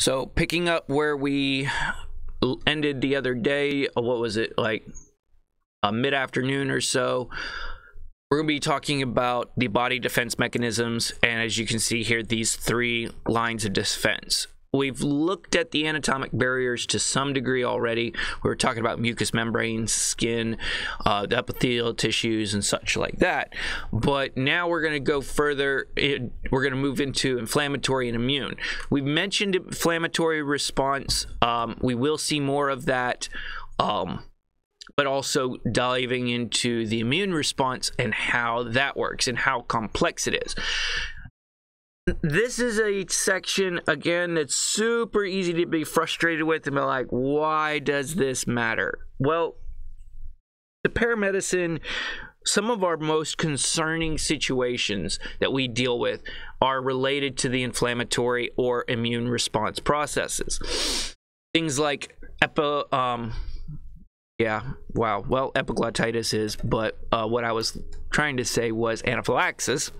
So, picking up where we ended the other day, uh, what was it, like uh, mid afternoon or so? We're going to be talking about the body defense mechanisms, and as you can see here, these three lines of defense. We've looked at the anatomic barriers to some degree already. We were talking about mucous membranes, skin, uh, the epithelial tissues, and such like that. But now we're going to go further. It, we're going to move into inflammatory and immune. We've mentioned inflammatory response. Um, we will see more of that. Um, but also diving into the immune response and how that works and how complex it is this is a section again that's super easy to be frustrated with and be like why does this matter? Well the paramedicine some of our most concerning situations that we deal with are related to the inflammatory or immune response processes. Things like epi, um, yeah, wow. Well, epiglottitis is, but uh, what I was trying to say was anaphylaxis.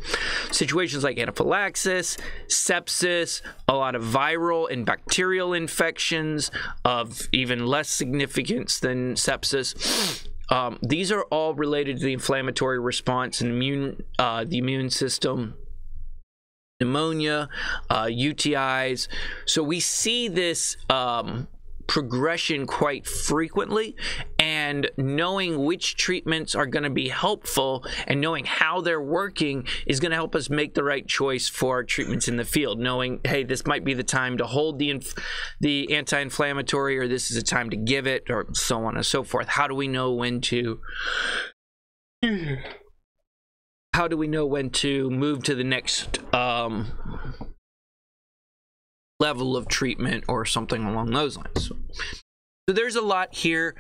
Situations like anaphylaxis, sepsis, a lot of viral and bacterial infections of even less significance than sepsis. Um, these are all related to the inflammatory response and immune, uh, the immune system pneumonia, uh, UTIs. So we see this um, progression quite frequently and knowing which treatments are going to be helpful and knowing how they're working is going to help us make the right choice for our treatments in the field. Knowing hey this might be the time to hold the the anti-inflammatory or this is a time to give it or so on and so forth. How do we know when to how do we know when to move to the next um, level of treatment or something along those lines. So, there's a lot here.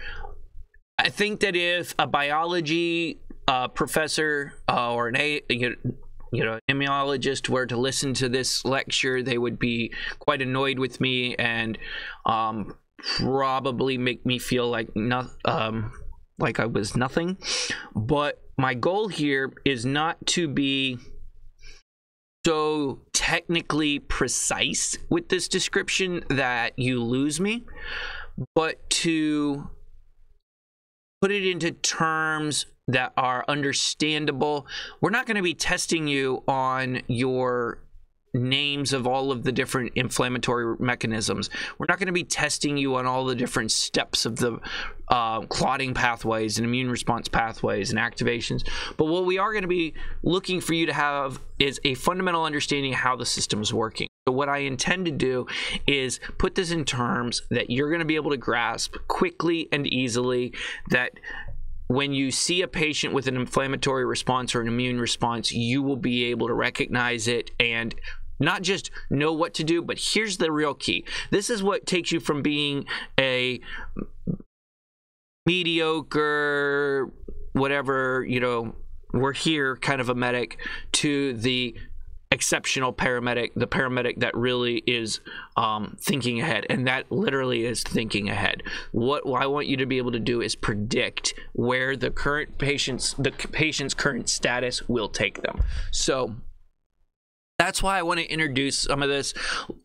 I think that if a biology uh, professor uh, or an a you know immunologist were to listen to this lecture, they would be quite annoyed with me and um, probably make me feel like not um, like I was nothing. But my goal here is not to be so technically precise with this description that you lose me, but to put it into terms that are understandable. We're not going to be testing you on your names of all of the different inflammatory mechanisms. We're not going to be testing you on all the different steps of the uh, clotting pathways and immune response pathways and activations. But what we are going to be looking for you to have is a fundamental understanding of how the system is working. So, what I intend to do is put this in terms that you're going to be able to grasp quickly and easily that when you see a patient with an inflammatory response or an immune response, you will be able to recognize it and not just know what to do, but here's the real key. This is what takes you from being a mediocre, whatever, you know, we're here kind of a medic to the exceptional paramedic, the paramedic that really is um, thinking ahead, and that literally is thinking ahead. What I want you to be able to do is predict where the current patient's the patient's current status will take them. So that's why I want to introduce some of this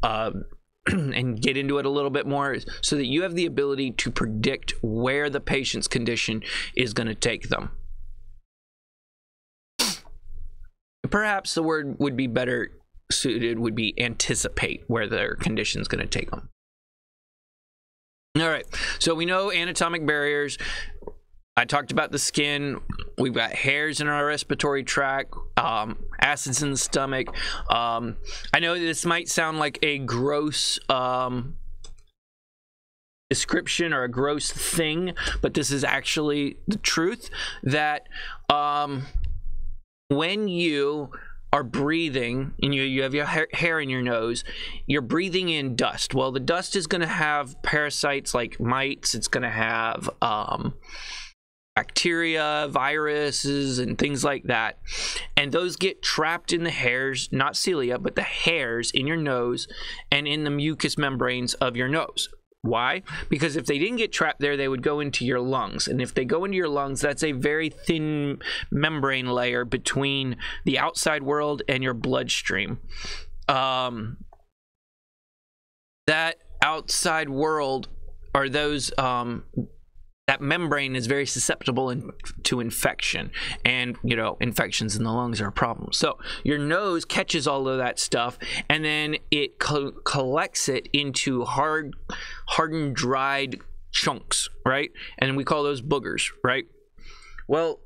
uh, and get into it a little bit more so that you have the ability to predict where the patient's condition is going to take them. Perhaps the word would be better suited would be anticipate where their condition is going to take them. All right, so we know anatomic barriers. I talked about the skin. We've got hairs in our respiratory tract, um, acids in the stomach. Um, I know this might sound like a gross um, description or a gross thing, but this is actually the truth that um, when you are breathing and you, you have your hair in your nose, you're breathing in dust. Well, the dust is going to have parasites like mites, it's going to have um, bacteria, viruses, and things like that. And those get trapped in the hairs, not cilia, but the hairs in your nose and in the mucous membranes of your nose. Why? Because if they didn't get trapped there, they would go into your lungs. And if they go into your lungs, that's a very thin membrane layer between the outside world and your bloodstream. Um, that outside world are those um, that membrane is very susceptible in, to infection. And you know infections in the lungs are a problem. So your nose catches all of that stuff and then it co- collects it into hard hardened dried chunks right? And we call those boogers right? Well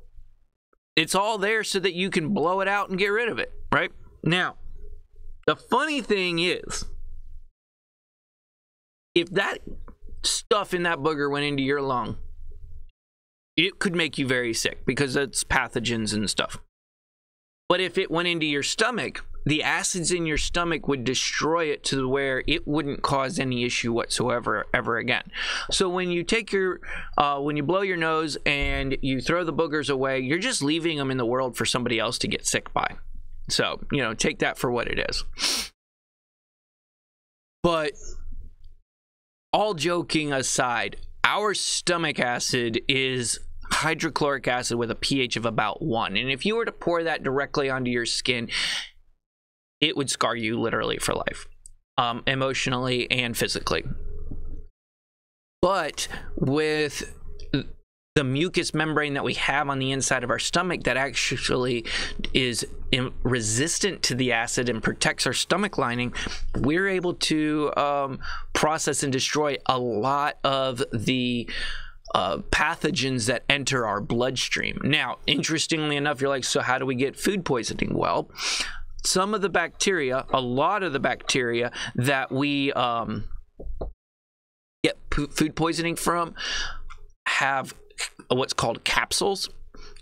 it's all there so that you can blow it out and get rid of it right? Now the funny thing is if that stuff in that booger went into your lung it could make you very sick because it's pathogens and stuff. But if it went into your stomach, the acids in your stomach would destroy it to where it wouldn't cause any issue whatsoever ever again. So when you take your, uh, when you blow your nose and you throw the boogers away, you're just leaving them in the world for somebody else to get sick by. So you know, take that for what it is. But all joking aside, our stomach acid is hydrochloric acid with a pH of about one. And if you were to pour that directly onto your skin, it would scar you literally for life, um, emotionally and physically. But with the mucous membrane that we have on the inside of our stomach that actually is resistant to the acid and protects our stomach lining, we're able to um, process and destroy a lot of the uh, pathogens that enter our bloodstream. Now, interestingly enough, you're like, so how do we get food poisoning? Well, some of the bacteria, a lot of the bacteria that we um, get food poisoning from, have what's called capsules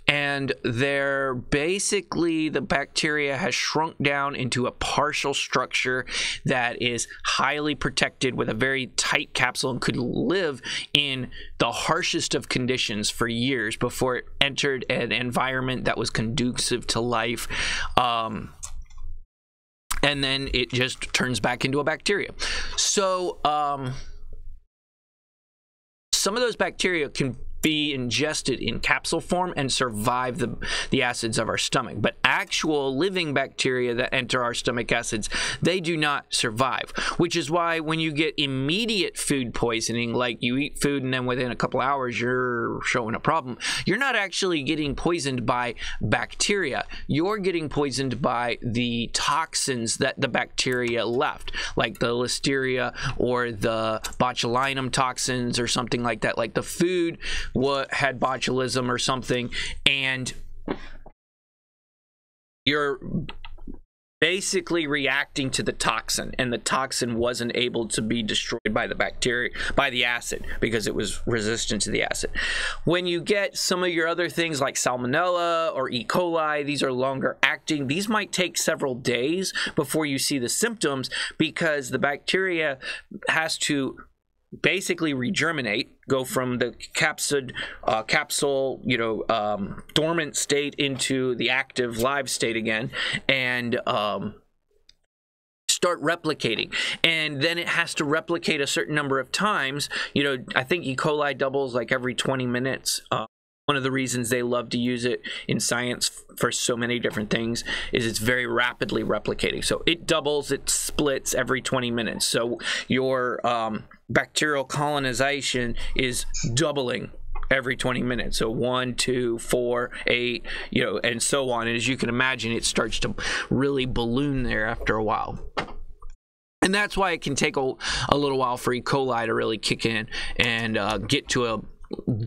and they're basically the bacteria has shrunk down into a partial structure that is highly protected with a very tight capsule and could live in the harshest of conditions for years before it entered an environment that was conducive to life. Um, and then it just turns back into a bacteria. So, um, some of those bacteria can be ingested in capsule form and survive the, the acids of our stomach. But actual living bacteria that enter our stomach acids, they do not survive, which is why when you get immediate food poisoning, like you eat food and then within a couple hours you're showing a problem, you're not actually getting poisoned by bacteria. You're getting poisoned by the toxins that the bacteria left, like the listeria or the botulinum toxins or something like that. Like the food what had botulism or something, and you're basically reacting to the toxin and the toxin wasn't able to be destroyed by the bacteria by the acid because it was resistant to the acid. When you get some of your other things like salmonella or e. coli these are longer acting these might take several days before you see the symptoms because the bacteria has to basically regerminate, go from the capsid, uh, capsule, you know, um, dormant state into the active live state again, and um, start replicating. And then it has to replicate a certain number of times. You know, I think E. coli doubles like every 20 minutes. Uh, one of the reasons they love to use it in science for so many different things is it's very rapidly replicating. So it doubles, it splits every 20 minutes. So your um, bacterial colonization is doubling every 20 minutes. So one, two, four, eight, you know, and so on. And as you can imagine, it starts to really balloon there after a while. And that's why it can take a, a little while for E. coli to really kick in and uh, get to a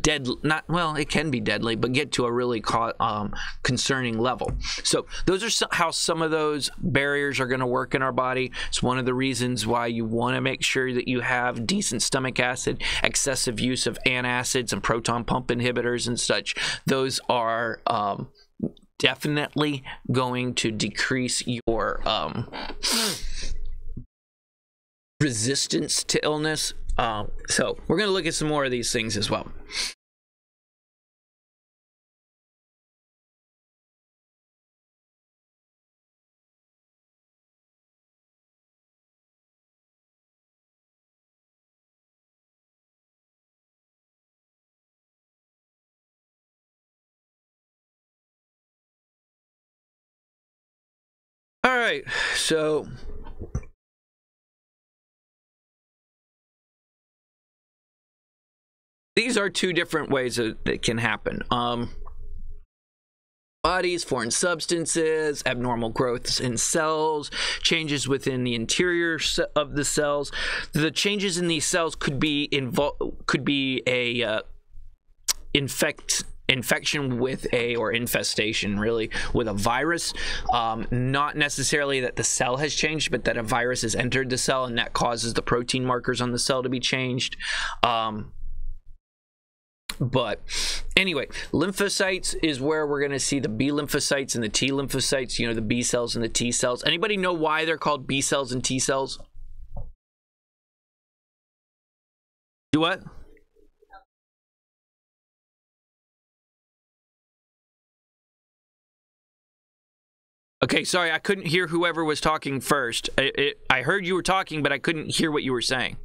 dead not well it can be deadly but get to a really um, concerning level. So those are some, how some of those barriers are going to work in our body. It's one of the reasons why you want to make sure that you have decent stomach acid excessive use of antacids and proton pump inhibitors and such. Those are um, definitely going to decrease your um, resistance to illness um, so we're going to look at some more of these things as well. All right, so these are two different ways that, that can happen. Um, bodies, foreign substances, abnormal growths in cells, changes within the interior of the cells. The changes in these cells could be invo- could be a uh, infect infection with a or infestation really with a virus um, not necessarily that the cell has changed but that a virus has entered the cell and that causes the protein markers on the cell to be changed um, but anyway, lymphocytes is where we're going to see the B lymphocytes and the T lymphocytes, you know, the B cells and the T cells. Anybody know why they're called B cells and T cells? Do what? Okay, sorry, I couldn't hear whoever was talking first. I, it, I heard you were talking, but I couldn't hear what you were saying.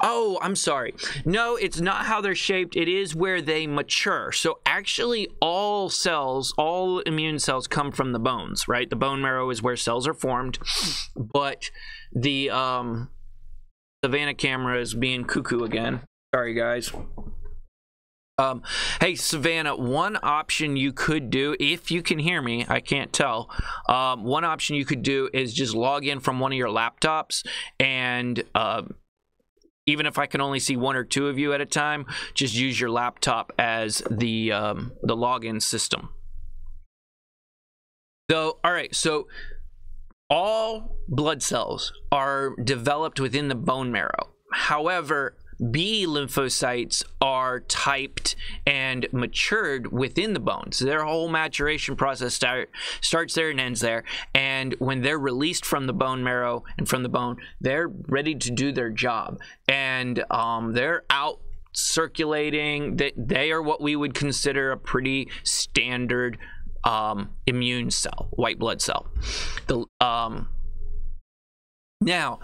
Oh, I'm sorry. No, it's not how they're shaped. It is where they mature. So actually, all cells, all immune cells come from the bones, right? The bone marrow is where cells are formed, but the um, Savannah camera is being cuckoo again. Sorry, guys. Um, hey, Savannah, one option you could do, if you can hear me, I can't tell. Um, one option you could do is just log in from one of your laptops and uh, even if I can only see one or two of you at a time, just use your laptop as the um, the login system. So, all right, so all blood cells are developed within the bone marrow. However, B lymphocytes are typed and matured within the bones. Their whole maturation process start, starts there and ends there. And when they're released from the bone marrow and from the bone, they're ready to do their job. And um, they're out circulating. They, they are what we would consider a pretty standard um, immune cell, white blood cell. The um, now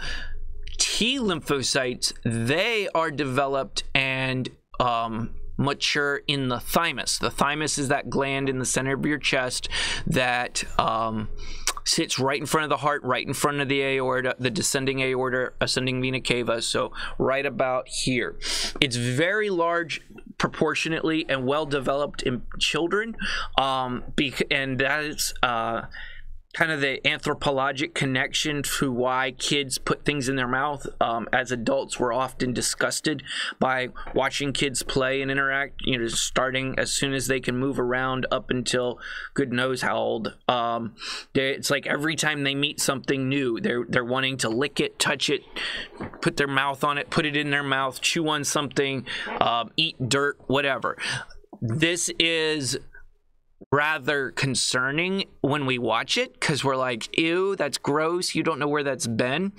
T lymphocytes, they are developed and um, mature in the thymus. The thymus is that gland in the center of your chest that um, sits right in front of the heart, right in front of the aorta, the descending aorta, ascending vena cava. So right about here. It's very large proportionately and well developed in children, um, and that is. Uh, kind of the anthropologic connection to why kids put things in their mouth. Um, as adults, we're often disgusted by watching kids play and interact. You know, starting as soon as they can move around up until good knows how old. Um, it's like every time they meet something new, they're they're wanting to lick it, touch it, put their mouth on it, put it in their mouth, chew on something, um, eat dirt, whatever. This is rather concerning when we watch it because we're like, ew, that's gross. You don't know where that's been.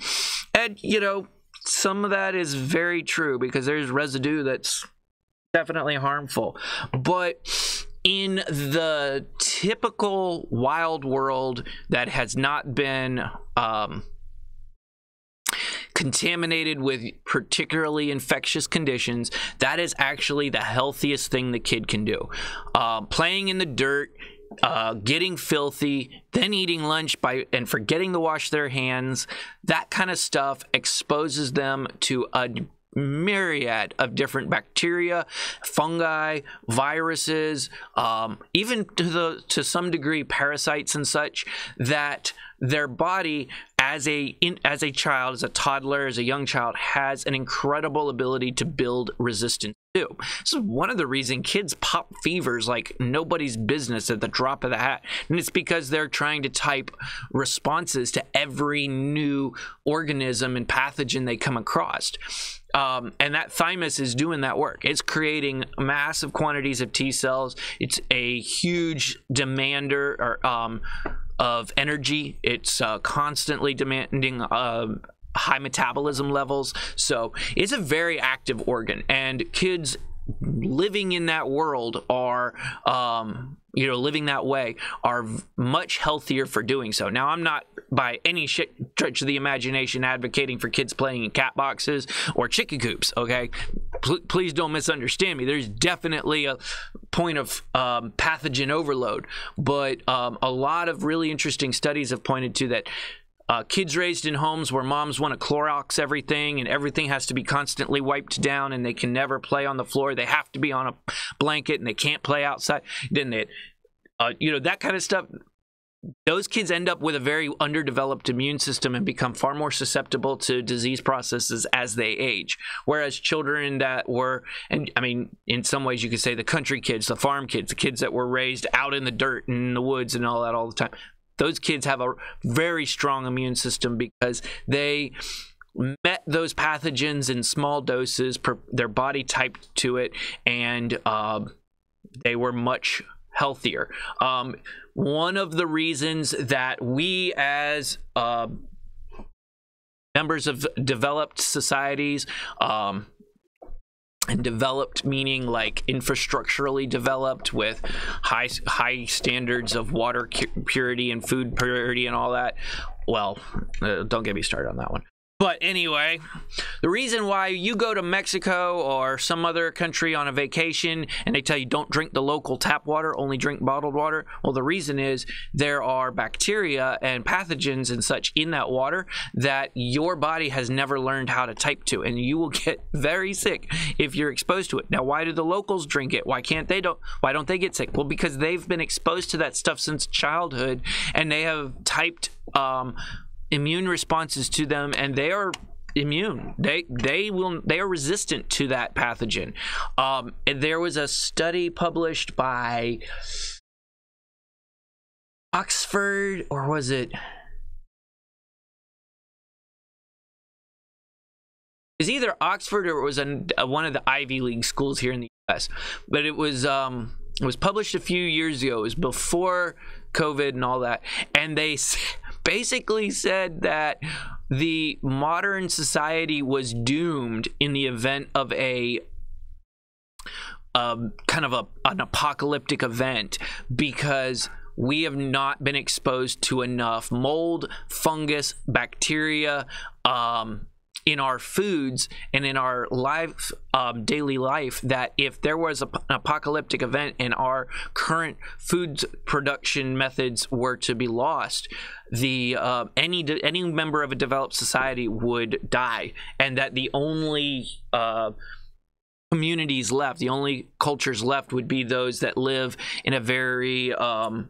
And, you know, some of that is very true because there's residue that's definitely harmful. But in the typical wild world that has not been um, contaminated with particularly infectious conditions, that is actually the healthiest thing the kid can do. Uh, playing in the dirt, uh, getting filthy, then eating lunch by and forgetting to wash their hands, that kind of stuff exposes them to a myriad of different bacteria, fungi, viruses, um, even to the to some degree parasites and such that their body as a in, as a child, as a toddler, as a young child, has an incredible ability to build resistance to. This is one of the reasons kids pop fevers like nobody's business at the drop of the hat, and it's because they're trying to type responses to every new organism and pathogen they come across. Um, and that thymus is doing that work. It's creating massive quantities of T cells. It's a huge demander or um, of energy. It's uh, constantly demanding uh, high metabolism levels. So it's a very active organ, and kids living in that world are um, you know living that way are much healthier for doing so. Now i'm not by any stretch of the imagination advocating for kids playing in cat boxes or chicken coops okay? P- please don't misunderstand me. There's definitely a point of um, pathogen overload but um, a lot of really interesting studies have pointed to that uh, kids raised in homes where moms want to Clorox everything and everything has to be constantly wiped down and they can never play on the floor. They have to be on a blanket and they can't play outside. Then they, uh, you know, that kind of stuff. Those kids end up with a very underdeveloped immune system and become far more susceptible to disease processes as they age. Whereas children that were, and I mean, in some ways you could say the country kids, the farm kids, the kids that were raised out in the dirt and in the woods and all that all the time, those kids have a very strong immune system because they met those pathogens in small doses per, their body typed to it and uh, they were much healthier. Um, one of the reasons that we as uh, members of developed societies um, and developed meaning like infrastructurally developed with high high standards of water purity and food purity and all that. Well uh, don't get me started on that one but anyway, the reason why you go to Mexico or some other country on a vacation and they tell you don't drink the local tap water, only drink bottled water, well, the reason is there are bacteria and pathogens and such in that water that your body has never learned how to type to, and you will get very sick if you're exposed to it. Now, why do the locals drink it? Why can't they don't? Why don't they get sick? Well, because they've been exposed to that stuff since childhood, and they have typed um, immune responses to them and they are immune. They they will they are resistant to that pathogen. Um, there was a study published by oxford or was it? Is either oxford or it was a, a, one of the ivy league schools here in the us but it was um it was published a few years ago. It was before covid and all that. And they basically said that the modern society was doomed in the event of a kind of a, an apocalyptic event because we have not been exposed to enough mold, fungus, bacteria, um, in our foods and in our life um, daily life that if there was a, an apocalyptic event and our current food production methods were to be lost the uh, any any member of a developed society would die and that the only uh, communities left the only cultures left would be those that live in a very um,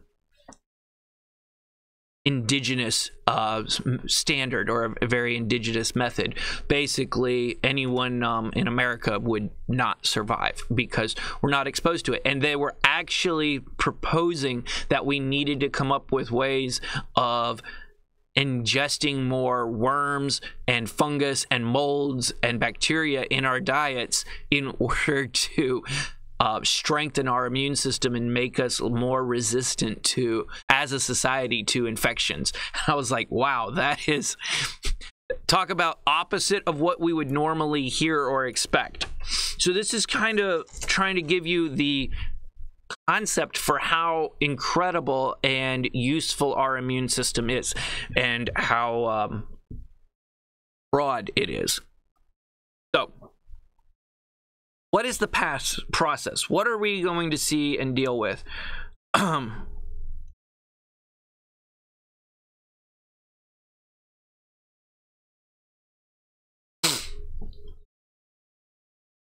indigenous uh, standard or a very indigenous method. Basically, anyone um, in America would not survive because we're not exposed to it. And they were actually proposing that we needed to come up with ways of ingesting more worms and fungus and molds and bacteria in our diets in order to uh, strengthen our immune system and make us more resistant to, as a society, to infections. I was like, wow, that is. Talk about opposite of what we would normally hear or expect. So, this is kind of trying to give you the concept for how incredible and useful our immune system is and how um, broad it is. So, what is the past process? What are we going to see and deal with?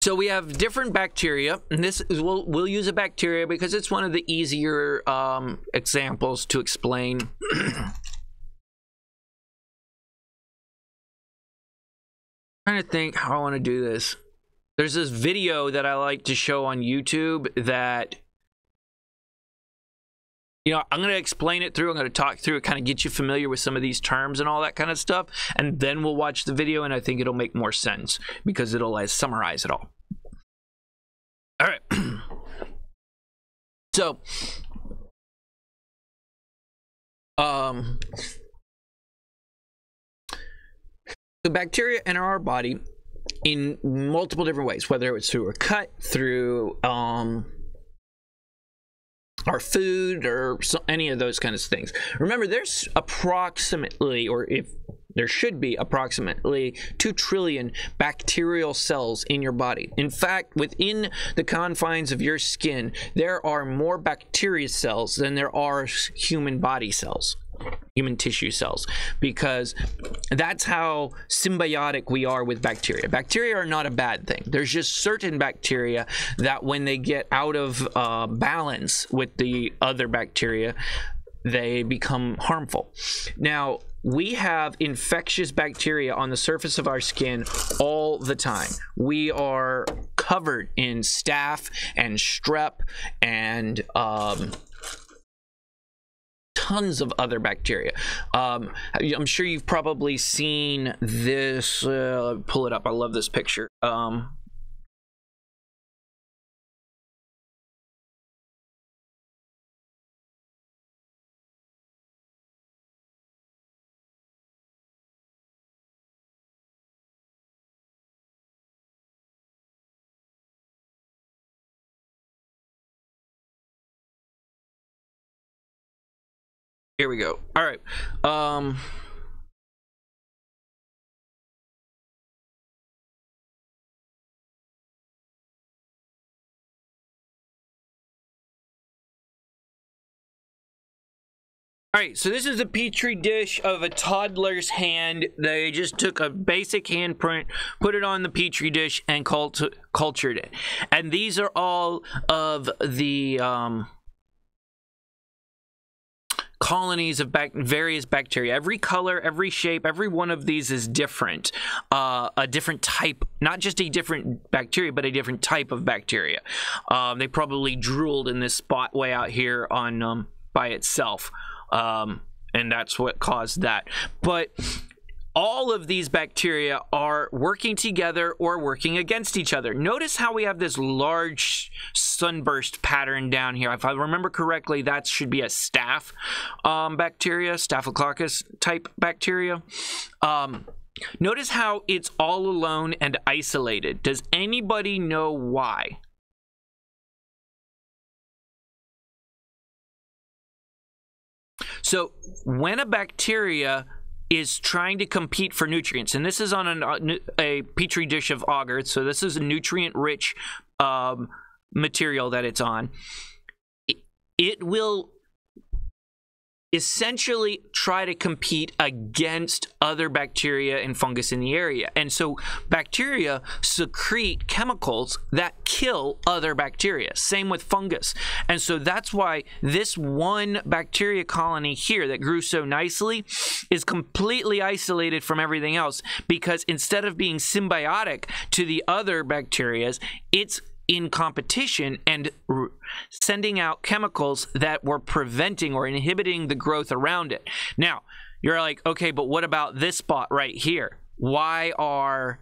So we have different bacteria, and this is we'll we'll use a bacteria because it's one of the easier um, examples to explain. trying to think how I want to do this. There's this video that I like to show on YouTube that you know, I'm going to explain it through. I'm going to talk through it, kind of get you familiar with some of these terms and all that kind of stuff. And then we'll watch the video, and I think it'll make more sense because it'll uh, summarize it all. All right. so, um, the bacteria enter our body in multiple different ways, whether it's through a cut, through um, our food, or so, any of those kinds of things. Remember, there's approximately, or if there should be approximately 2 trillion bacterial cells in your body. In fact, within the confines of your skin, there are more bacteria cells than there are human body cells. human tissue cells because that's how symbiotic we are with bacteria. Bacteria are not a bad thing. There's just certain bacteria that when they get out of uh, balance with the other bacteria, they become harmful. Now, we have infectious bacteria on the surface of our skin all the time. We are covered in staph and strep and um, tons of other bacteria. Um, I'm sure you've probably seen this. Uh, pull it up. I love this picture. Um, Here we go. All right. Um All right, so this is a petri dish of a toddler's hand. They just took a basic handprint, put it on the petri dish, and cult cultured it. And these are all of the um, colonies of bac- various bacteria. Every color, every shape, every one of these is different. Uh, a different type, not just a different bacteria, but a different type of bacteria. Um, they probably drooled in this spot way out here on um, by itself. Um, and that's what caused that. But all of these bacteria are working together or working against each other. Notice how we have this large sunburst pattern down here. If I remember correctly, that should be a staph um, bacteria, staphylococcus type bacteria. Um, notice how it's all alone and isolated. Does anybody know why? So when a bacteria is trying to compete for nutrients, and this is on an, uh, a petri dish of agar, so this is a nutrient-rich um, material that it's on. It, it will essentially try to compete against other bacteria and fungus in the area. And so bacteria secrete chemicals that kill other bacteria. Same with fungus. And so that's why this one bacteria colony here that grew so nicely is completely isolated from everything else because instead of being symbiotic to the other bacterias, it's in competition and sending out chemicals that were preventing or inhibiting the growth around it. Now, you're like, okay, but what about this spot right here? Why are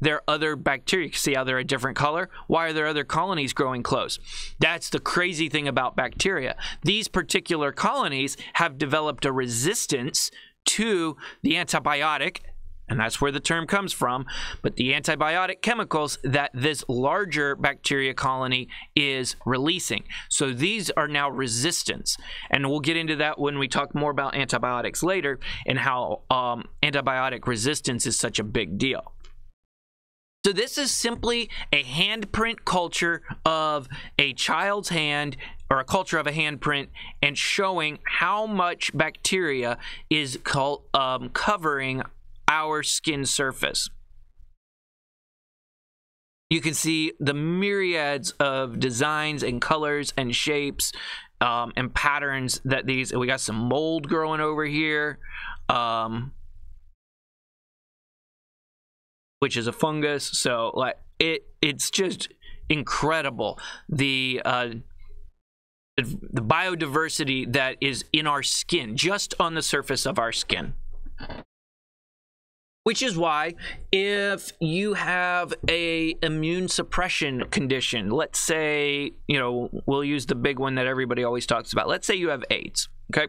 there other bacteria? See how they're a different color? Why are there other colonies growing close? That's the crazy thing about bacteria. These particular colonies have developed a resistance to the antibiotic and that's where the term comes from. But the antibiotic chemicals that this larger bacteria colony is releasing. So these are now resistance. And we'll get into that when we talk more about antibiotics later and how um, antibiotic resistance is such a big deal. So this is simply a handprint culture of a child's hand or a culture of a handprint and showing how much bacteria is um, covering our skin surface. You can see the myriads of designs and colors and shapes um, and patterns that these. We got some mold growing over here, um, which is a fungus. So like it, it's just incredible the uh, the biodiversity that is in our skin, just on the surface of our skin. Which is why if you have a immune suppression condition, let's say, you know, we'll use the big one that everybody always talks about. Let's say you have AIDS. Okay.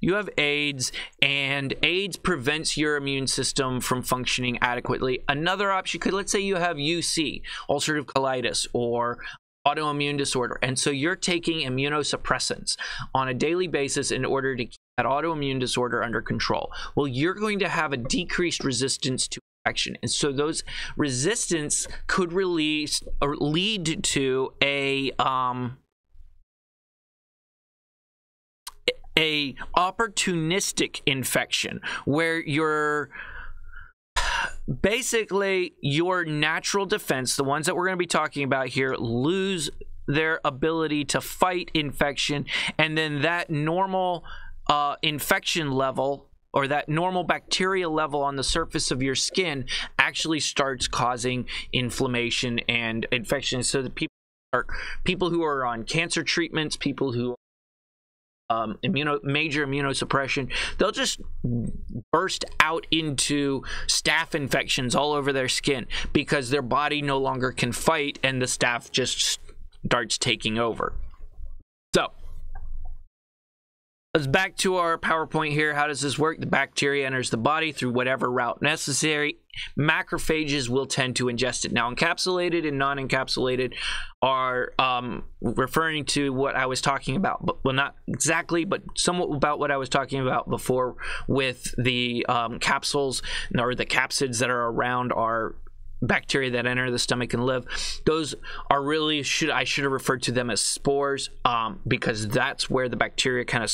You have AIDS, and AIDS prevents your immune system from functioning adequately. Another option could, let's say you have UC, ulcerative colitis, or autoimmune disorder. And so you're taking immunosuppressants on a daily basis in order to keep that autoimmune disorder under control. Well, you're going to have a decreased resistance to infection. And so those resistance could release or lead to a um, a opportunistic infection where you're basically your natural defense, the ones that we're going to be talking about here, lose their ability to fight infection, and then that normal uh, infection level or that normal bacteria level on the surface of your skin actually starts causing inflammation and infection. So the people are people who are on cancer treatments, people who um, immuno major immunosuppression, they'll just burst out into staph infections all over their skin because their body no longer can fight and the staph just starts taking over. So Let's back to our PowerPoint here. How does this work? The bacteria enters the body through whatever route necessary. Macrophages will tend to ingest it. Now, encapsulated and non-encapsulated are um, referring to what I was talking about, but well, not exactly, but somewhat about what I was talking about before with the um, capsules or the capsids that are around our bacteria that enter the stomach and live those are really should i should have referred to them as spores um, because that's where the bacteria kind of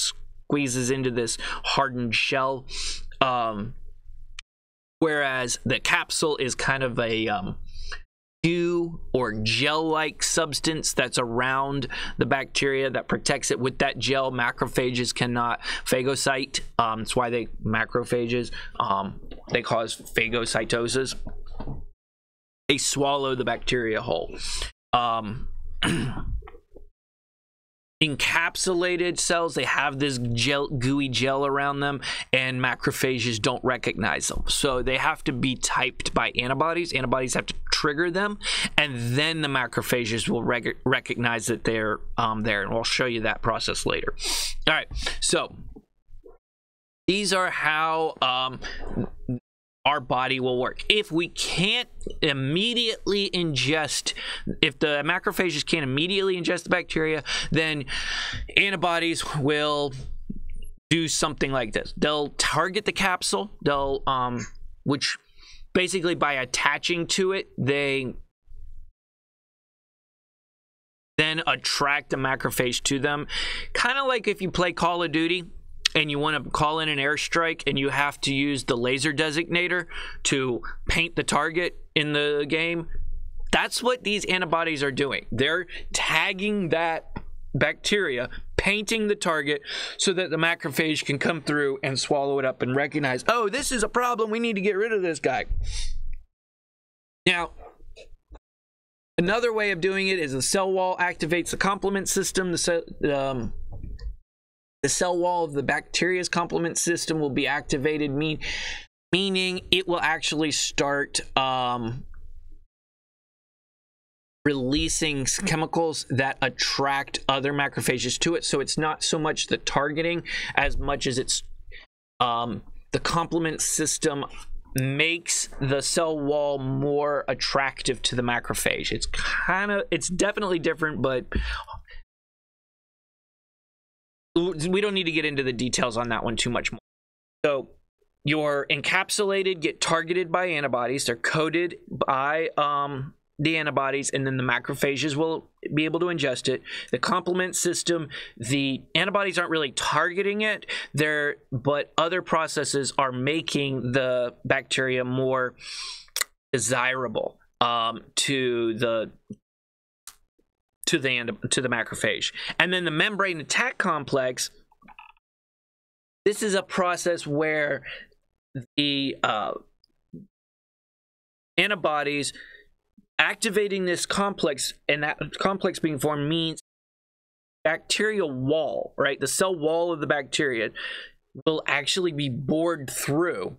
squeezes into this hardened shell. Um, whereas the capsule is kind of a um, or gel-like substance that's around the bacteria that protects it. With that gel, macrophages cannot phagocyte. Um, that's why they macrophages. Um, they cause phagocytosis. They swallow the bacteria whole. Um, encapsulated cells. They have this gel gooey gel around them and macrophages don't recognize them. So they have to be typed by antibodies. Antibodies have to trigger them and then the macrophages will rec recognize that they're um, there. And we'll show you that process later. All right. So these are how um, our body will work. If we can't immediately ingest, if the macrophages can't immediately ingest the bacteria, then antibodies will do something like this. They'll target the capsule, they'll, um, which basically by attaching to it, they then attract the macrophage to them. Kind of like if you play Call of Duty and you want to call in an airstrike and you have to use the laser designator to paint the target in the game, that's what these antibodies are doing. They're tagging that bacteria, painting the target so that the macrophage can come through and swallow it up and recognize, oh, this is a problem. We need to get rid of this guy. Now, another way of doing it is the cell wall activates the complement system. The um, the cell wall of the bacteria's complement system will be activated, mean, meaning it will actually start um, releasing chemicals that attract other macrophages to it. So it's not so much the targeting as much as it's um, the complement system makes the cell wall more attractive to the macrophage. It's kind of, it's definitely different, but we don't need to get into the details on that one too much more. So your encapsulated get targeted by antibodies. They're coded by um, the antibodies, and then the macrophages will be able to ingest it. The complement system, the antibodies aren't really targeting it. They're but other processes are making the bacteria more desirable um, to the to the to the macrophage. And then the membrane attack complex. This is a process where the uh, antibodies activating this complex and that complex being formed means bacterial wall, right? The cell wall of the bacteria will actually be bored through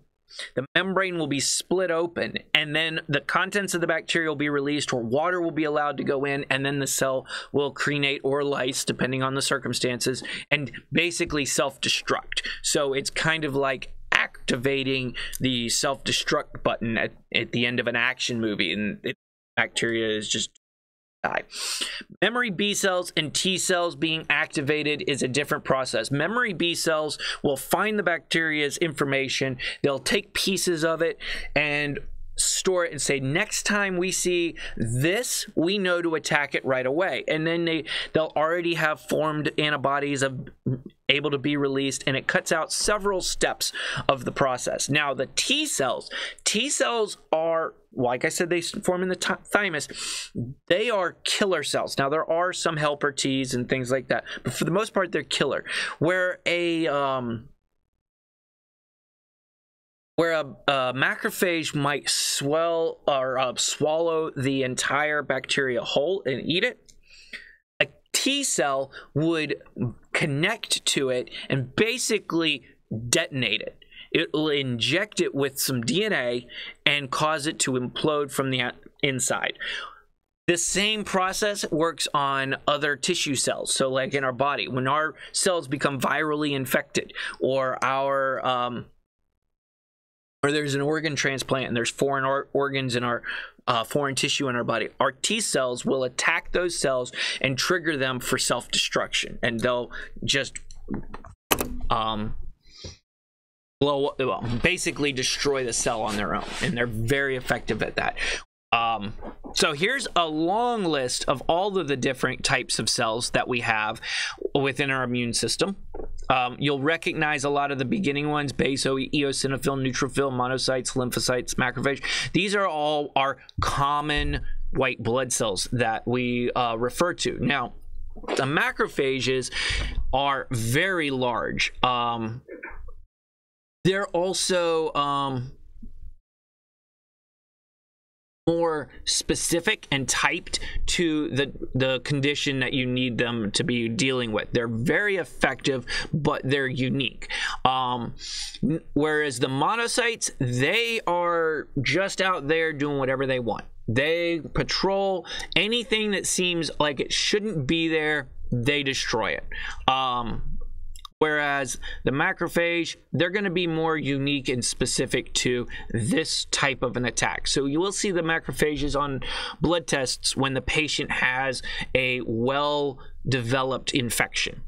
the membrane will be split open, and then the contents of the bacteria will be released, or water will be allowed to go in, and then the cell will crenate or lyse, depending on the circumstances, and basically self destruct. So it's kind of like activating the self destruct button at, at the end of an action movie, and it, bacteria is just die. Memory B cells and T cells being activated is a different process. Memory B cells will find the bacteria's information, they'll take pieces of it and store it and say next time we see this we know to attack it right away. And then they they'll already have formed antibodies of able to be released and it cuts out several steps of the process. Now the t cells t cells are like i said they form in the thymus. They are killer cells. Now there are some helper t's and things like that but for the most part they're killer. Where a um where a, a, macrophage might swell or uh, swallow the entire bacteria whole and eat it, a T cell would connect to it and basically detonate it. It will inject it with some DNA and cause it to implode from the inside. The same process works on other tissue cells. So, like in our body, when our cells become virally infected or our um, or there's an organ transplant and there's foreign or- organs in our uh, foreign tissue in our body, our T cells will attack those cells and trigger them for self destruction. And they'll just um, blow, well, basically destroy the cell on their own. And they're very effective at that. Um, so here's a long list of all of the different types of cells that we have within our immune system. Um, you'll recognize a lot of the beginning ones: baso, eosinophil, neutrophil, monocytes, lymphocytes, macrophage. These are all our common white blood cells that we uh, refer to. Now, the macrophages are very large. Um, they're also um, more specific and typed to the the condition that you need them to be dealing with. They're very effective, but they're unique. Um, whereas the monocytes, they are just out there doing whatever they want. They patrol anything that seems like it shouldn't be there. They destroy it. Um, Whereas the macrophage, they're going to be more unique and specific to this type of an attack. So you will see the macrophages on blood tests when the patient has a well developed infection.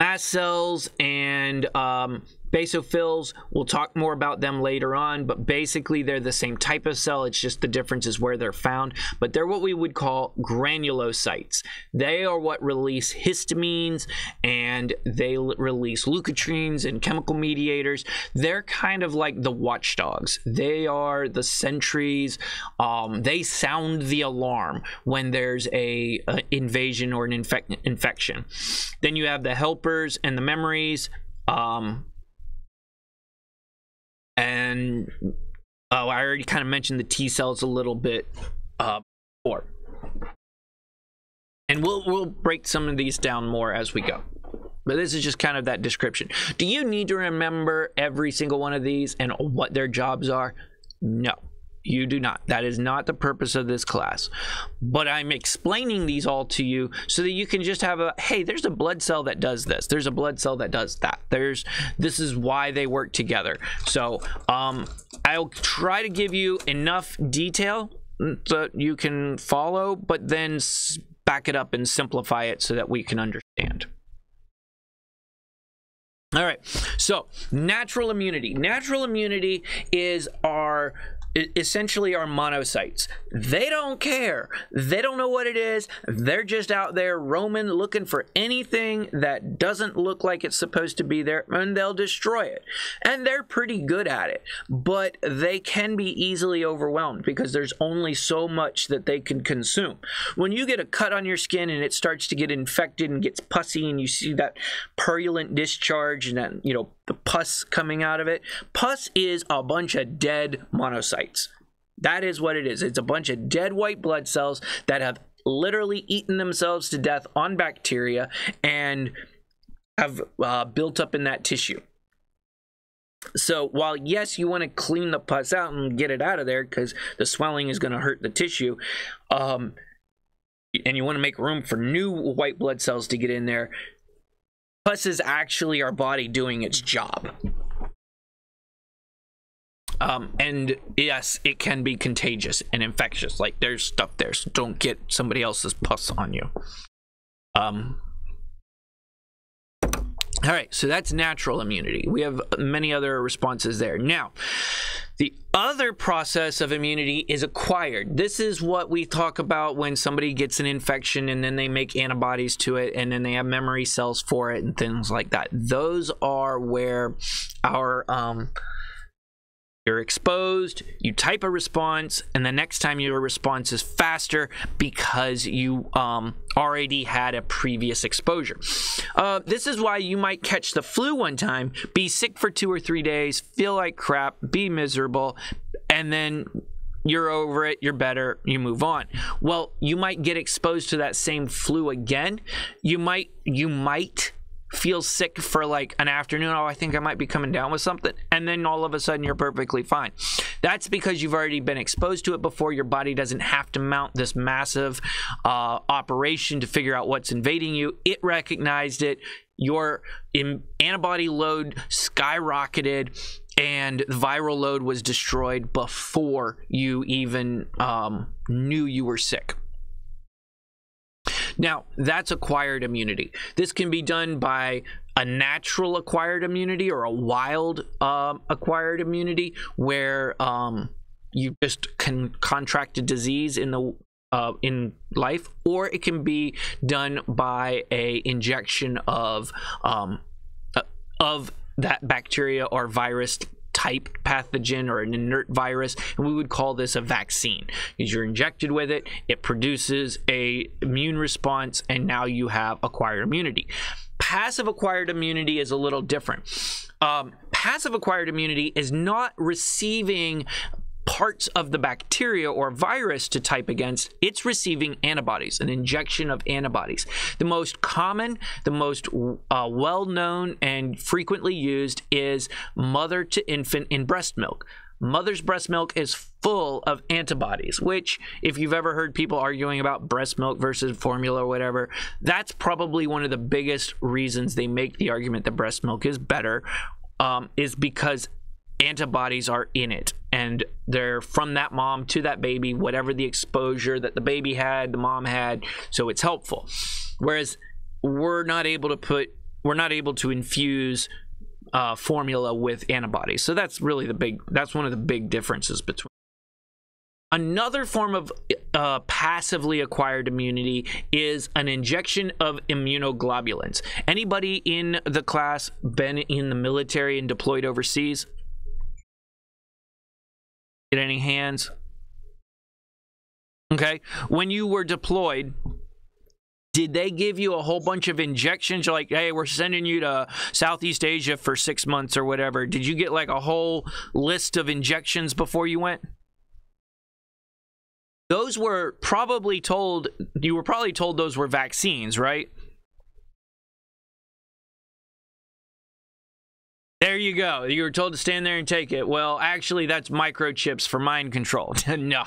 Mast cells and um, Basophils, we'll talk more about them later on, but basically they're the same type of cell. It's just the difference is where they're found. But they're what we would call granulocytes. They are what release histamines and they release leukotrienes and chemical mediators. They're kind of like the watchdogs. They are the sentries. Um, they sound the alarm when there's a, a invasion or an infec- infection. Then you have the helpers and the memories. Um, and oh, I already kind of mentioned the T cells a little bit uh, before, and we'll we'll break some of these down more as we go. But this is just kind of that description. Do you need to remember every single one of these and what their jobs are? No. You do not. That is not the purpose of this class. But I'm explaining these all to you so that you can just have a hey, there's a blood cell that does this. There's a blood cell that does that. There's this is why they work together. So, um I'll try to give you enough detail that you can follow, but then back it up and simplify it so that we can understand. All right, so natural immunity. Natural immunity is our essentially are monocytes. They don't care. They don't know what it is. They're just out there roaming, looking for anything that doesn't look like it's supposed to be there, and they'll destroy it. And they're pretty good at it, but they can be easily overwhelmed because there's only so much that they can consume. When you get a cut on your skin and it starts to get infected and gets pussy, and you see that purulent discharge and that, you know, the pus coming out of it. Pus is a bunch of dead monocytes. That is what it is. It's a bunch of dead white blood cells that have literally eaten themselves to death on bacteria and have uh, built up in that tissue. So while yes, you want to clean the pus out and get it out of there because the swelling is going to hurt the tissue, um, and you want to make room for new white blood cells to get in there, Pus is actually our body doing its job. Um, and yes, it can be contagious and infectious. Like there's stuff there, so don't get somebody else's pus on you. Um, All right, so that's natural immunity. We have many other responses there. Now, the other process of immunity is acquired. This is what we talk about when somebody gets an infection and then they make antibodies to it and then they have memory cells for it and things like that. Those are where our um, you're exposed, you type a response, and the next time your response is faster because you um, already had a previous exposure. Uh, this is why you might catch the flu one time, be sick for two or three days, feel like crap, be miserable, and then you're over it, you're better, you move on. Well, you might get exposed to that same flu again. You might you might feel sick for like an afternoon. Oh, I think I might be coming down with something. And then all of a sudden you're perfectly fine. That's because you've already been exposed to it before. Your body doesn't have to mount this massive uh, operation to figure out what's invading you. It recognized it. Your antibody load skyrocketed and the viral load was destroyed before you even um, knew you were sick. Now, that's acquired immunity. This can be done by a natural acquired immunity or a wild um, acquired immunity where um, you just can contract a disease in the uh, in life, or it can be done by a injection of um, uh, of that bacteria or virus type pathogen or an inert virus and we would call this a vaccine. Because you're injected with it it produces a immune response and now you have acquired immunity. Passive acquired immunity is a little different. Um, passive acquired immunity is not receiving parts of the bacteria or virus to type against, it's receiving antibodies, an injection of antibodies. The most common, the most uh, well known, and frequently used is mother to infant in breast milk. Mother's breast milk is full of antibodies, which, if you've ever heard people arguing about breast milk versus formula or whatever, that's probably one of the biggest reasons they make the argument that breast milk is better, um, is because antibodies are in it and they're from that mom to that baby whatever the exposure that the baby had the mom had so it's helpful whereas we're not able to put we're not able to infuse uh, formula with antibodies so that's really the big that's one of the big differences between Another form of uh, passively acquired immunity is an injection of immunoglobulins. Anybody in the class been in the military and deployed overseas? Get any hands? Okay. When you were deployed, did they give you a whole bunch of injections? Like, hey, we're sending you to Southeast Asia for six months or whatever. Did you get like a whole list of injections before you went? Those were probably told, you were probably told those were vaccines, right? There you go. You were told to stand there and take it. Well, actually, that's microchips for mind control. no.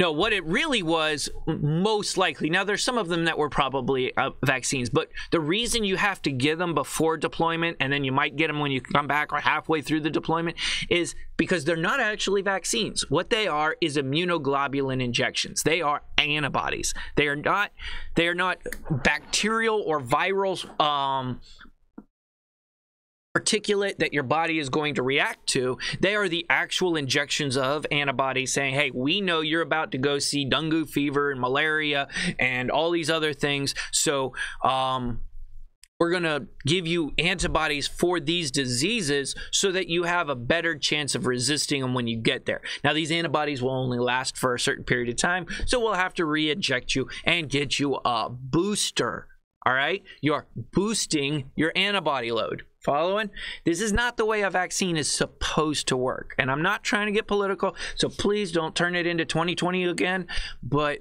No, what it really was, most likely. Now, there's some of them that were probably uh, vaccines, but the reason you have to give them before deployment and then you might get them when you come back or halfway through the deployment is because they're not actually vaccines. What they are is immunoglobulin injections. They are antibodies. They are not. They are not bacterial or viral um, particulate that your body is going to react to. They are the actual injections of antibodies saying, hey, we know you're about to go see dengue fever and malaria and all these other things. So, um, we're going to give you antibodies for these diseases so that you have a better chance of resisting them when you get there. Now, these antibodies will only last for a certain period of time, so we'll have to re inject you and get you a booster. All right? You're boosting your antibody load. Following? This is not the way a vaccine is supposed to work. And I'm not trying to get political, so please don't turn it into 2020 again. But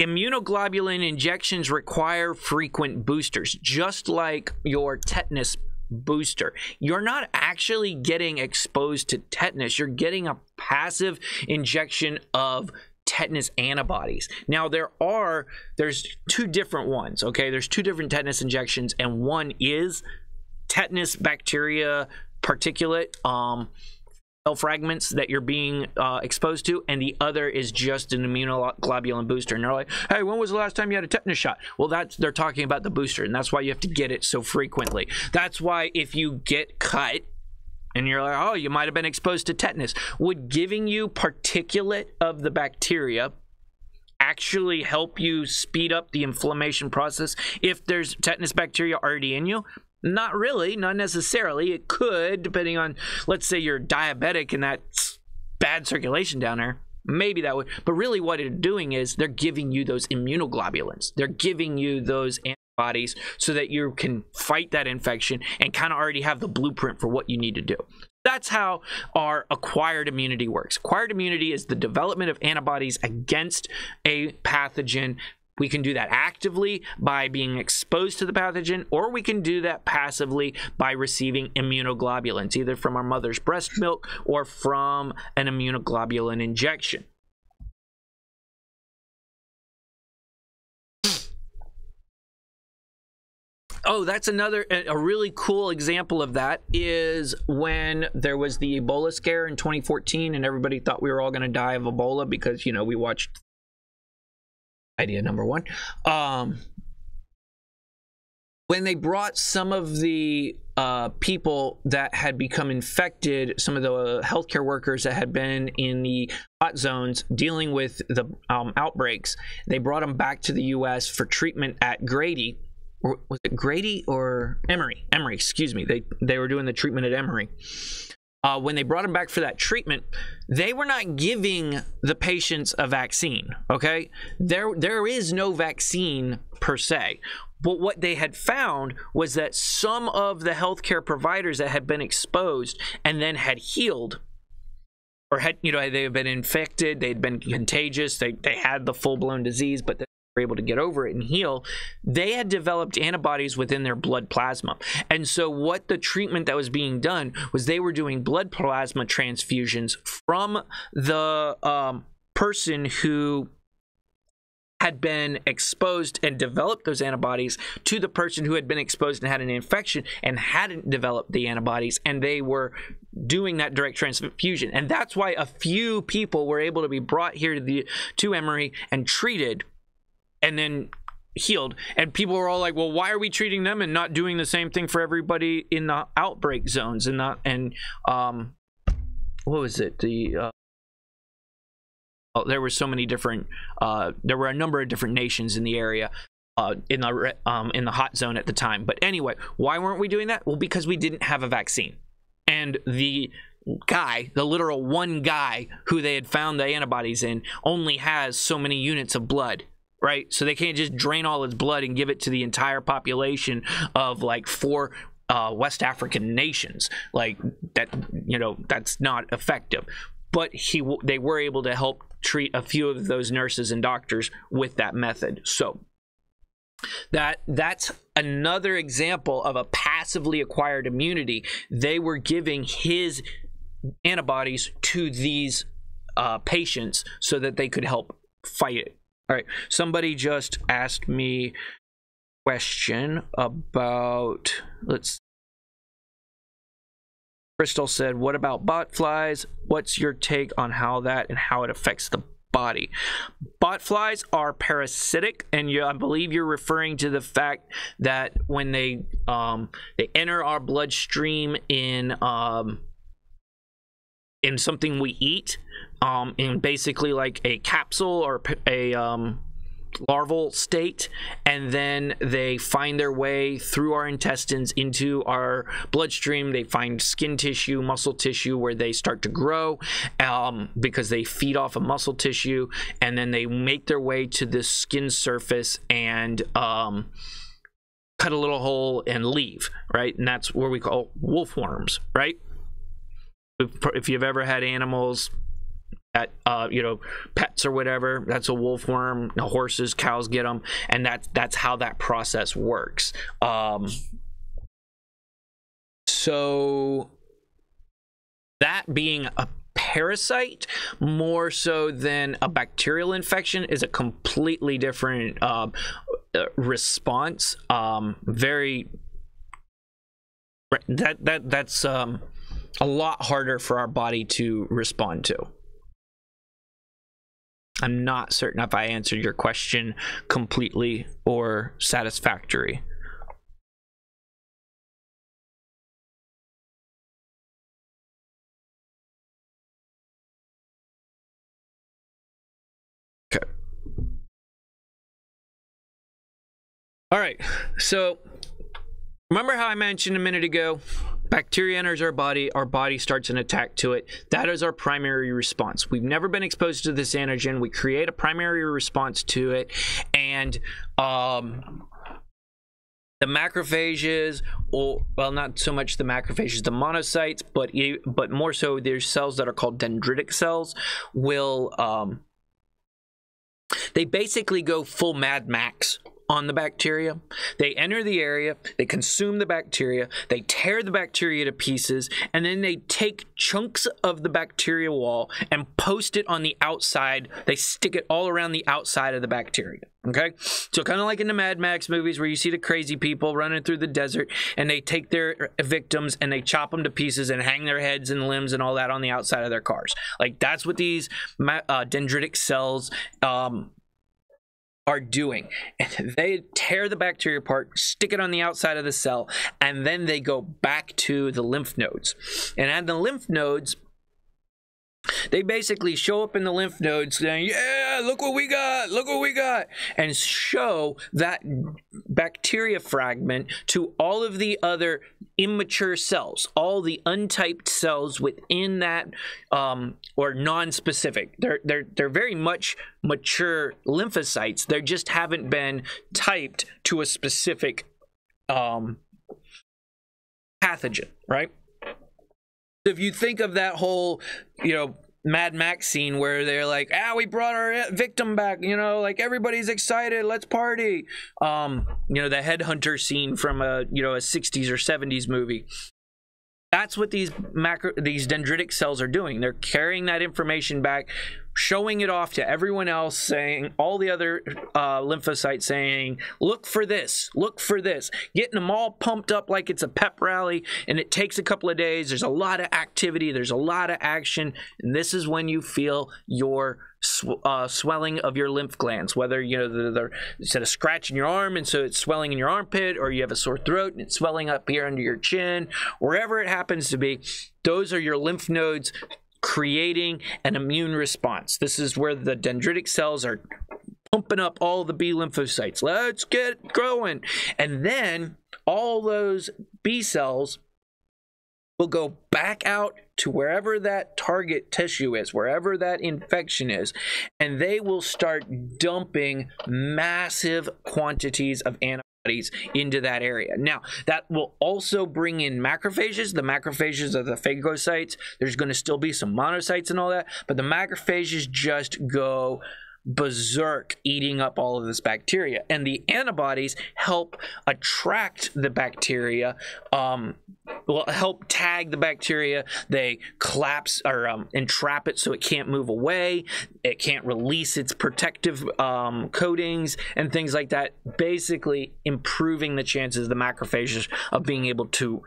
immunoglobulin injections require frequent boosters, just like your tetanus booster. You're not actually getting exposed to tetanus, you're getting a passive injection of tetanus antibodies. Now there are there's two different ones, okay? There's two different tetanus injections and one is tetanus bacteria particulate um cell fragments that you're being uh, exposed to, and the other is just an immunoglobulin booster. And they're like, "Hey, when was the last time you had a tetanus shot?" Well, that's they're talking about the booster, and that's why you have to get it so frequently. That's why if you get cut and you're like, "Oh, you might have been exposed to tetanus," would giving you particulate of the bacteria actually help you speed up the inflammation process if there's tetanus bacteria already in you? Not really, not necessarily. It could, depending on, let's say you're diabetic and that's bad circulation down there. Maybe that would, but really what it's doing is they're giving you those immunoglobulins. They're giving you those antibodies so that you can fight that infection and kind of already have the blueprint for what you need to do. That's how our acquired immunity works. Acquired immunity is the development of antibodies against a pathogen. We can do that actively by being exposed to the pathogen, or we can do that passively by receiving immunoglobulins, either from our mother's breast milk or from an immunoglobulin injection. Oh, that's another a really cool example of that is when there was the Ebola scare in 2014 and everybody thought we were all going to die of Ebola because, you know, we watched idea number 1. Um when they brought some of the uh, people that had become infected, some of the uh, healthcare workers that had been in the hot zones dealing with the um, outbreaks, they brought them back to the U.S. for treatment at Grady or was it Grady or Emory? Emory, excuse me. They they were doing the treatment at Emory. Uh, when they brought him back for that treatment, they were not giving the patients a vaccine. Okay, there there is no vaccine per se. But what they had found was that some of the healthcare providers that had been exposed and then had healed or had you know they had been infected they'd been contagious they, they had the full-blown disease but were able to get over it and heal, they had developed antibodies within their blood plasma. And so, what the treatment that was being done was they were doing blood plasma transfusions from the um, person who had been exposed and developed those antibodies to the person who had been exposed and had an infection and hadn't developed the antibodies and they were doing that direct transfusion and that's why a few people were able to be brought here to the to Emory and treated and then healed and people were all like well why are we treating them and not doing the same thing for everybody in the outbreak zones and not and um what was it the uh, oh, there were so many different uh there were a number of different nations in the area uh, in the um, in the hot zone at the time. But anyway, why weren't we doing that? Well, because we didn't have a vaccine, and the guy, the literal one guy who they had found the antibodies in, only has so many units of blood right? So they can't just drain all its blood and give it to the entire population of like four uh, West African nations. Like that, you know, that's not effective. But he, they were able to help treat a few of those nurses and doctors with that method. So that that's another example of a passively acquired immunity. They were giving his antibodies to these uh, patients so that they could help fight it all right. Somebody just asked me question about let's Crystal said, "What about bot flies? What's your take on how that and how it affects the body?" Bot flies are parasitic, and you, I believe you're referring to the fact that when they um, they enter our bloodstream in um, in something we eat, um, in basically like a capsule or a um, larval state, and then they find their way through our intestines into our bloodstream. They find skin tissue, muscle tissue where they start to grow um, because they feed off of muscle tissue, and then they make their way to the skin surface and um, cut a little hole and leave, right? And that's where we call wolf worms, right? If you've ever had animals that uh, you know pets or whatever that's a wolf worm horses cows get them and that's that's how that process works. Um, so that being a parasite more so than a bacterial infection is a completely different uh, response. Um, very that that that's um a lot harder for our body to respond to. I'm not certain if I answered your question completely or satisfactory. Okay. All right. So remember how I mentioned a minute ago Bacteria enters our body, our body starts an attack to it. That is our primary response. We've never been exposed to this antigen. We create a primary response to it, and um, the macrophages, or well, not so much the macrophages, the monocytes, but but more so, there's cells that are called dendritic cells. Will um, they basically go full Mad Max on the bacteria. They enter the area, they consume the bacteria, they tear the bacteria to pieces, and then they take chunks of the bacteria wall and post it on the outside. They stick it all around the outside of the bacteria. Okay, so kind of like in the Mad Max movies where you see the crazy people running through the desert and they take their victims and they chop them to pieces and hang their heads and limbs and all that on the outside of their cars. Like that's what these uh, dendritic cells um, are doing. And they tear the bacteria apart, stick it on the outside of the cell, and then they go back to the lymph nodes. And at the lymph nodes, they basically show up in the lymph nodes saying, Yeah, look what we got, look what we got, and show that bacteria fragment to all of the other immature cells, all the untyped cells within that, um, or non-specific. They're they're they're very much mature lymphocytes. They just haven't been typed to a specific um, pathogen, right? If you think of that whole, you know, Mad Max scene where they're like, "Ah, we brought our victim back," you know, like everybody's excited, let's party. Um, you know, the headhunter scene from a you know a 60s or 70s movie. That's what these macro these dendritic cells are doing. They're carrying that information back showing it off to everyone else, saying all the other uh, lymphocytes saying, "Look for this, look for this," getting them all pumped up like it's a pep rally. And it takes a couple of days. There's a lot of activity. There's a lot of action, and this is when you feel your sw- uh, swelling of your lymph glands. Whether you know they're, they're instead of scratching your arm and so it's swelling in your armpit, or you have a sore throat and it's swelling up here under your chin, wherever it happens to be. Those are your lymph nodes creating an immune response. This is where the dendritic cells are pumping up all the B lymphocytes. Let's get growing. And then all those B cells will go back out to wherever that target tissue is, wherever that infection is, and they will start dumping massive quantities of antibodies into that area. Now, that will also bring in macrophages. The macrophages are the phagocytes. There's going to still be some monocytes and all that, but the macrophages just go berserk eating up all of this bacteria. And the antibodies help attract the bacteria um, help tag the bacteria. They collapse or um, entrap it so it can't move away. It can't release its protective um, coatings and things like that basically improving the chances of the macrophages of being able to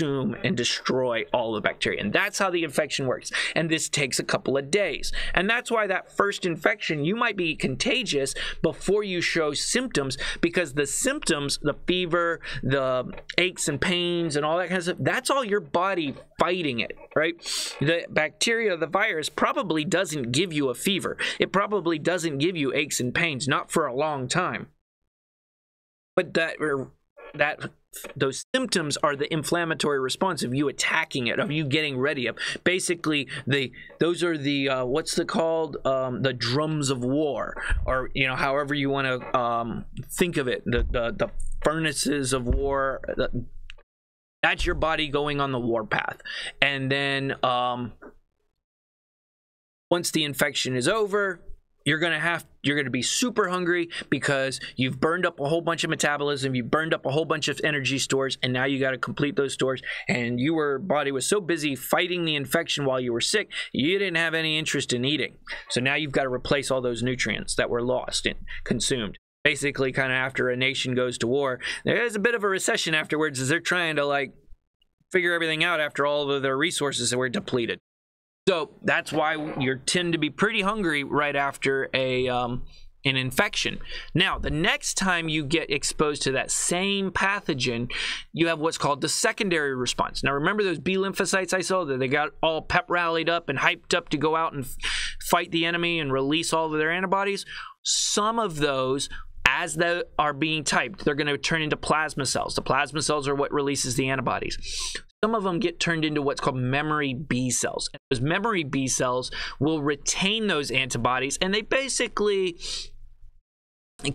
consume and destroy all the bacteria. And that's how the infection works. And this takes a couple of days. And that's why that first infection, you might be contagious before you show symptoms because the symptoms, the fever, the aches and pains, and all that kind of stuff, that's all your body fighting it, right? The bacteria, the virus probably doesn't give you a fever. It probably doesn't give you aches and pains, not for a long time. But that that those symptoms are the inflammatory response of you attacking it of you getting ready of basically the those are the uh, what's the called? Um, the drums of war or you know however you want to um, think of it. The, the, the furnaces of war the, that's your body going on the war path. And then um, once the infection is over you're going to have you're going to be super hungry because you've burned up a whole bunch of metabolism you've burned up a whole bunch of energy stores and now you got to complete those stores. And your body was so busy fighting the infection while you were sick you didn't have any interest in eating. So now you've got to replace all those nutrients that were lost and consumed. Basically kind of after a nation goes to war there's a bit of a recession afterwards as they're trying to like figure everything out after all of their resources were depleted. So that's why you tend to be pretty hungry right after a um, an infection. Now, the next time you get exposed to that same pathogen, you have what's called the secondary response. Now, remember those B lymphocytes I saw that they got all pep rallied up and hyped up to go out and fight the enemy and release all of their antibodies? Some of those as they are being typed, they're going to turn into plasma cells. The plasma cells are what releases the antibodies. Some of them get turned into what's called memory B cells. And those memory B cells will retain those antibodies, and they basically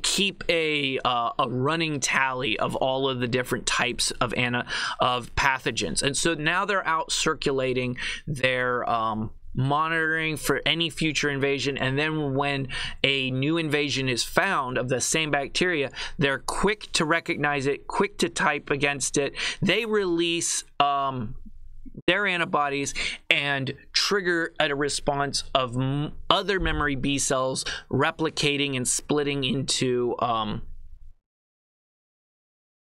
keep a uh, a running tally of all of the different types of ana of pathogens and so now they're out circulating their um, monitoring for any future invasion. And then when a new invasion is found of the same bacteria they're quick to recognize it quick to type against it. They release um, their antibodies and trigger a response of other memory B cells replicating and splitting into um,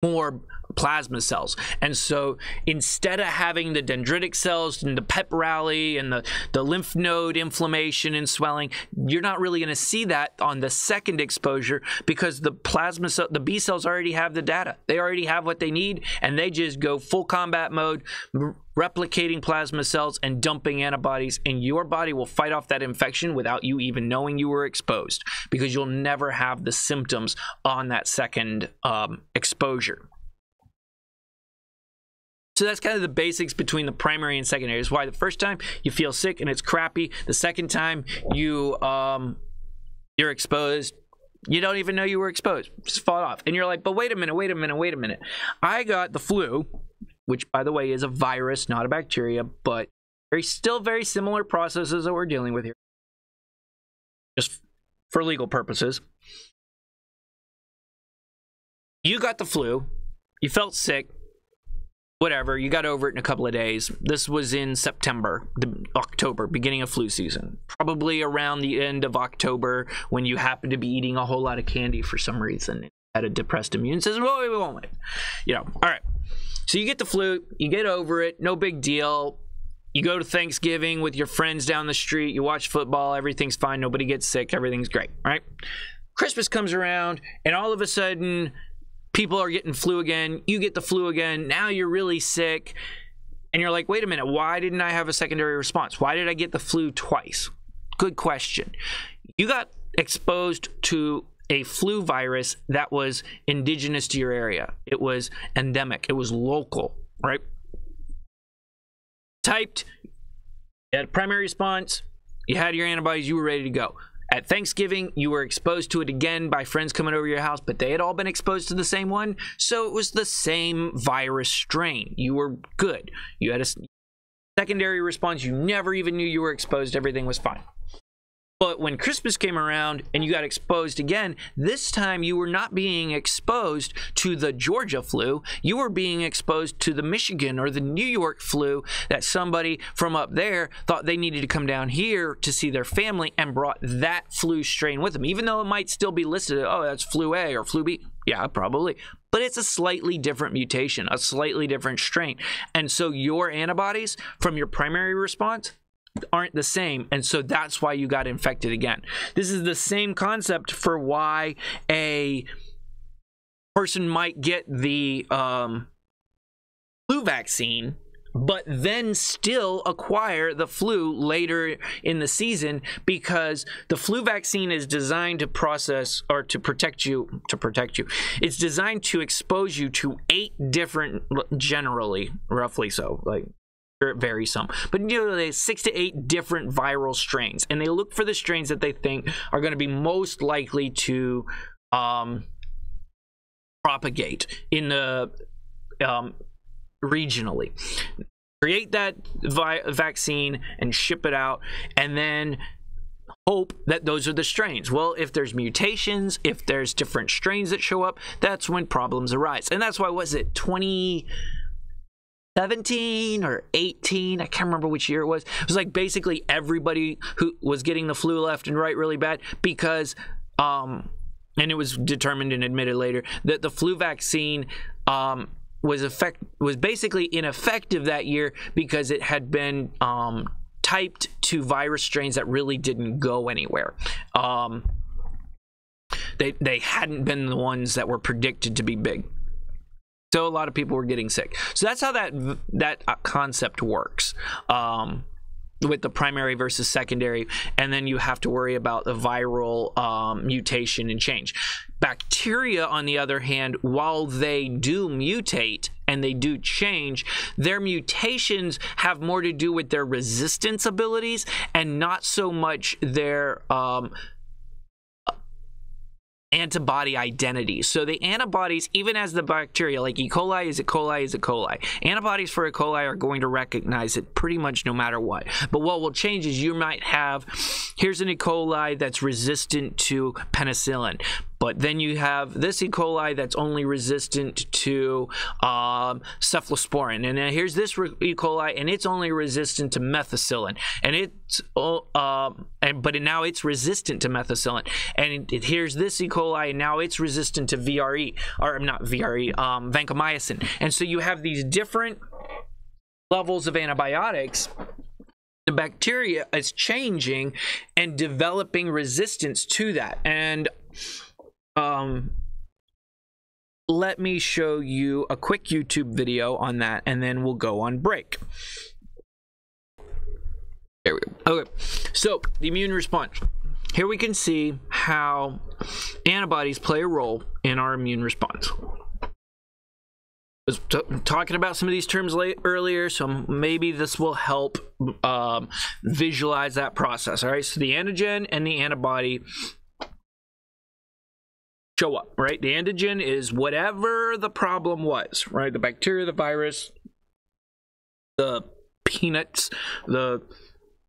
more plasma cells. And so instead of having the dendritic cells and the pep rally and the, the lymph node inflammation and swelling, you're not really going to see that on the second exposure because the plasma cell, the B cells already have the data. They already have what they need and they just go full combat mode, replicating plasma cells and dumping antibodies and your body will fight off that infection without you even knowing you were exposed because you'll never have the symptoms on that second um, exposure. So that's kind of the basics between the primary and secondary. Is why the first time you feel sick and it's crappy. The second time you um, you're exposed, you don't even know you were exposed. Just fall off, and you're like, but wait a minute, wait a minute, wait a minute. I got the flu, which by the way is a virus, not a bacteria, but very still very similar processes that we're dealing with here, just for legal purposes. You got the flu. You felt sick whatever, you got over it in a couple of days. This was in September, the, October, beginning of flu season. Probably around the end of October when you happen to be eating a whole lot of candy for some reason. Had a depressed immune system. Oh, we won't. You know, all right. So you get the flu, you get over it, no big deal. You go to Thanksgiving with your friends down the street, you watch football, everything's fine, nobody gets sick, everything's great, right? Christmas comes around, and all of a sudden, people are getting flu again, you get the flu again, now you're really sick. And you're like, wait a minute, why didn't I have a secondary response? Why did I get the flu twice? Good question. You got exposed to a flu virus that was indigenous to your area. It was endemic. It was local, right? Typed, you had a primary response, you had your antibodies, you were ready to go. At Thanksgiving, you were exposed to it again by friends coming over your house, but they had all been exposed to the same one. So it was the same virus strain. You were good. You had a secondary response. You never even knew you were exposed. Everything was fine. But when Christmas came around and you got exposed again, this time you were not being exposed to the Georgia flu. You were being exposed to the Michigan or the New York flu that somebody from up there thought they needed to come down here to see their family and brought that flu strain with them. Even though it might still be listed, oh, that's flu A or flu B. Yeah, probably. But it's a slightly different mutation, a slightly different strain. And so your antibodies from your primary response aren't the same and so that's why you got infected again. This is the same concept for why a person might get the um, flu vaccine but then still acquire the flu later in the season because the flu vaccine is designed to process or to protect you to protect you. It's designed to expose you to eight different generally roughly so like it varies some, but you nearly six to eight different viral strains, and they look for the strains that they think are going to be most likely to um, propagate in the um, regionally. Create that vi- vaccine and ship it out, and then hope that those are the strains. Well, if there's mutations, if there's different strains that show up, that's when problems arise, and that's why was it 20 17 or 18 i can't remember which year it was it was like basically everybody who was getting the flu left and right really bad because um and it was determined and admitted later that the flu vaccine um was effect was basically ineffective that year because it had been um, typed to virus strains that really didn't go anywhere. Um, they they hadn't been the ones that were predicted to be big. So a lot of people were getting sick. So that's how that that uh, concept works. Um, with the primary versus secondary, and then you have to worry about the viral um, mutation and change. Bacteria, on the other hand, while they do mutate and they do change, their mutations have more to do with their resistance abilities and not so much their um, antibody identity. So the antibodies, even as the bacteria, like E. coli, is E. coli, is E. coli. Antibodies for E. coli are going to recognize it pretty much no matter what. But what will change is you might have, here's an E. coli that's resistant to penicillin. But then you have this E. coli that's only resistant to um, cephalosporin, and then here's this E. coli, and it's only resistant to methicillin, and it's uh, and but now it's resistant to methicillin, and it, it, here's this E. coli, and now it's resistant to VRE or not VRE, um, vancomycin, and so you have these different levels of antibiotics the bacteria is changing and developing resistance to that and um, let me show you a quick YouTube video on that, and then we'll go on break. There we go. Okay, so the immune response. Here we can see how antibodies play a role in our immune response. I was talking about some of these terms late, earlier, so maybe this will help um, visualize that process. All right, so the antigen and the antibody show up, right? The antigen is whatever the problem was, right? The bacteria, the virus, the peanuts, the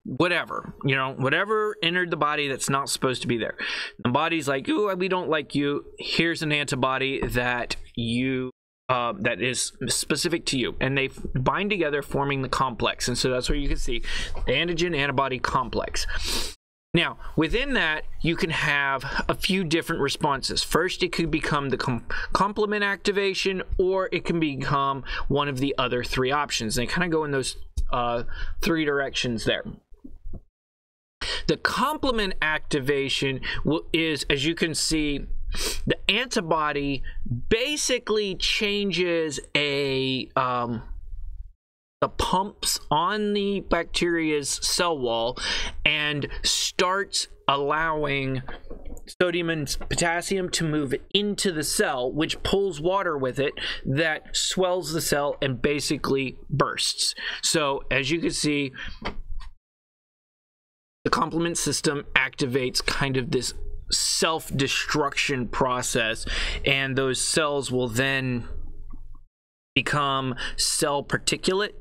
whatever, you know, whatever entered the body that's not supposed to be there. The body's like, "Ooh, we don't like you. Here's an antibody that you uh, that is specific to you, and they bind together, forming the complex. And so that's where you can see the antigen antibody complex. Now, within that, you can have a few different responses. First, it could become the com complement activation, or it can become one of the other three options. They kind of go in those uh, three directions there. The complement activation is, as you can see, the antibody basically changes a um, the pumps on the bacteria's cell wall and starts allowing sodium and potassium to move into the cell, which pulls water with it that swells the cell and basically bursts. So, as you can see, the complement system activates kind of this self destruction process, and those cells will then become cell particulate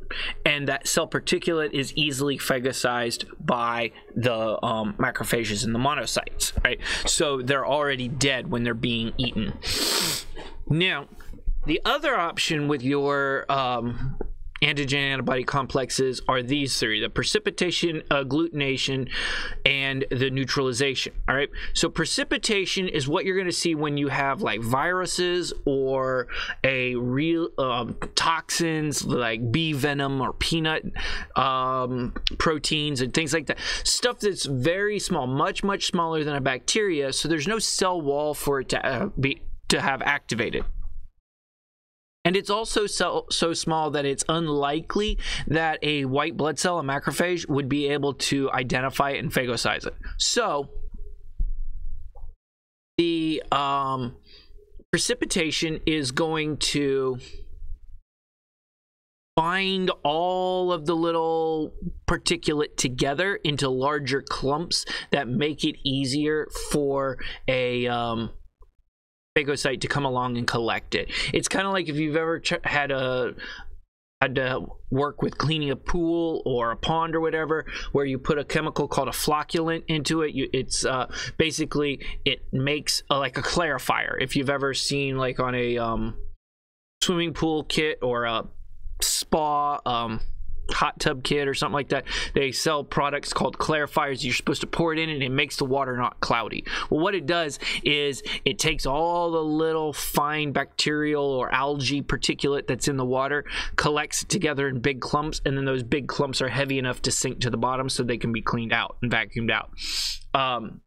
and that cell particulate is easily phagocytized by the um, macrophages and the monocytes right? So they're already dead when they're being eaten. Now the other option with your um, antigen antibody complexes are these three the precipitation agglutination and the neutralization all right? So precipitation is what you're going to see when you have like viruses or a real um, toxins like bee venom or peanut um, proteins and things like that. Stuff that's very small much much smaller than a bacteria so there's no cell wall for it to uh, be to have activated and it's also so, so small that it's unlikely that a white blood cell, a macrophage, would be able to identify it and phagocyze it. So the um, precipitation is going to bind all of the little particulate together into larger clumps that make it easier for a um, phagocyte to come along and collect it. It's kind of like if you've ever had a had to work with cleaning a pool or a pond or whatever where you put a chemical called a flocculant into it you, it's uh, basically it makes a, like a clarifier if you've ever seen like on a um, swimming pool kit or a spa um, hot tub kit or something like that. They sell products called clarifiers. You're supposed to pour it in and it makes the water not cloudy. Well, what it does is it takes all the little fine bacterial or algae particulate that's in the water, collects it together in big clumps, and then those big clumps are heavy enough to sink to the bottom so they can be cleaned out and vacuumed out. Um,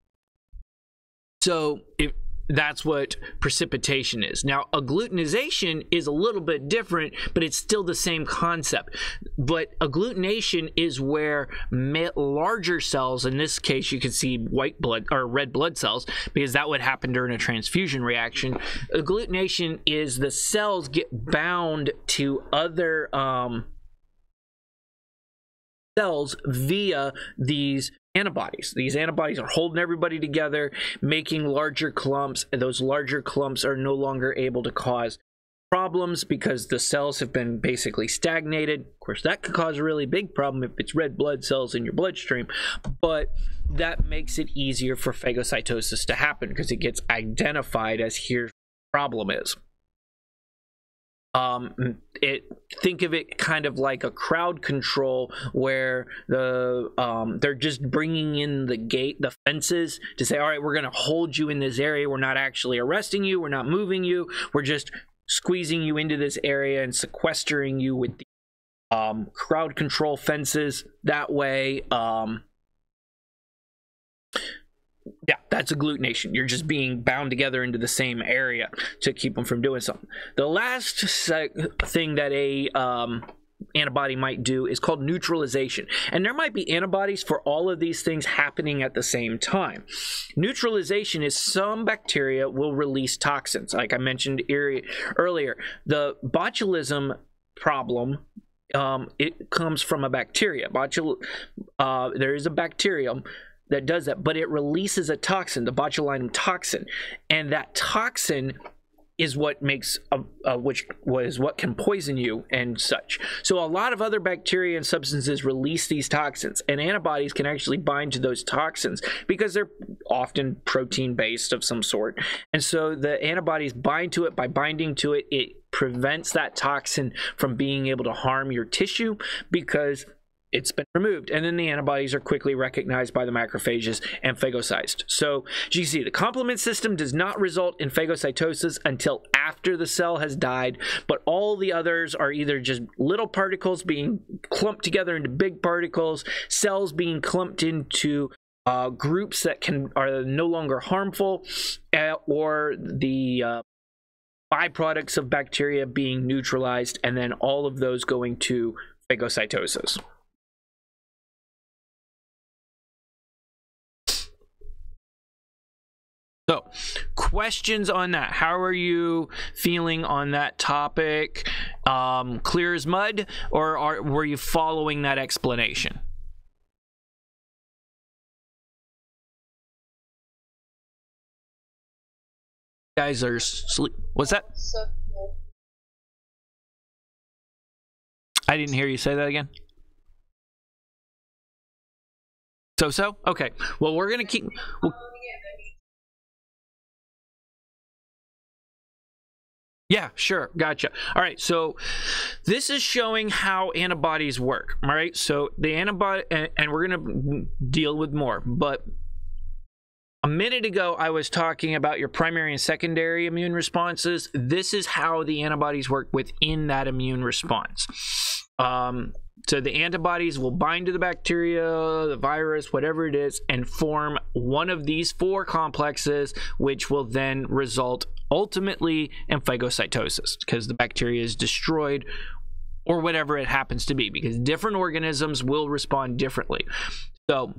so if that's what precipitation is. Now, agglutination is a little bit different, but it's still the same concept. But agglutination is where larger cells, in this case, you can see white blood or red blood cells, because that would happen during a transfusion reaction. Agglutination is the cells get bound to other um, cells via these antibodies. These antibodies are holding everybody together, making larger clumps, and those larger clumps are no longer able to cause problems because the cells have been basically stagnated. Of course, that could cause a really big problem if it's red blood cells in your bloodstream, but that makes it easier for phagocytosis to happen because it gets identified as here problem is um, it think of it kind of like a crowd control where the um, they're just bringing in the gate the fences to say all right we're going to hold you in this area. We're not actually arresting you. We're not moving you. We're just squeezing you into this area and sequestering you with the um, crowd control fences that way um, yeah, that's agglutination. You're just being bound together into the same area to keep them from doing something. The last thing that a um, antibody might do is called neutralization. And there might be antibodies for all of these things happening at the same time. Neutralization is some bacteria will release toxins. Like I mentioned earlier, the botulism problem um, it comes from a bacteria. Botul- uh, there is a bacterium that does that, but it releases a toxin, the botulinum toxin, and that toxin is what makes a, a, which was what can poison you and such. So a lot of other bacteria and substances release these toxins, and antibodies can actually bind to those toxins because they're often protein based of some sort. And so the antibodies bind to it by binding to it. It prevents that toxin from being able to harm your tissue because it's been removed. And then the antibodies are quickly recognized by the macrophages and phagocytized. So, you see, the complement system does not result in phagocytosis until after the cell has died, but all the others are either just little particles being clumped together into big particles, cells being clumped into uh, groups that can are no longer harmful, uh, or the uh, byproducts of bacteria being neutralized, and then all of those going to phagocytosis. So, questions on that? How are you feeling on that topic? Um, clear as mud, or are, were you following that explanation? guys are sleep. What's that? I didn't hear you say that again. So so? Okay. Well, we're gonna keep. We'll, Yeah, sure. Gotcha. All right. So this is showing how antibodies work. All right. So the antibody, and, and we're going to deal with more, but a minute ago, I was talking about your primary and secondary immune responses. This is how the antibodies work within that immune response. Um, so the antibodies will bind to the bacteria, the virus, whatever it is, and form one of these four complexes, which will then result ultimately phagocytosis because the bacteria is destroyed or whatever it happens to be because different organisms will respond differently. So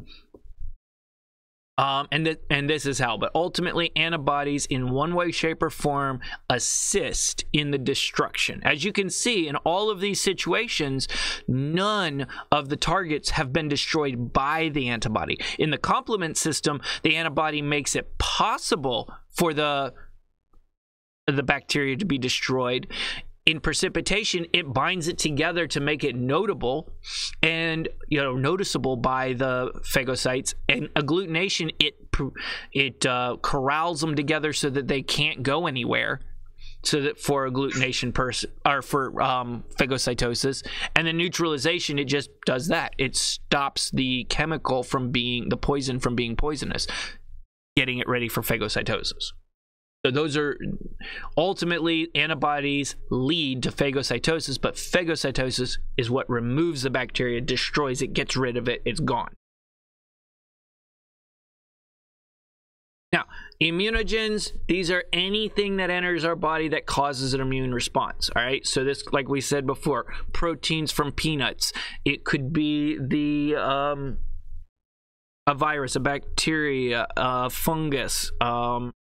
um, and th- and this is how, but ultimately, antibodies in one way, shape, or form assist in the destruction. As you can see, in all of these situations, none of the targets have been destroyed by the antibody. In the complement system, the antibody makes it possible for the the bacteria to be destroyed. In precipitation it binds it together to make it notable and you know noticeable by the phagocytes and agglutination. It it uh, corrals them together so that they can't go anywhere so that for agglutination person or for um, phagocytosis and then neutralization it just does that. It stops the chemical from being the poison from being poisonous getting it ready for phagocytosis so those are ultimately antibodies lead to phagocytosis but phagocytosis is what removes the bacteria destroys it gets rid of it it's gone Now, immunogens, these are anything that enters our body that causes an immune response. All right. So, this, like we said before, proteins from peanuts. It could be the, um, a virus, a bacteria, a fungus, um,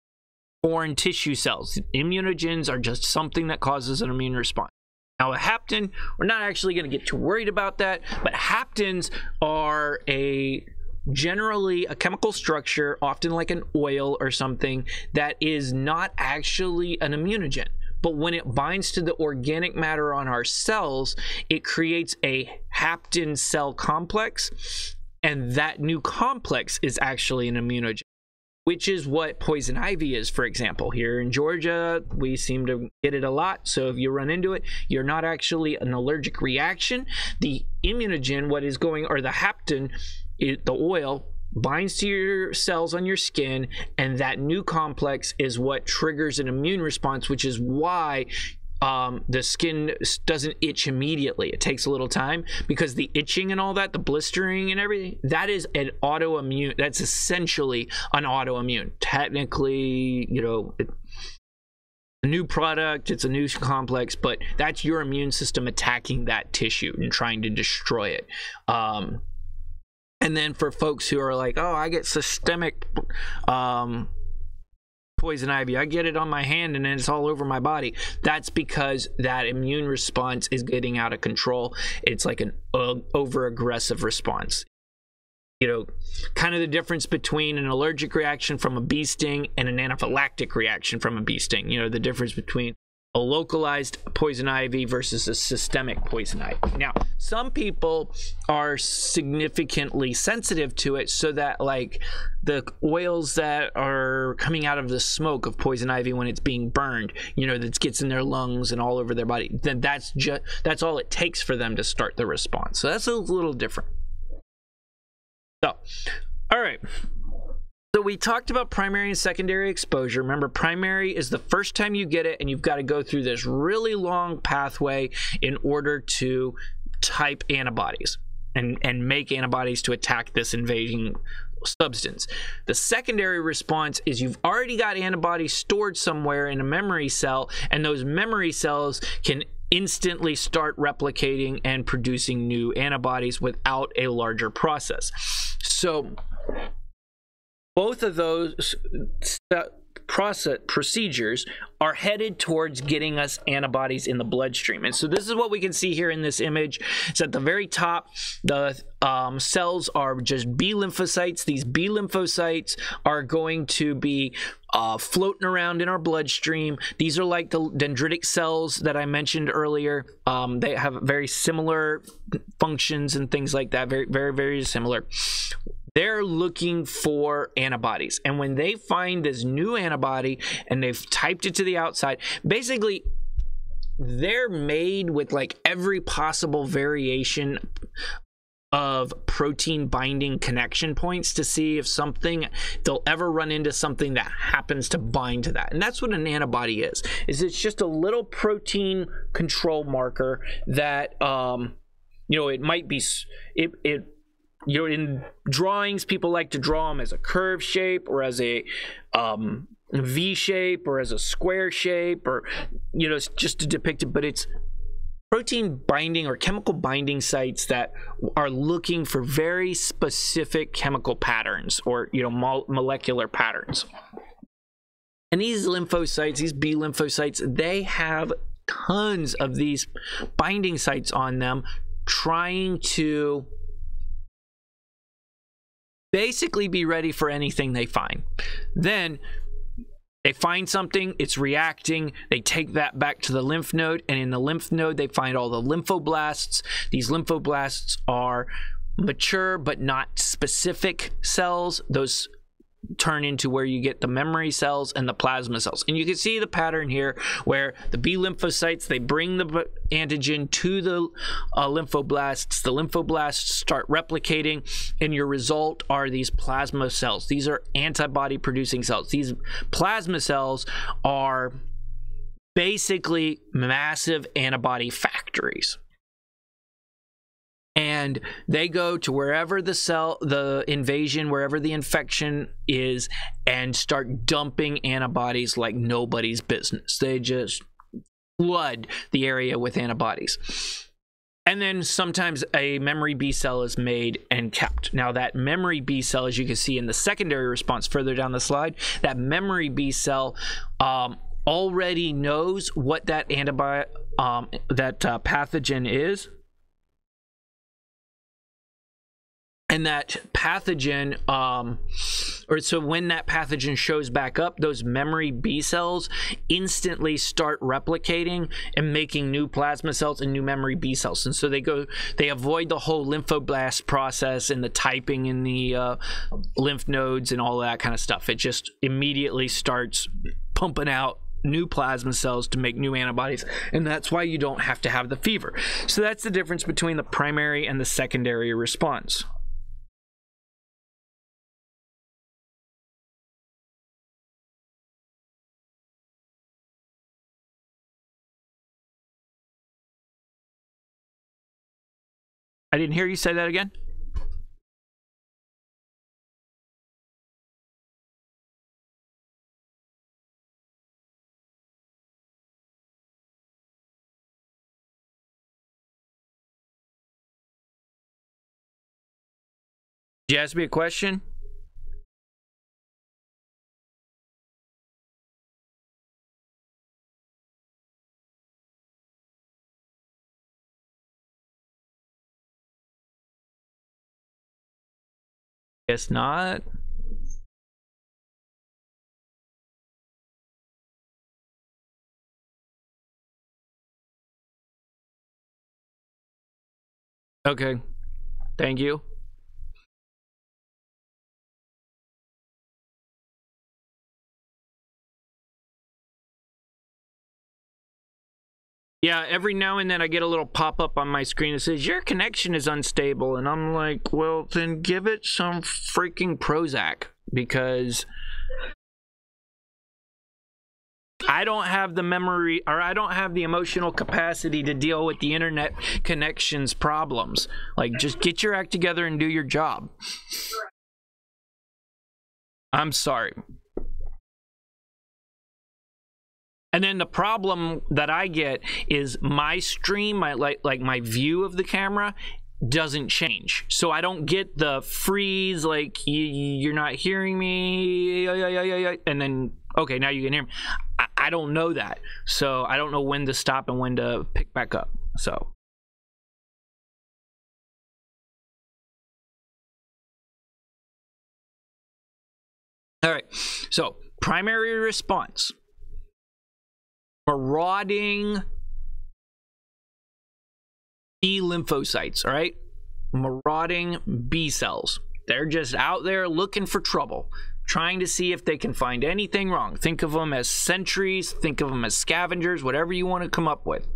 foreign tissue cells. Immunogens are just something that causes an immune response. Now, a hapten, we're not actually going to get too worried about that, but haptens are a generally a chemical structure, often like an oil or something, that is not actually an immunogen. But when it binds to the organic matter on our cells, it creates a hapten cell complex. And that new complex is actually an immunogen, which is what poison ivy is, for example. Here in Georgia, we seem to get it a lot. So if you run into it, you're not actually an allergic reaction. The immunogen, what is going, or the hapten, it, the oil binds to your cells on your skin, and that new complex is what triggers an immune response, which is why um, the skin doesn't itch immediately. It takes a little time because the itching and all that, the blistering and everything, that is an autoimmune. That's essentially an autoimmune. Technically, you know, it, a new product, it's a new complex, but that's your immune system attacking that tissue and trying to destroy it. Um, and then for folks who are like, oh, I get systemic um, poison ivy, I get it on my hand and then it's all over my body. That's because that immune response is getting out of control. It's like an uh, over aggressive response. You know, kind of the difference between an allergic reaction from a bee sting and an anaphylactic reaction from a bee sting. You know, the difference between a localized poison ivy versus a systemic poison ivy. Now, some people are significantly sensitive to it so that like the oils that are coming out of the smoke of poison ivy when it's being burned, you know, that gets in their lungs and all over their body, then that's just that's all it takes for them to start the response. So that's a little different. So, all right. So we talked about primary and secondary exposure. Remember, primary is the first time you get it, and you've got to go through this really long pathway in order to type antibodies and, and make antibodies to attack this invading substance. The secondary response is you've already got antibodies stored somewhere in a memory cell, and those memory cells can instantly start replicating and producing new antibodies without a larger process. So both of those process procedures are headed towards getting us antibodies in the bloodstream. And so this is what we can see here in this image. It's at the very top. The um, cells are just B lymphocytes. These B lymphocytes are going to be uh, floating around in our bloodstream. These are like the dendritic cells that I mentioned earlier. Um, they have very similar functions and things like that. Very, very, very similar they're looking for antibodies. And when they find this new antibody and they've typed it to the outside, basically they're made with like every possible variation of protein binding connection points to see if something they'll ever run into something that happens to bind to that and that's what an antibody is is it's just a little protein control marker that um you know it might be it, it you know, in drawings, people like to draw them as a curve shape or as a um, V shape or as a square shape or, you know, it's just to depict it. But it's protein binding or chemical binding sites that are looking for very specific chemical patterns or, you know, mo- molecular patterns. And these lymphocytes, these B lymphocytes, they have tons of these binding sites on them trying to basically be ready for anything they find. Then they find something, it's reacting, they take that back to the lymph node, and in the lymph node, they find all the lymphoblasts. These lymphoblasts are mature but not specific cells. Those turn into where you get the memory cells and the plasma cells. And you can see the pattern here where the B lymphocytes, they bring the antigen to the uh, lymphoblasts. The lymphoblasts start replicating, and your result are these plasma cells. These are antibody producing cells. These plasma cells are basically massive antibody factories and they go to wherever the cell the invasion wherever the infection is and start dumping antibodies like nobody's business. They just flood the area with antibodies. And then sometimes a memory B cell is made and kept. Now, that memory B cell, as you can see in the secondary response further down the slide, that memory B cell um, already knows what that antibody, um, that uh, pathogen is and that pathogen um, or so when that pathogen shows back up those memory b cells instantly start replicating and making new plasma cells and new memory b cells. And so they go they avoid the whole lymphoblast process and the typing in the uh, lymph nodes and all that kind of stuff. It just immediately starts pumping out new plasma cells to make new antibodies. And that's why you don't have to have the fever. So that's the difference between the primary and the secondary response I didn't hear you say that again. Did you ask me a question? Guess not. Okay. Thank you. Yeah, every now and then I get a little pop up on my screen that says your connection is unstable, and I'm like, well, then give it some freaking Prozac because I don't have the memory or I don't have the emotional capacity to deal with the internet connections problems. Like, just get your act together and do your job. I'm sorry. And then the problem that I get is my stream, my like like my view of the camera doesn't change. So I don't get the freeze like you're not hearing me and then okay, now you can hear me. I, I don't know that. So I don't know when to stop and when to pick back up. So All right. So, primary response marauding B lymphocytes, all right? Marauding B cells. They're just out there looking for trouble, trying to see if they can find anything wrong. Think of them as sentries, think of them as scavengers, whatever you want to come up with.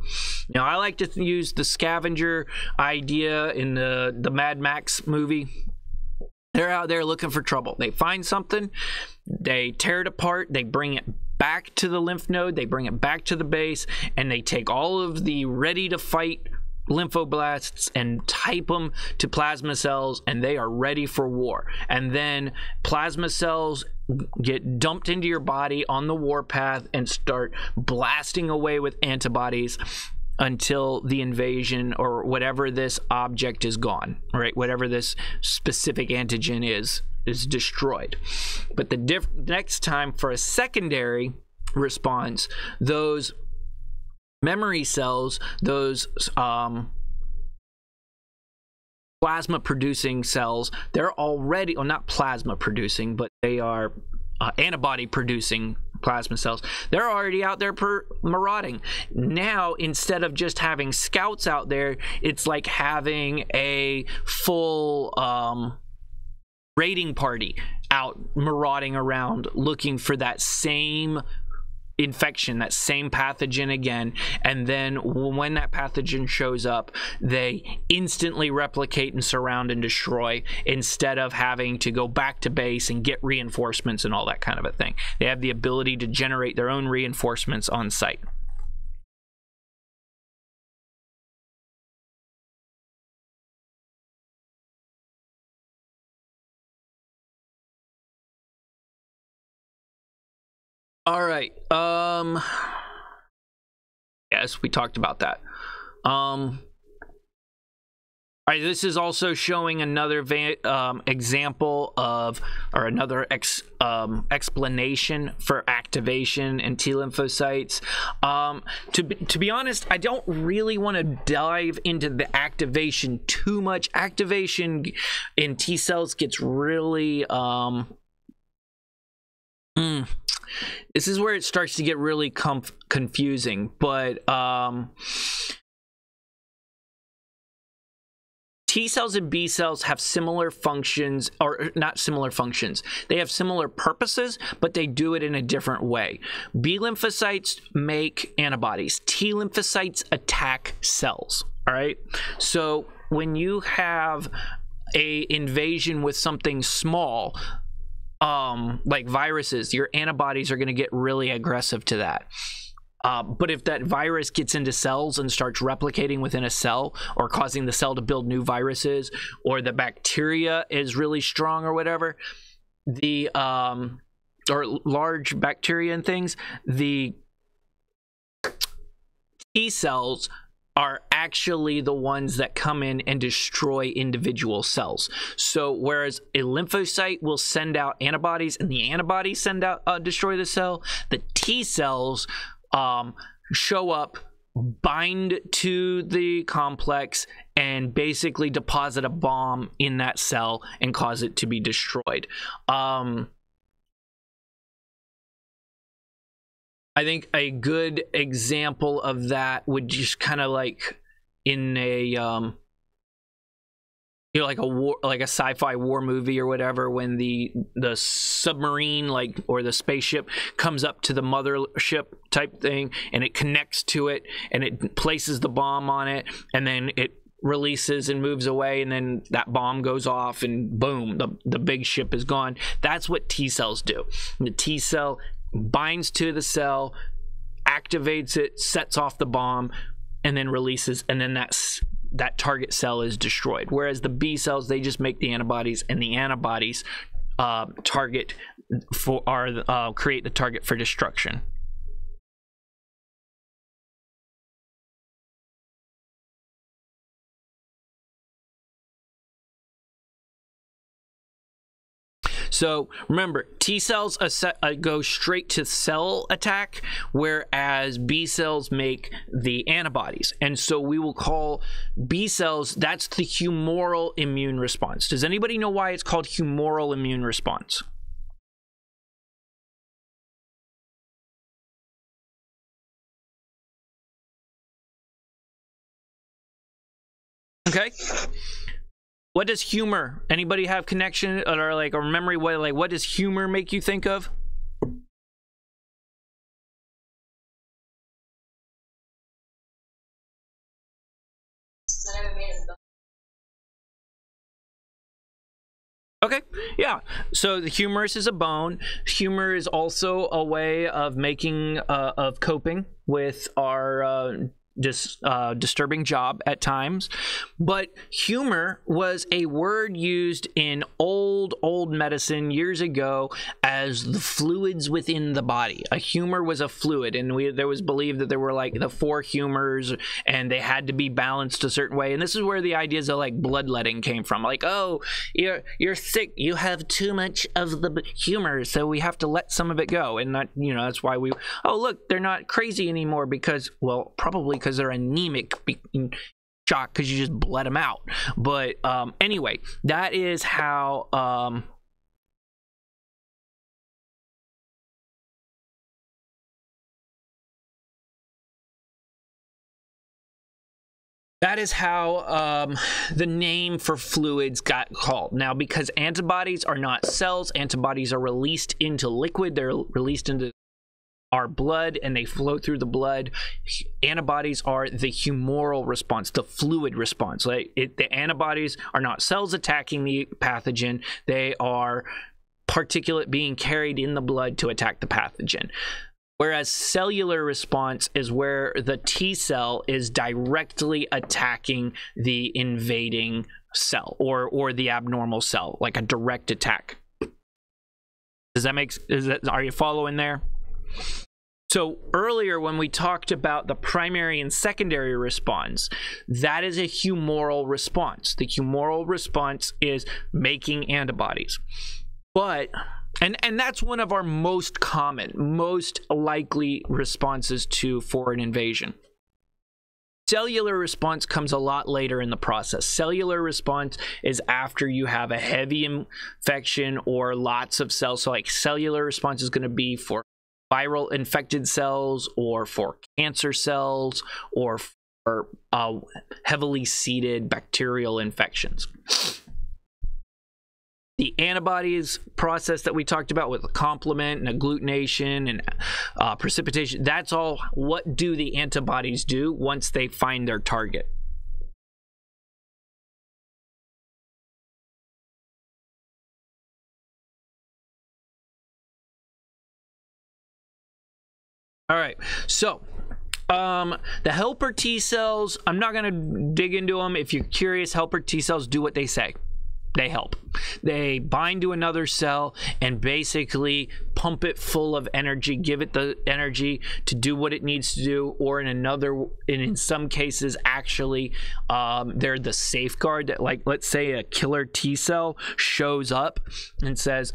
Now, I like to use the scavenger idea in the, the Mad Max movie. They're out there looking for trouble. They find something, they tear it apart, they bring it back to the lymph node, they bring it back to the base, and they take all of the ready to fight lymphoblasts and type them to plasma cells and they are ready for war. And then plasma cells get dumped into your body on the warpath and start blasting away with antibodies until the invasion or whatever this object is gone right? Whatever this specific antigen is is destroyed. But the diff- next time for a secondary response, those memory cells, those um, plasma producing cells, they're already, well, not plasma producing, but they are uh, antibody producing plasma cells. They're already out there per marauding. Now, instead of just having scouts out there, it's like having a full um, raiding party out marauding around looking for that same infection, that same pathogen again. And then when that pathogen shows up, they instantly replicate and surround and destroy instead of having to go back to base and get reinforcements and all that kind of a thing. They have the ability to generate their own reinforcements on site. All right. Um Yes, we talked about that. Um all right, this is also showing another um, example of, or another ex, um, explanation for activation and T lymphocytes. Um, to, be, to be honest, I don't really want to dive into the activation too much. Activation in T cells gets really um, Mm. This is where it starts to get really confusing, but um, T cells and B cells have similar functions, or not similar functions. They have similar purposes, but they do it in a different way. B lymphocytes make antibodies. T lymphocytes attack cells. All right. So when you have a invasion with something small, um, like viruses, your antibodies are going to get really aggressive to that. Uh, but if that virus gets into cells and starts replicating within a cell or causing the cell to build new viruses or the bacteria is really strong or whatever, the um, or large bacteria and things, the T cells are actually the ones that come in and destroy individual cells. So whereas a lymphocyte will send out antibodies and the antibodies send out uh, destroy the cell, the T cells um, show up bind to the complex and basically deposit a bomb in that cell and cause it to be destroyed. Um, I think a good example of that would just kind of like in a um you know like a war like a sci-fi war movie or whatever when the the submarine like or the spaceship comes up to the mothership type thing and it connects to it and it places the bomb on it and then it releases and moves away and then that bomb goes off and boom the, the big ship is gone. That's what t cells do. The t cell binds to the cell, activates it, sets off the bomb, and then releases, and then that's that target cell is destroyed. Whereas the B cells, they just make the antibodies, and the antibodies uh, target for are uh, create the target for destruction. So remember, T cells uh, go straight to cell attack, whereas B cells make the antibodies. And so we will call B cells, that's the humoral immune response. Does anybody know why it's called humoral immune response? Okay. What does humor? Anybody have connection or like or memory? What like what does humor make you think of? Okay, yeah. So the humerus is a bone. Humor is also a way of making, uh, of coping with our uh, dis, uh, disturbing job at times. But humor was a word used in old, old medicine years ago as the fluids within the body. A humor was a fluid, and we, there was believed that there were like the four humors, and they had to be balanced a certain way. And this is where the ideas of like bloodletting came from. Like, oh, you're you're sick, you have too much of the humor, so we have to let some of it go. And not, you know, that's why we. Oh, look, they're not crazy anymore because, well, probably because they're anemic shock because you just bled them out. But um, anyway, that is how. Um, that is how um, the name for fluids got called. Now, because antibodies are not cells, antibodies are released into liquid, they're released into our blood and they flow through the blood. Antibodies are the humoral response, the fluid response. Like it, the antibodies are not cells attacking the pathogen, they are particulate being carried in the blood to attack the pathogen. Whereas cellular response is where the T cell is directly attacking the invading cell or or the abnormal cell, like a direct attack. Does that make is that are you following there? So earlier when we talked about the primary and secondary response, that is a humoral response. The humoral response is making antibodies. But and and that's one of our most common, most likely responses to foreign invasion. Cellular response comes a lot later in the process. Cellular response is after you have a heavy infection or lots of cells. So, like, cellular response is going to be for viral infected cells or for cancer cells or for uh, heavily seeded bacterial infections. The antibodies process that we talked about with complement and agglutination and uh, precipitation, that's all what do the antibodies do once they find their target. All right. So, um, the helper T cells, I'm not going to dig into them. If you're curious, helper T cells do what they say. They help. They bind to another cell and basically pump it full of energy, give it the energy to do what it needs to do, or in another, and in some cases, actually, um, they're the safeguard that, like, let's say a killer T cell shows up and says,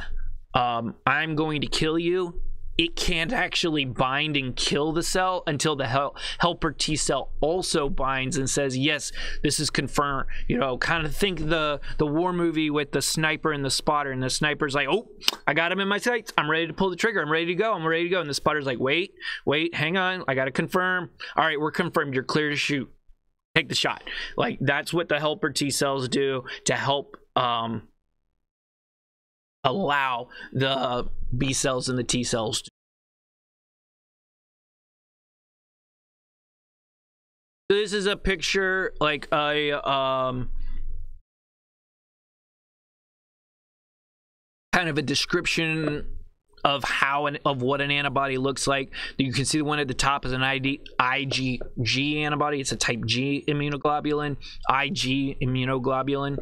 um, I'm going to kill you it can't actually bind and kill the cell until the hel- helper T cell also binds and says, "Yes, this is confirmed." You know, kind of think the the war movie with the sniper and the spotter, and the sniper's like, "Oh, I got him in my sights. I'm ready to pull the trigger. I'm ready to go. I'm ready to go." And the spotter's like, "Wait, wait, hang on. I got to confirm. All right, we're confirmed. You're clear to shoot. Take the shot." Like that's what the helper T cells do to help um, allow the B cells and the T cells. So this is a picture like a um kind of a description of how an, of what an antibody looks like. You can see the one at the top is an ID, IgG antibody. It's a type G immunoglobulin, Ig immunoglobulin,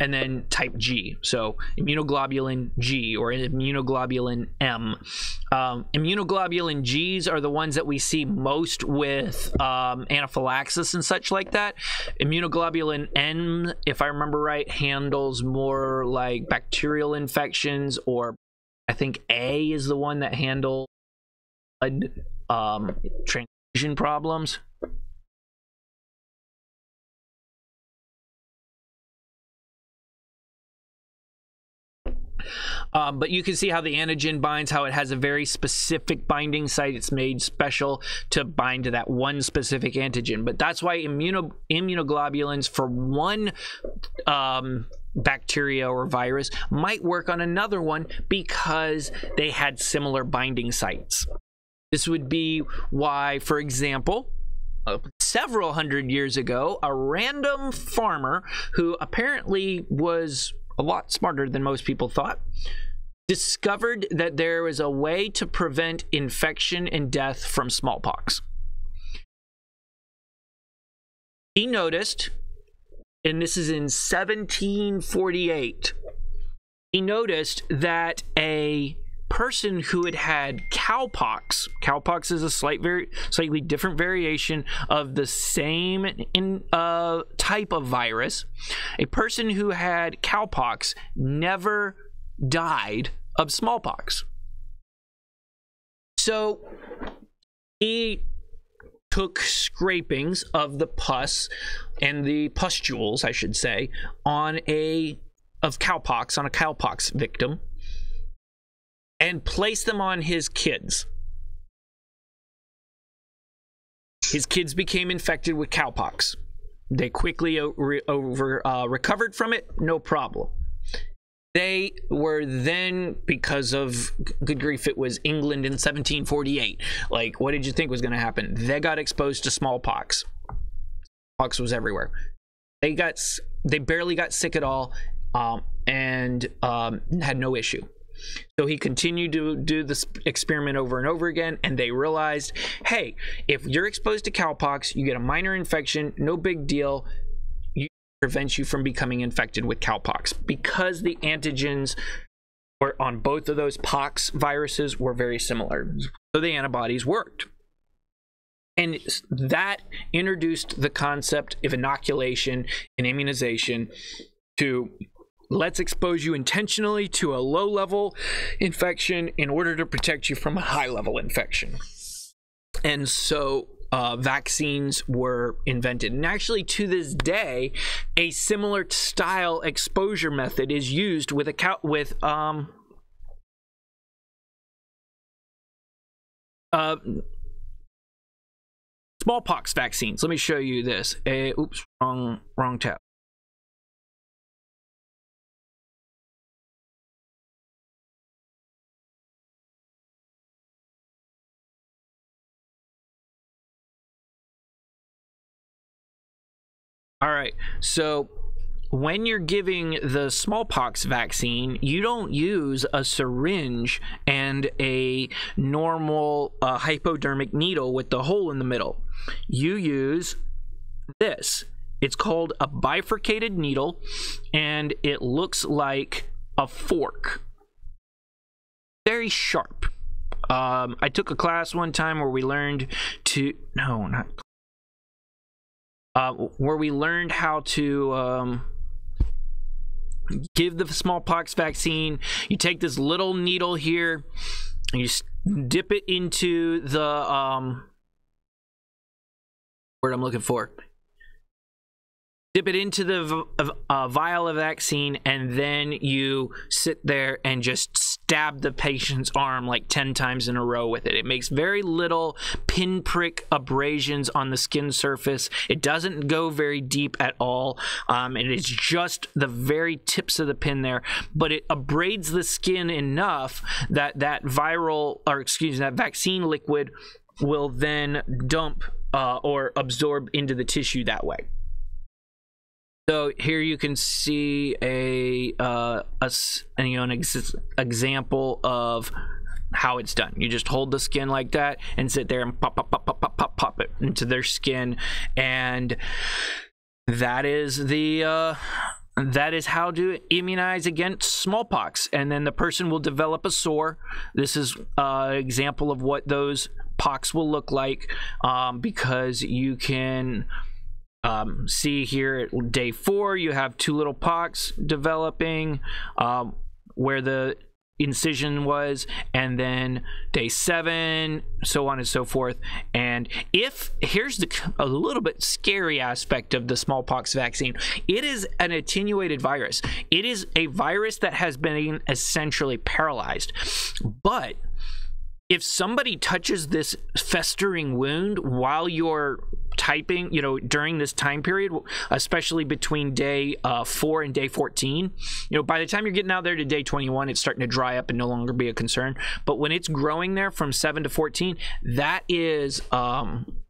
and then type G. So immunoglobulin G or immunoglobulin M. Um, immunoglobulin Gs are the ones that we see most with um, anaphylaxis and such like that. Immunoglobulin M, if I remember right, handles more like bacterial infections or I think A is the one that handles blood um, transfusion problems. Um, but you can see how the antigen binds, how it has a very specific binding site. It's made special to bind to that one specific antigen. But that's why immuno- immunoglobulins for one um, bacteria or virus might work on another one because they had similar binding sites. This would be why, for example, uh, several hundred years ago, a random farmer who apparently was a lot smarter than most people thought discovered that there was a way to prevent infection and death from smallpox. He noticed and this is in 1748, he noticed that a person who had had cowpox cowpox is a slight very slightly different variation of the same in, uh, type of virus. A person who had cowpox never died of smallpox. So he took scrapings of the pus and the pustules, I should say, on a of cowpox on a cowpox victim and placed them on his kids. His kids became infected with cowpox. they quickly over, uh, recovered from it, no problem. They were then, because of good grief, it was England in 1748. Like, what did you think was going to happen? They got exposed to smallpox. Smallpox was everywhere. They got, they barely got sick at all, um, and um, had no issue. So he continued to do this experiment over and over again, and they realized, hey, if you're exposed to cowpox, you get a minor infection, no big deal prevents you from becoming infected with cowpox because the antigens were on both of those pox viruses were very similar. So the antibodies worked. And that introduced the concept of inoculation and immunization to let's expose you intentionally to a low level infection in order to protect you from a high level infection. And so uh, vaccines were invented. And actually, to this day, a similar style exposure method is used with a cow- with um, uh, smallpox vaccines. Let me show you this. Uh, oops, wrong wrong tab. All right. So when you're giving the smallpox vaccine, you don't use a syringe and a normal uh, hypodermic needle with the hole in the middle. You use this. It's called a bifurcated needle, and it looks like a fork. Very sharp. Um, I took a class one time where we learned to no, not uh, where we learned how to um, give the smallpox vaccine. You take this little needle here, and you dip it into the um, word I'm looking for dip it into the uh, vial of vaccine, and then you sit there and just stab the patient's arm like 10 times in a row with it. It makes very little pinprick abrasions on the skin surface. It doesn't go very deep at all. Um, it is just the very tips of the pin there, but it abrades the skin enough that that viral, or excuse me, that vaccine liquid will then dump uh, or absorb into the tissue that way. So here you can see a, uh, a you know an ex- example of how it's done. You just hold the skin like that and sit there and pop, pop, pop, pop, pop, pop, pop it into their skin, and that is the uh, that is how to immunize against smallpox. And then the person will develop a sore. This is an uh, example of what those pox will look like um, because you can um, see here at day four, you have two little pox developing um, where the incision was, and then day seven, so on and so forth. And if here's the a little bit scary aspect of the smallpox vaccine, it is an attenuated virus. It is a virus that has been essentially paralyzed, but if somebody touches this festering wound while you're typing, you know, during this time period, especially between day uh, four and day 14, you know, by the time you're getting out there to day 21, it's starting to dry up and no longer be a concern. But when it's growing there from 7 to 14, that is um,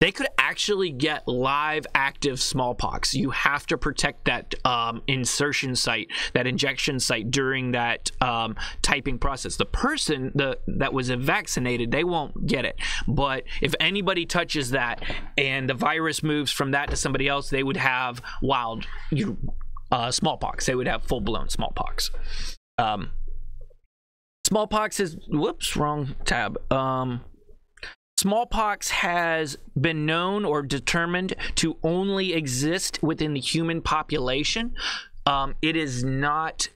they could actually get live active smallpox. You have to protect that um, insertion site, that injection site during that um, typing process. The person the, that was vaccinated, they won't get it. But if anybody touches that and the virus moves from that to somebody else, they would have wild you, uh, smallpox. They would have full blown smallpox. Um, smallpox is whoops wrong tab. Um, Smallpox has been known or determined to only exist within the human population. Um, it is not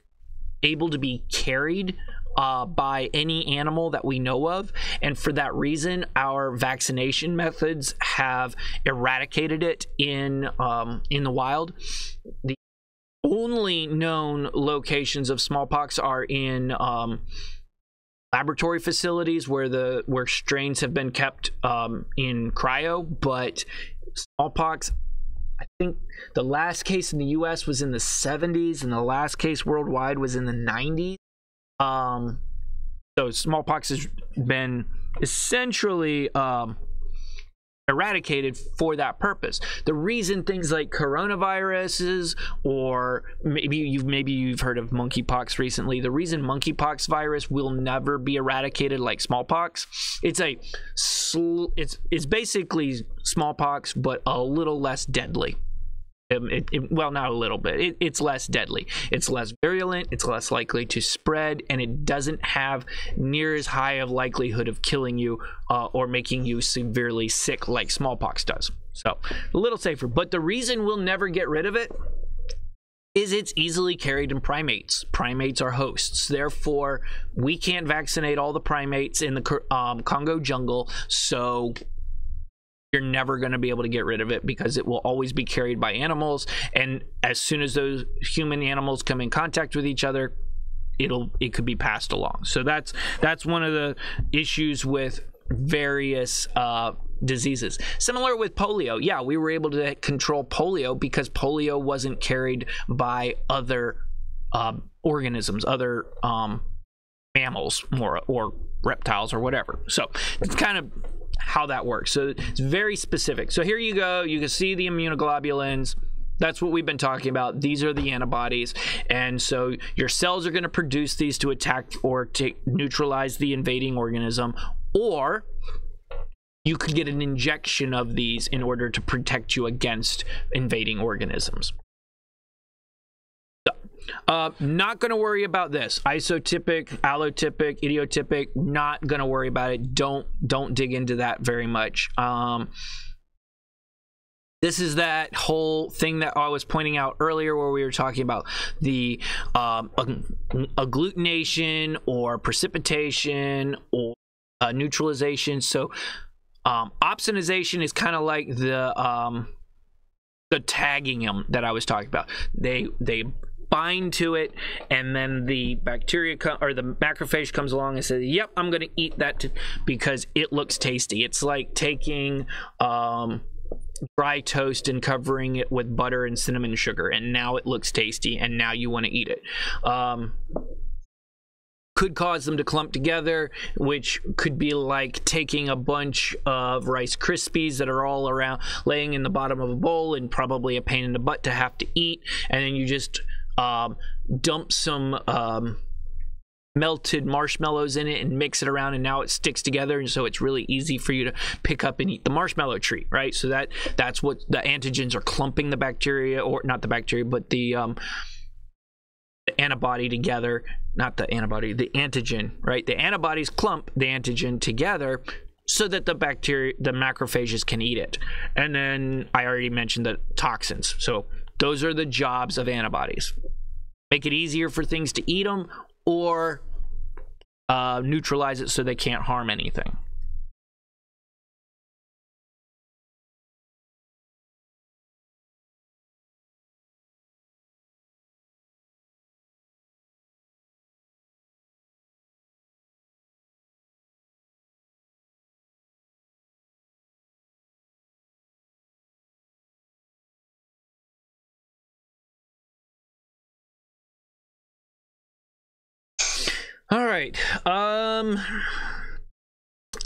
able to be carried uh, by any animal that we know of. And for that reason, our vaccination methods have eradicated it in um, in the wild. The only known locations of smallpox are in um, laboratory facilities where the where strains have been kept um, in cryo, but smallpox I think the last case in the US was in the 70s and the last case worldwide was in the 90s. Um, so smallpox has been essentially um, eradicated for that purpose. The reason things like coronaviruses or maybe you've maybe you've heard of monkeypox recently. The reason monkeypox virus will never be eradicated like smallpox, it's a it's it's basically smallpox but a little less deadly. Um, it, it, well, not a little bit. It, it's less deadly. It's less virulent. It's less likely to spread, and it doesn't have near as high of likelihood of killing you uh, or making you severely sick like smallpox does. So a little safer. But the reason we'll never get rid of it is it's easily carried in primates. Primates are hosts. Therefore, we can't vaccinate all the primates in the um, Congo jungle. So you're never going to be able to get rid of it because it will always be carried by animals and as soon as those human animals come in contact with each other it'll it could be passed along so that's that's one of the issues with various uh, diseases. Similar with polio. Yeah, we were able to control polio because polio wasn't carried by other um, organisms, other um, mammals, more or reptiles or whatever. So it's kind of how that works. So it's very specific. So here you go. You can see the immunoglobulins. That's what we've been talking about. These are the antibodies. And so your cells are going to produce these to attack or to neutralize the invading organism. Or you could get an injection of these in order to protect you against invading organisms. Uh, not going to worry about this. Isotypic, allotypic, idiotypic. Not going to worry about it. Don't don't dig into that very much. Um, this is that whole thing that I was pointing out earlier, where we were talking about the um, agglutination or precipitation or uh, neutralization. So, um, opsonization is kind of like the um, the tagging them that I was talking about. They they bind to it, and then the bacteria co- or the macrophage comes along and says, "Yep, I'm going to eat that t- because it looks tasty." It's like taking um, dry toast and covering it with butter and cinnamon sugar, and now it looks tasty, and now you want to eat it. Um, could cause them to clump together, which could be like taking a bunch of Rice Krispies that are all around, laying in the bottom of a bowl, and probably a pain in the butt to have to eat, and then you just um, dump some um, melted marshmallows in it and mix it around and now it sticks together and so it's really easy for you to pick up and eat the marshmallow treat right? So that that's what the antigens are clumping the bacteria or not the bacteria but the um the antibody together not the antibody the antigen right? The antibodies clump the antigen together so that the bacteria the macrophages can eat it. And then i already mentioned the toxins. So those are the jobs of antibodies. Make it easier for things to eat them or uh, neutralize it so they can't harm anything. All right. Um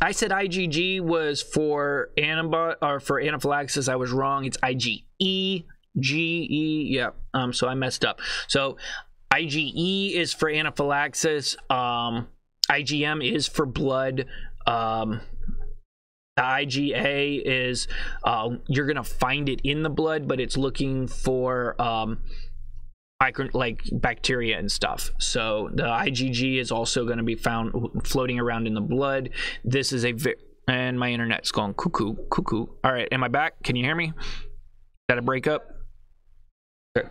I said IgG was for antibody or for anaphylaxis. I was wrong. It's IgE. GE. Yeah. Um so I messed up. So IgE is for anaphylaxis. Um IgM is for blood. Um the IgA is uh, you're gonna find it in the blood, but it's looking for um, micro like bacteria and stuff. So the IgG is also going to be found floating around in the blood. This is a and my internet's going cuckoo cuckoo. All right, am I back? Can you hear me? Got a break up? Okay.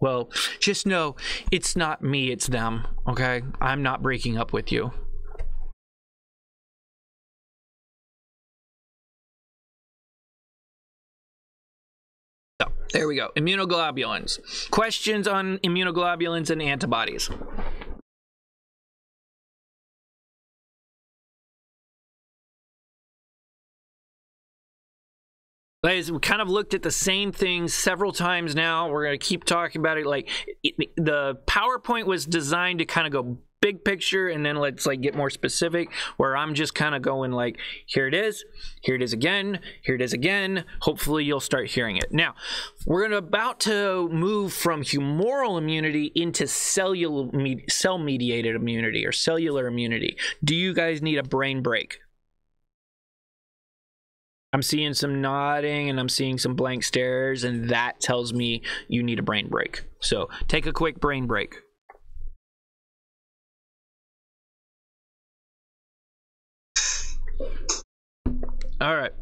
Well, just know it's not me, it's them. Okay, I'm not breaking up with you. There we go. Immunoglobulins. Questions on immunoglobulins and antibodies. Guys, we kind of looked at the same thing several times now. We're going to keep talking about it. Like it, the PowerPoint was designed to kind of go big picture and then let's like get more specific where I'm just kind of going like here it is here it is again here it is again hopefully you'll start hearing it now we're about to move from humoral immunity into cellular cell mediated immunity or cellular immunity do you guys need a brain break I'm seeing some nodding and I'm seeing some blank stares, and that tells me you need a brain break. So take a quick brain break. All right.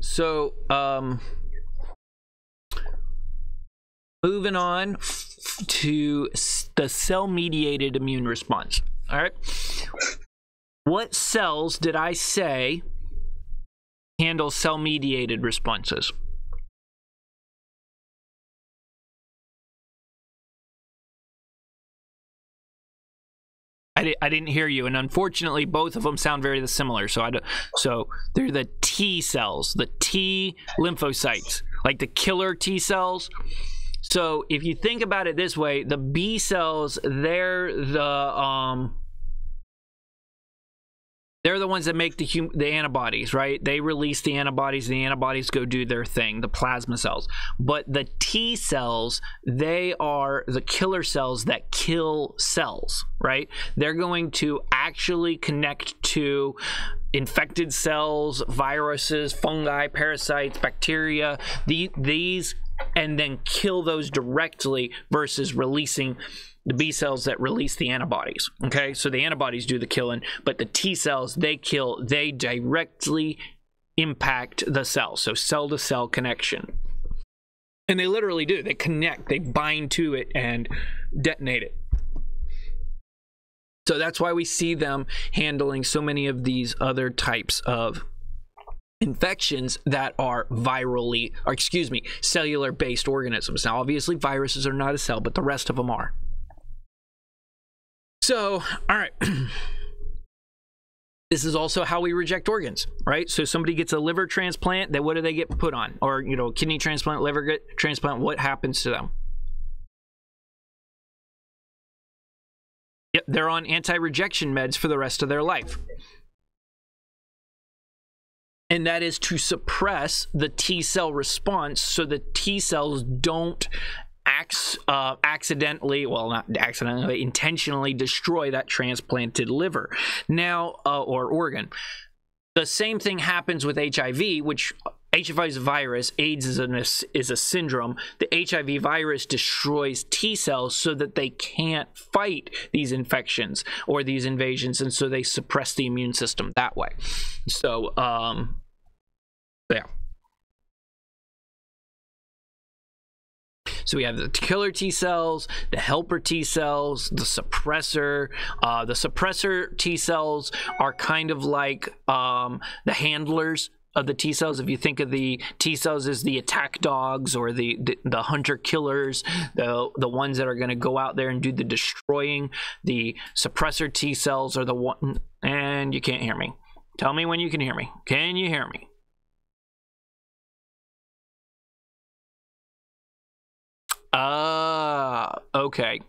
So, um, moving on to the cell mediated immune response. All right. What cells did I say handle cell mediated responses? I, di- I didn't hear you, and unfortunately, both of them sound very similar. So I do, so they're the T cells, the T lymphocytes, like the killer T cells. So if you think about it this way, the B cells, they're the um, they're the ones that make the hum- the antibodies, right? They release the antibodies, the antibodies go do their thing, the plasma cells. But the T cells, they are the killer cells that kill cells, right? They're going to actually connect to infected cells, viruses, fungi, parasites, bacteria. The, these and then kill those directly versus releasing the B cells that release the antibodies. Okay, so the antibodies do the killing, but the T cells they kill, they directly impact the cell. So cell to cell connection. And they literally do. They connect, they bind to it and detonate it. So that's why we see them handling so many of these other types of infections that are virally, or excuse me, cellular based organisms. Now, obviously, viruses are not a cell, but the rest of them are. So, all right. this is also how we reject organs, right? So somebody gets a liver transplant, then what do they get put on? Or, you know, kidney transplant, liver transplant, what happens to them? Yep, they're on anti-rejection meds for the rest of their life. And that is to suppress the T cell response so the T cells don't uh, accidentally, well, not accidentally, intentionally destroy that transplanted liver now uh, or organ. The same thing happens with HIV, which HIV is a virus, AIDS is, an, is a syndrome. The HIV virus destroys T cells so that they can't fight these infections or these invasions, and so they suppress the immune system that way. So, um, yeah. So we have the killer T cells, the helper T cells, the suppressor. Uh, the suppressor T cells are kind of like um, the handlers of the T cells. If you think of the T cells as the attack dogs or the the, the hunter killers, the the ones that are going to go out there and do the destroying. The suppressor T cells are the one. And you can't hear me. Tell me when you can hear me. Can you hear me? Ah, okay.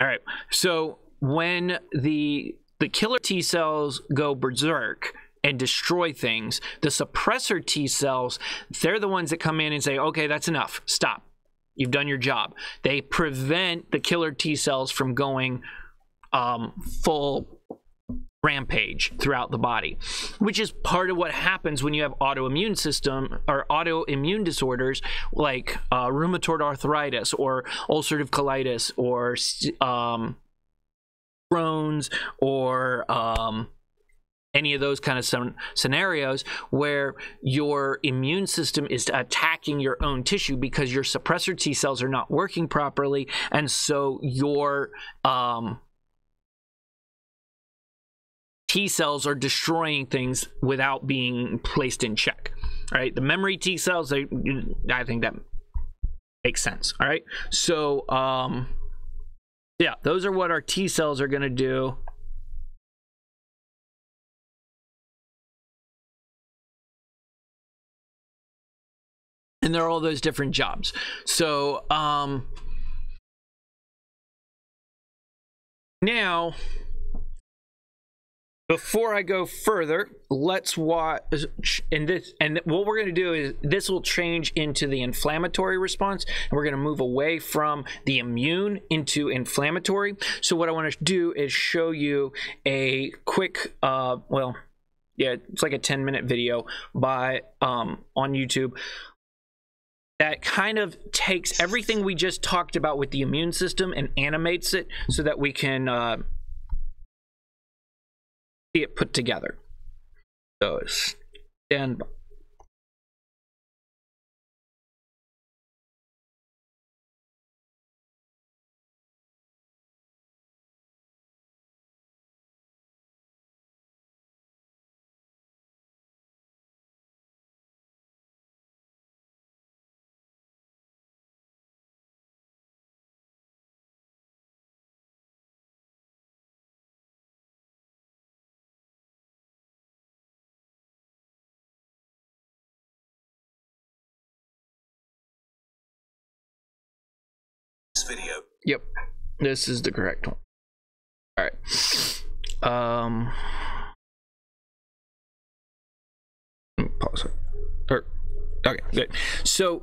All right. So when the the killer T cells go berserk and destroy things, the suppressor T cells, they're the ones that come in and say, "Okay, that's enough. Stop. You've done your job." They prevent the killer T cells from going um, full rampage throughout the body, which is part of what happens when you have autoimmune system or autoimmune disorders like uh, rheumatoid arthritis or ulcerative colitis or um, Crohn's or um, any of those kind of scenarios where your immune system is attacking your own tissue because your suppressor T cells are not working properly, and so your um, T cells are destroying things without being placed in check. Right? The memory T cells, I think that makes sense. All right. So, um, yeah, those are what our T cells are going to do. and there are all those different jobs. So um, now before I go further, let's watch and this and what we're going to do is this will change into the inflammatory response and we're going to move away from the immune into inflammatory. So what I want to do is show you a quick uh well yeah, it's like a 10 minute video by um on YouTube that kind of takes everything we just talked about with the immune system and animates it so that we can uh, see it put together. So stand by. Yep, this is the correct one. All right. Um. Pause it. Okay, good. So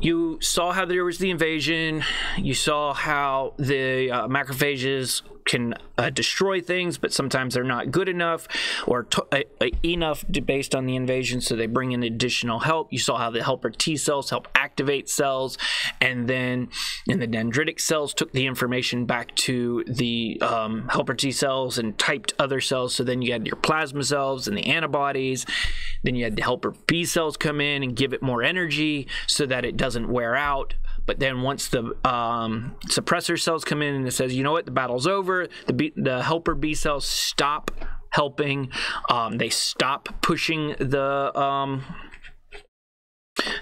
you saw how there was the invasion. You saw how the uh, macrophages can uh, destroy things, but sometimes they're not good enough or uh, uh, enough based on the invasion, so they bring in additional help. You saw how the helper T cells help activate cells, and then in the dendritic cells took the information back to the um, helper T cells and typed other cells. So then you had your plasma cells and the antibodies. Then you had the helper B cells come in and give it more energy so that it doesn't wear out. But then once the um, suppressor cells come in and it says, you know what, the battle's over, the, B, the helper B cells stop helping, um, they stop pushing the. Um,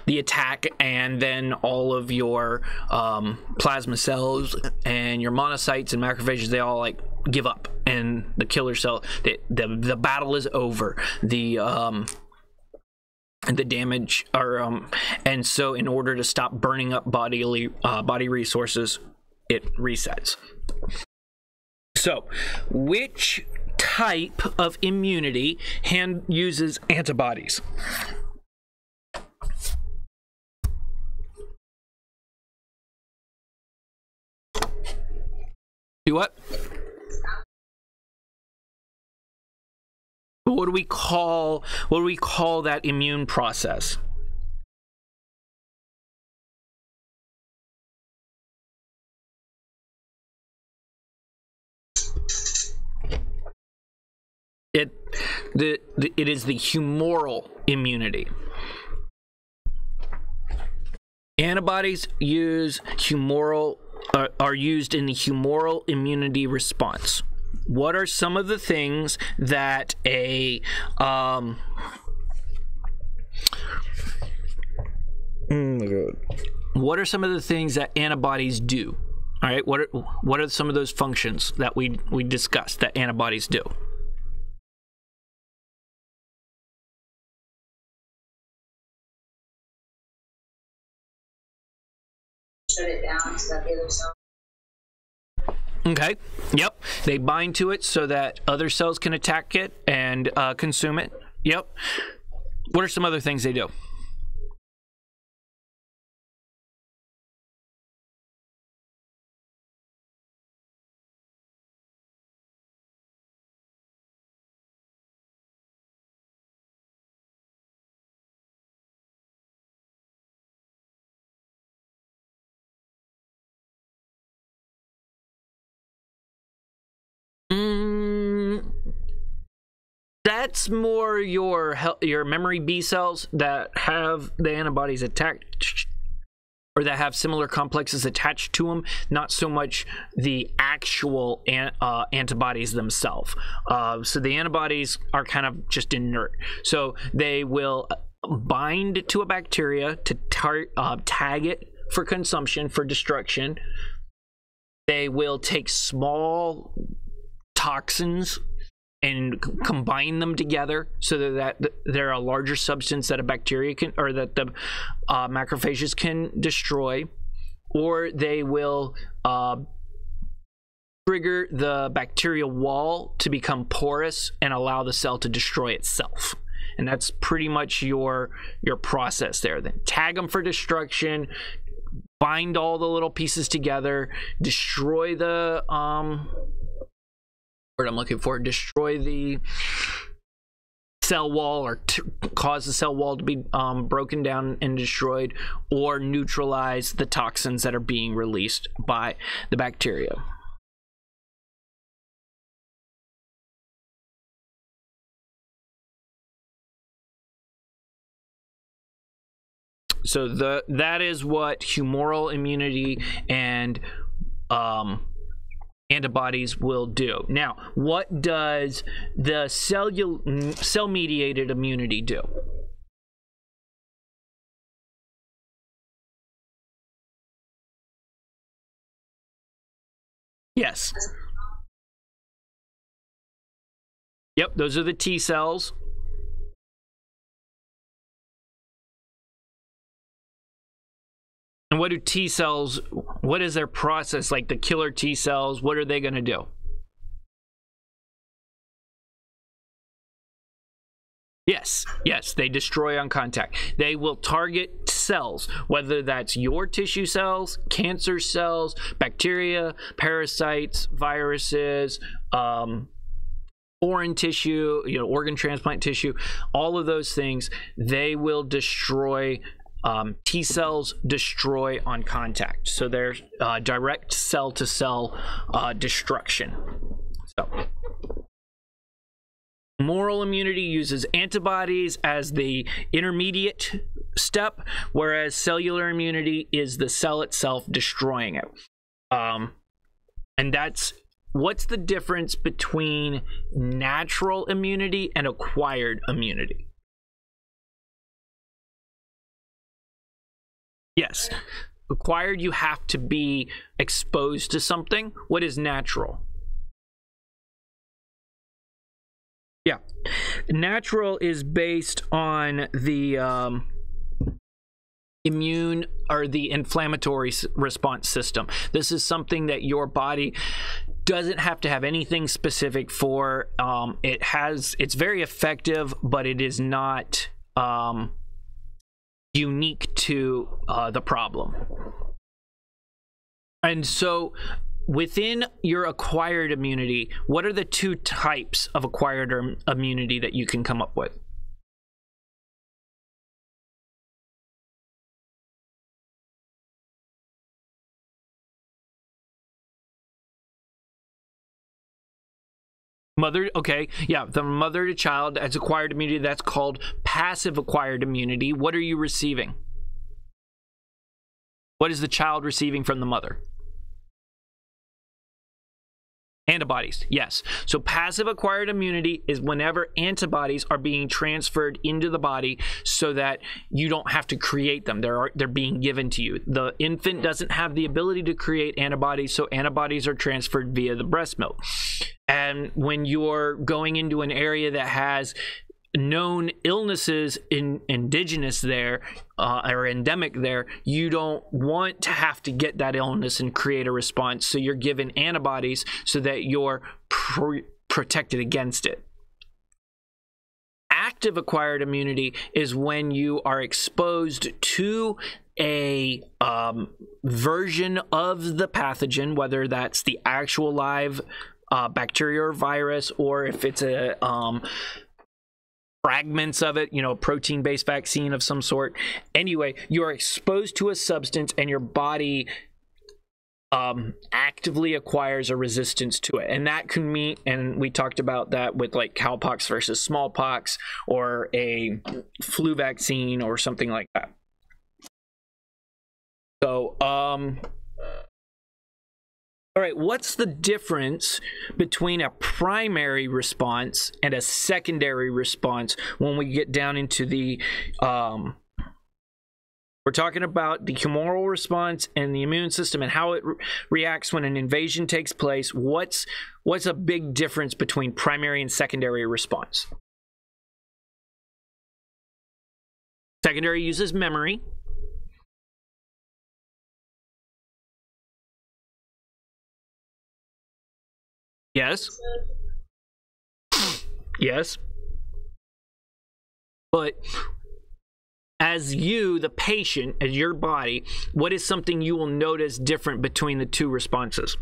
the attack and then all of your um, plasma cells and your monocytes and macrophages they all like give up and the killer cell the the, the battle is over the um, the damage or um and so in order to stop burning up bodily uh, body resources it resets. So which type of immunity hand uses antibodies? Do what what do we call what do we call that immune process? It the, the it is the humoral immunity. Antibodies use humoral are used in the humoral immunity response what are some of the things that a um, oh what are some of the things that antibodies do? All right, what are, what are some of those functions that we we discussed that antibodies do? Shut it down so that the other cell Okay. Yep. They bind to it so that other cells can attack it and uh, consume it. Yep. What are some other things they do? That's more your your memory B cells that have the antibodies attached or that have similar complexes attached to them, not so much the actual an, uh, antibodies themselves. Uh, so the antibodies are kind of just inert. So they will bind to a bacteria to tar- uh, tag it for consumption, for destruction. They will take small toxins and c- combine them together so that they're a larger substance that a bacteria can or that the uh, macrophages can destroy, or they will uh, trigger the bacterial wall to become porous and allow the cell to destroy itself. And that's pretty much your your process there. Then tag them for destruction bind all the little pieces together destroy the um word i'm looking for destroy the cell wall or t- cause the cell wall to be um, broken down and destroyed or neutralize the toxins that are being released by the bacteria. So the that is what humoral immunity and um, antibodies will do. Now, what does the cell mediated immunity do? Yes. Yep, those are the T cells. And what do T cells, what is their process? Like the killer T cells, what are they going to do? Yes, yes, they destroy on contact. They will target cells, whether that's your tissue cells, cancer cells, bacteria, parasites, viruses, um, foreign tissue, you know, organ transplant tissue, all of those things, they will destroy um, T cells destroy on contact. So there's uh, direct cell to cell destruction. So. Moral immunity uses antibodies as the intermediate step, whereas cellular immunity is the cell itself destroying it. Um, and that's what's the difference between natural immunity and acquired immunity? Yes. Acquired, you have to be exposed to something. What is natural? Yeah. Natural is based on the um, immune or the inflammatory response system. This is something that your body doesn't have to have anything specific for. Um, it has, it's very effective, but it is not. Um, unique to uh, the problem. And so within your acquired immunity, what are the two types of acquired immunity that you can come up with? Mother, okay, yeah, the mother to child as acquired immunity, that's called passive acquired immunity. What are you receiving? What is the child receiving from the mother? Antibodies, yes. So passive acquired immunity is whenever antibodies are being transferred into the body so that you don't have to create them. They're they're being given to you. The infant doesn't have the ability to create antibodies, so antibodies are transferred via the breast milk. And when you're going into an area that has known illnesses in indigenous there uh, or endemic there you don't want to have to get that illness and create a response. So you're given antibodies so that you're pr- protected against it. Active acquired immunity is when you are exposed to a um, version of the pathogen whether that's the actual live uh, bacteria or virus or if it's a um, fragments of it, you know, protein based vaccine of some sort. Anyway, you're exposed to a substance and your body um, actively acquires a resistance to it. And that can mean, and we talked about that with like cowpox versus smallpox or a flu vaccine or something like that. So, um, all right, what's the difference between a primary response and a secondary response when we get down into the um, We're talking about the humoral response and the immune system and how it re- reacts when an invasion takes place. What's what's a big difference between primary and secondary response? Secondary uses memory. Yes. Yes. But as you, the patient, as your body, what is something you will notice different between the two responses?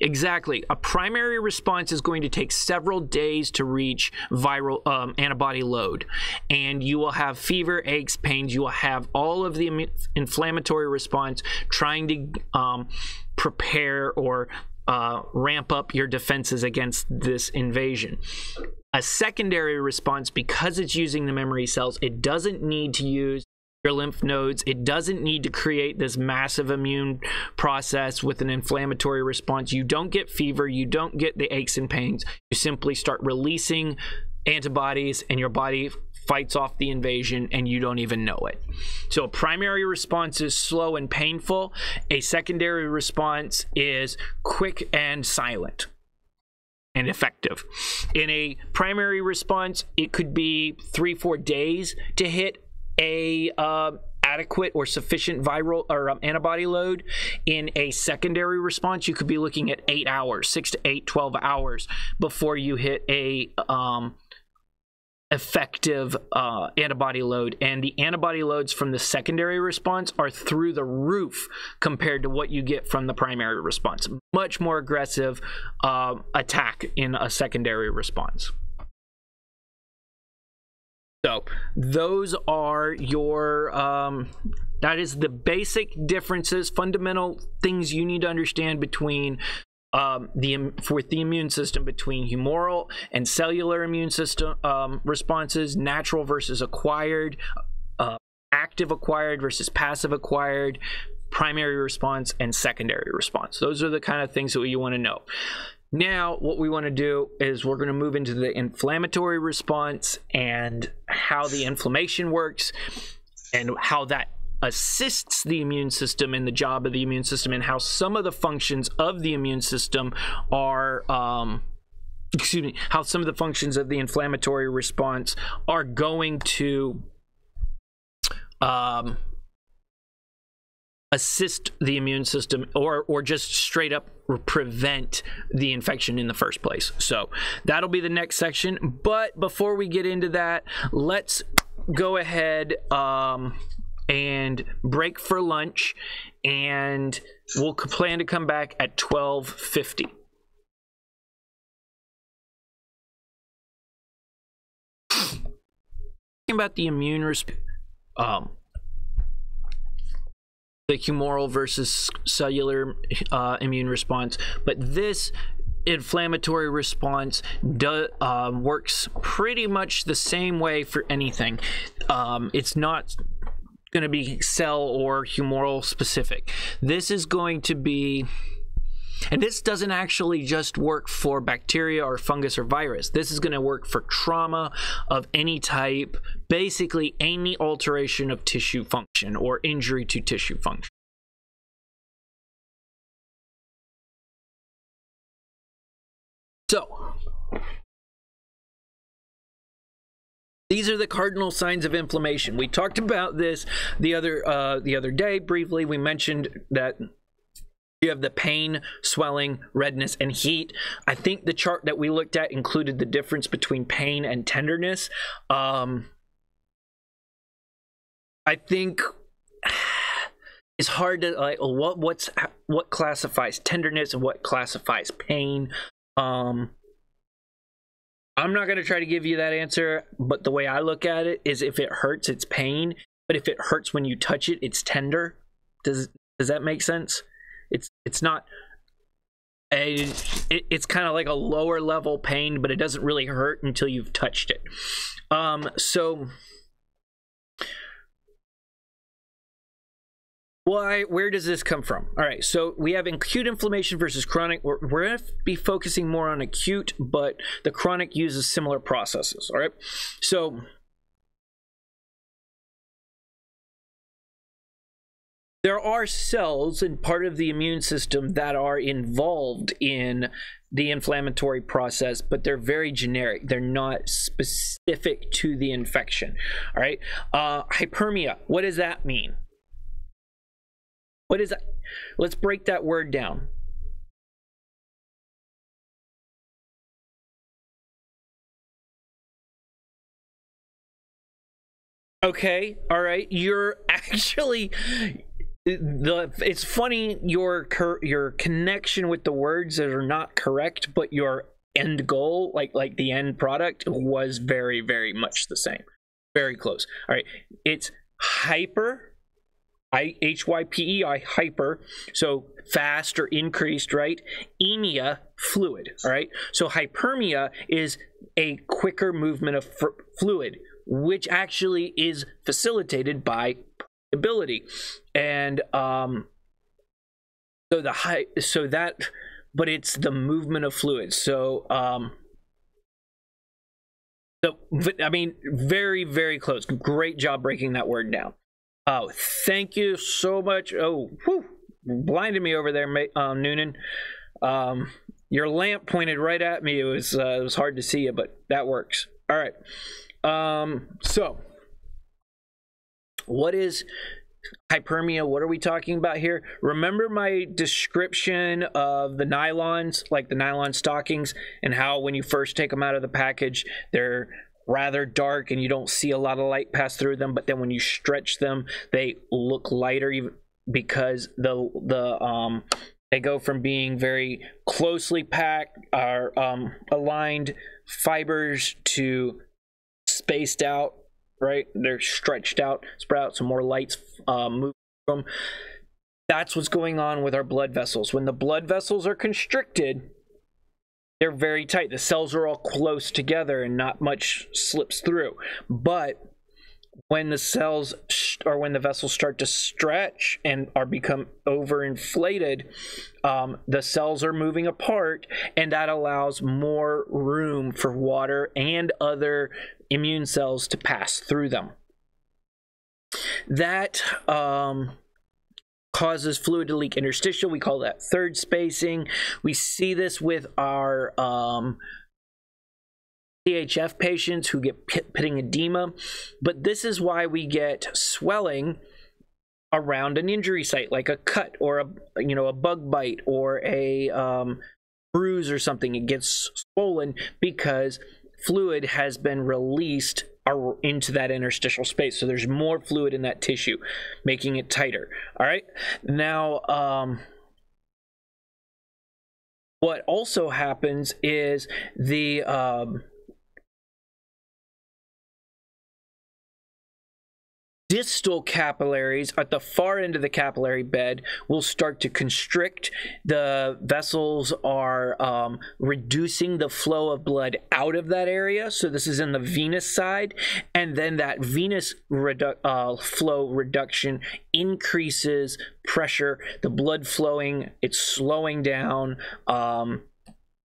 Exactly. A primary response is going to take several days to reach viral um, antibody load, and you will have fever, aches, pains. You will have all of the inflammatory response trying to um, prepare or uh, ramp up your defenses against this invasion. A secondary response, because it's using the memory cells, it doesn't need to use your lymph nodes. It doesn't need to create this massive immune process with an inflammatory response. You don't get fever, you don't get the aches and pains. You simply start releasing antibodies, and your body fights off the invasion and you don't even know it. So a primary response is slow and painful. A secondary response is quick and silent and effective. In a primary response, it could be three, four days to hit a uh, adequate or sufficient viral or um, antibody load. In a secondary response, you could be looking at eight hours, six to eight, 12 hours before you hit a um, effective uh, antibody load, and the antibody loads from the secondary response are through the roof compared to what you get from the primary response. Much more aggressive uh, attack in a secondary response. So those are your um, that is the basic differences, fundamental things you need to understand between um, the for the immune system between humoral and cellular immune system um, responses, natural versus acquired, uh, active acquired versus passive acquired, primary response and secondary response. Those are the kind of things that you want to know. Now, what we want to do is we're going to move into the inflammatory response and how the inflammation works and how that assists the immune system in the job of the immune system and how some of the functions of the immune system are um, excuse me how some of the functions of the inflammatory response are going to um, assist the immune system or or just straight up prevent the infection in the first place. So that'll be the next section. But before we get into that, let's go ahead um, and break for lunch and we'll plan to come back at 1250 about the immune response um, the humoral versus cellular uh, immune response but this inflammatory response do, um, works pretty much the same way for anything um, it's not going to be cell or humoral specific. This is going to be and this doesn't actually just work for bacteria or fungus or virus. This is going to work for trauma of any type, basically any alteration of tissue function or injury to tissue function. So, These are the cardinal signs of inflammation. We talked about this the other uh, the other day briefly. We mentioned that you have the pain, swelling, redness, and heat. I think the chart that we looked at included the difference between pain and tenderness. Um, I think it's hard to like what what's what classifies tenderness and what classifies pain. Um, I'm not going to try to give you that answer, but the way I look at it is if it hurts, it's pain. But if it hurts when you touch it, it's tender. Does does that make sense? It's it's not a it, it's kind of like a lower level pain, but it doesn't really hurt until you've touched it. Um, so why where does this come from? All right so we have acute inflammation versus chronic. We're, we're going to be focusing more on acute but the chronic uses similar processes all right? So there are cells and part of the immune system that are involved in the inflammatory process but they're very generic. They're not specific to the infection all right? Uh, hyperemia what does that mean? What is that? Let's break that word down. Okay all right you're actually the it's funny your your connection with the words that are not correct, but your end goal, like like the end product, was very very much the same, very close. All right, it's hyper. I H Y P E I hyper, so fast or increased, right? Emia, fluid, all right? So hyperemia is a quicker movement of fluid, which actually is facilitated by ability. And um so the high so that but it's the movement of fluids so um so i mean very very close. Great job breaking that word down. Oh thank you so much. Oh whew, blinded me over there um, noonan. Um your lamp pointed right at me. It was uh, it was hard to see you but that works. All right. Um so what is hyperemia? What are we talking about here? Remember my description of the nylons like the nylon stockings and how when you first take them out of the package they're rather dark and you don't see a lot of light pass through them but then when you stretch them they look lighter because the the um they go from being very closely packed or um, aligned fibers to spaced out right? They're stretched out, spread out, so more lights uh, move from. That's what's going on with our blood vessels. When the blood vessels are constricted, they're very tight. The cells are all close together and not much slips through. But when the cells or when the vessels start to stretch and are become overinflated, um, the cells are moving apart, and that allows more room for water and other immune cells to pass through them. That um, causes fluid to leak interstitial. We call that third spacing. We see this with our um, CHF patients who get pitting edema, but this is why we get swelling around an injury site, like a cut or a you know a bug bite or a um, bruise or something. It gets swollen because fluid has been released into that interstitial space. So there's more fluid in that tissue, making it tighter. All right. Now, um, what also happens is the um, distal capillaries at the far end of the capillary bed will start to constrict. The vessels are um, reducing the flow of blood out of that area. So this is in the venous side. And then that venous redu uh, flow reduction increases pressure. The blood flowing, it's slowing down. Um,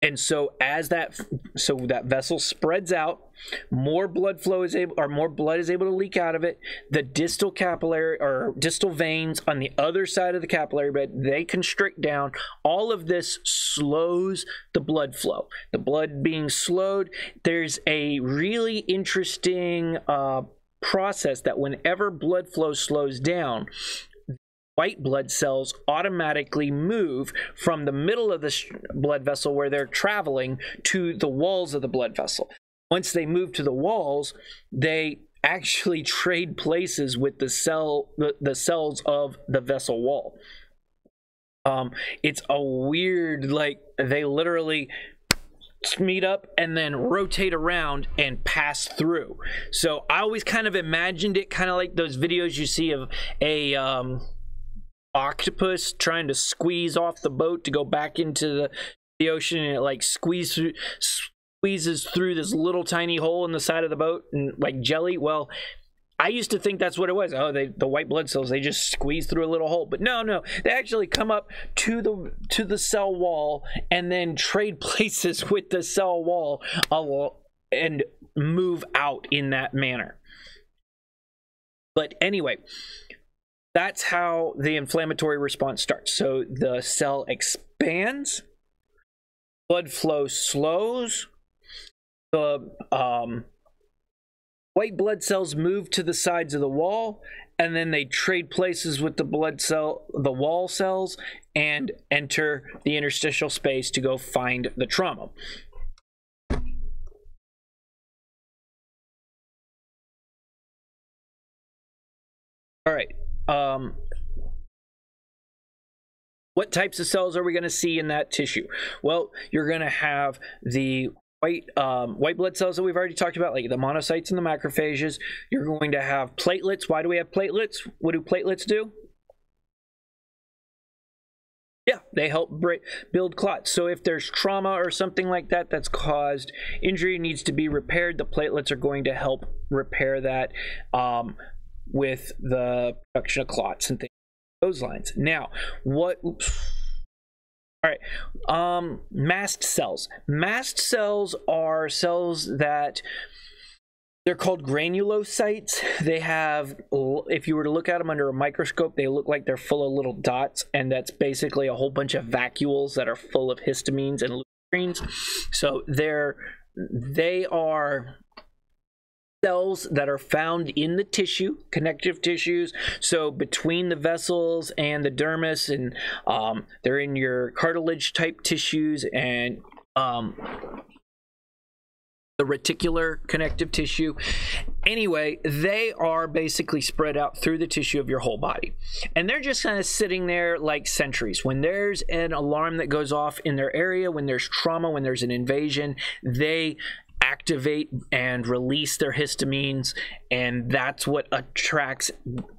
and so as that so that vessel spreads out more blood flow is able or more blood is able to leak out of it. The distal capillary or distal veins on the other side of the capillary bed they constrict down. All of this slows the blood flow. The blood being slowed there's a really interesting uh, process that whenever blood flow slows down white blood cells automatically move from the middle of the blood vessel where they're traveling to the walls of the blood vessel. Once they move to the walls, they actually trade places with the cell the, the cells of the vessel wall. Um, it's a weird like they literally meet up and then rotate around and pass through. So I always kind of imagined it kind of like those videos you see of a um, octopus trying to squeeze off the boat to go back into the, the ocean and it like squeeze through, squeezes through this little tiny hole in the side of the boat and like jelly well I used to think that's what it was. Oh, they the white blood cells they just squeeze through a little hole, but no, no, they actually come up to the to the cell wall and then trade places with the cell wall and move out in that manner. But anyway, that's how the inflammatory response starts. So the cell expands, blood flow slows, the um, white blood cells move to the sides of the wall, and then they trade places with the blood cell, the wall cells, and enter the interstitial space to go find the trauma. All right. Um, what types of cells are we going to see in that tissue? Well, you're going to have the white um, white blood cells that we've already talked about, like the monocytes and the macrophages. You're going to have platelets. Why do we have platelets? What do platelets do? Yeah, they help break, build clots. So if there's trauma or something like that that's caused injury needs to be repaired, the platelets are going to help repair that. Um, with the production of clots and things those lines. Now, what oops. All right. Um mast cells. Mast cells are cells that they're called granulocytes. They have, if you were to look at them under a microscope, they look like they're full of little dots, and that's basically a whole bunch of vacuoles that are full of histamines and leucines. So they're they are cells that are found in the tissue, connective tissues. So between the vessels and the dermis, and um, they're in your cartilage type tissues and um, the reticular connective tissue. Anyway, they are basically spread out through the tissue of your whole body. And they're just kind of sitting there like sentries. When there's an alarm that goes off in their area, when there's trauma, when there's an invasion, they activate and release their histamines and that's what attracts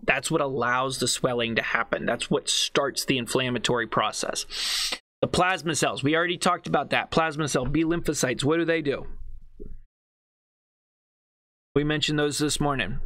that's what allows the swelling to happen. That's what starts the inflammatory process. The plasma cells we already talked about that. Plasma cell b lymphocytes what do they do? We mentioned those this morning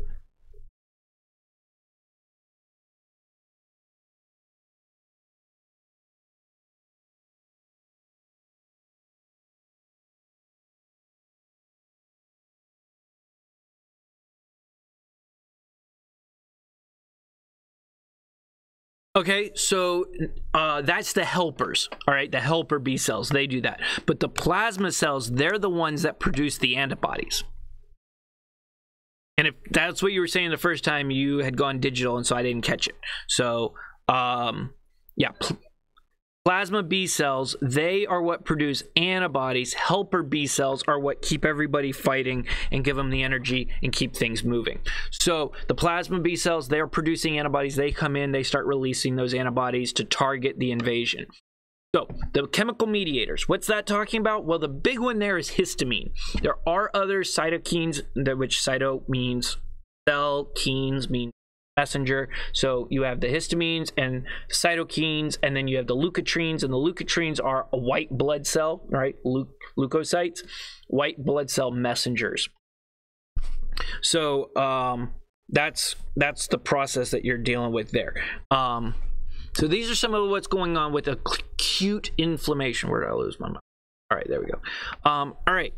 Okay, so uh, that's the helpers, all right, the helper B cells, they do that. But the plasma cells, they're the ones that produce the antibodies. And if that's what you were saying the first time, you had gone digital, and so I didn't catch it. So, um, yeah, Plasma B cells, they are what produce antibodies. Helper B cells are what keep everybody fighting and give them the energy and keep things moving. So the plasma B cells, they're producing antibodies. They come in, they start releasing those antibodies to target the invasion. So, the chemical mediators, what's that talking about? Well, the big one there is histamine. There are other cytokines, which cyto means cell, kines mean messenger. So you have the histamines and cytokines, and then you have the leukotrienes, and the leukotrienes are a white blood cell, right? Leu- leukocytes, white blood cell messengers. So um, that's that's the process that you're dealing with there. Um, so these are some of what's going on with acute inflammation. Where did I lose my mind? All right, there we go. Um, all right,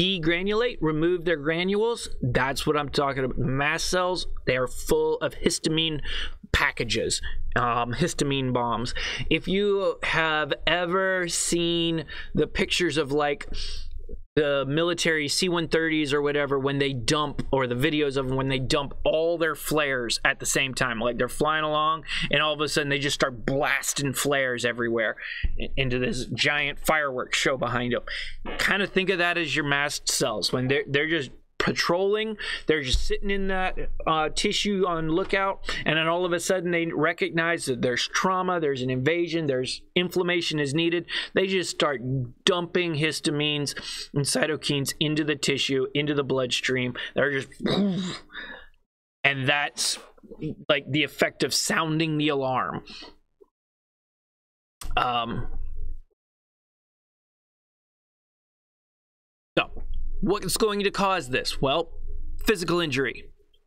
degranulate, remove their granules. That's what I'm talking about. Mast cells, they are full of histamine packages, um, histamine bombs. If you have ever seen the pictures of like the military C-130s or whatever when they dump or the videos of them when they dump all their flares at the same time. Like they're flying along and all of a sudden they just start blasting flares everywhere into this giant fireworks show behind them kind of think of that as your mast cells when they're, they're just patrolling. They're just sitting in that uh, tissue on lookout, and then all of a sudden they recognize that there's trauma, there's an invasion, there's inflammation is needed. They just start dumping histamines and cytokines into the tissue, into the bloodstream. They're just, and that's like the effect of sounding the alarm. Um. What's going to cause this? Well, physical injury.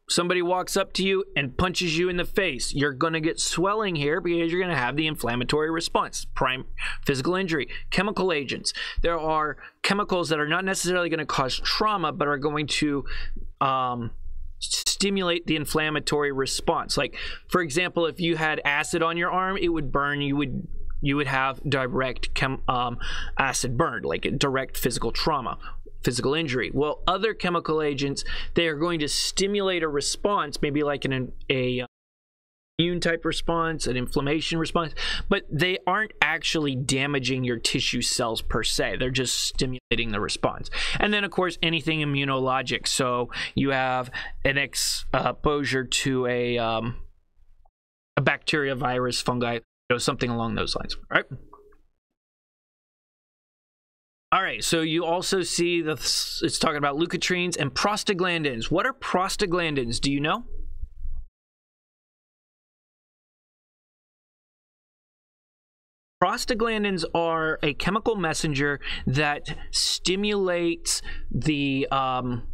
Somebody walks up to you and punches you in the face. You're going to get swelling here because you're going to have the inflammatory response. Prime physical injury, chemical agents. There are chemicals that are not necessarily going to cause trauma, but are going to um, stimulate the inflammatory response. Like, for example, if you had acid on your arm, it would burn. You would you would have direct um, acid burn, like direct physical trauma physical injury. Well, other chemical agents, they are going to stimulate a response, maybe like an a immune type response, an inflammation response, but they aren't actually damaging your tissue cells per se. They're just stimulating the response. And then, of course, anything immunologic. So you have an exposure to a um, a bacteria, virus, fungi, you know, something along those lines. Right. All right, so you also see that it's talking about leukotrienes and prostaglandins. What are prostaglandins? Do you know? Prostaglandins are a chemical messenger that stimulates the um,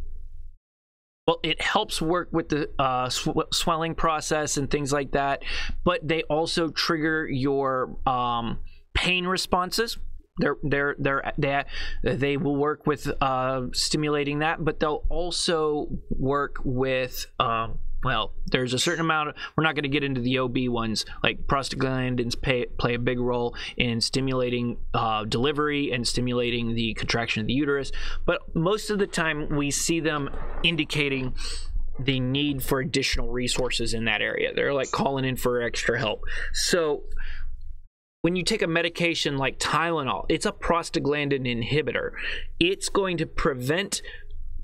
well, it helps work with the uh, sw swelling process and things like that, but they also trigger your um, pain responses they're they're they're they they will work with uh, stimulating that, but they'll also work with. Um, well, there's a certain amount of, we're not going to get into the OB ones, like prostaglandins pay, play a big role in stimulating uh, delivery and stimulating the contraction of the uterus. But most of the time, we see them indicating the need for additional resources in that area. They're like calling in for extra help. So when you take a medication like Tylenol, it's a prostaglandin inhibitor. It's going to prevent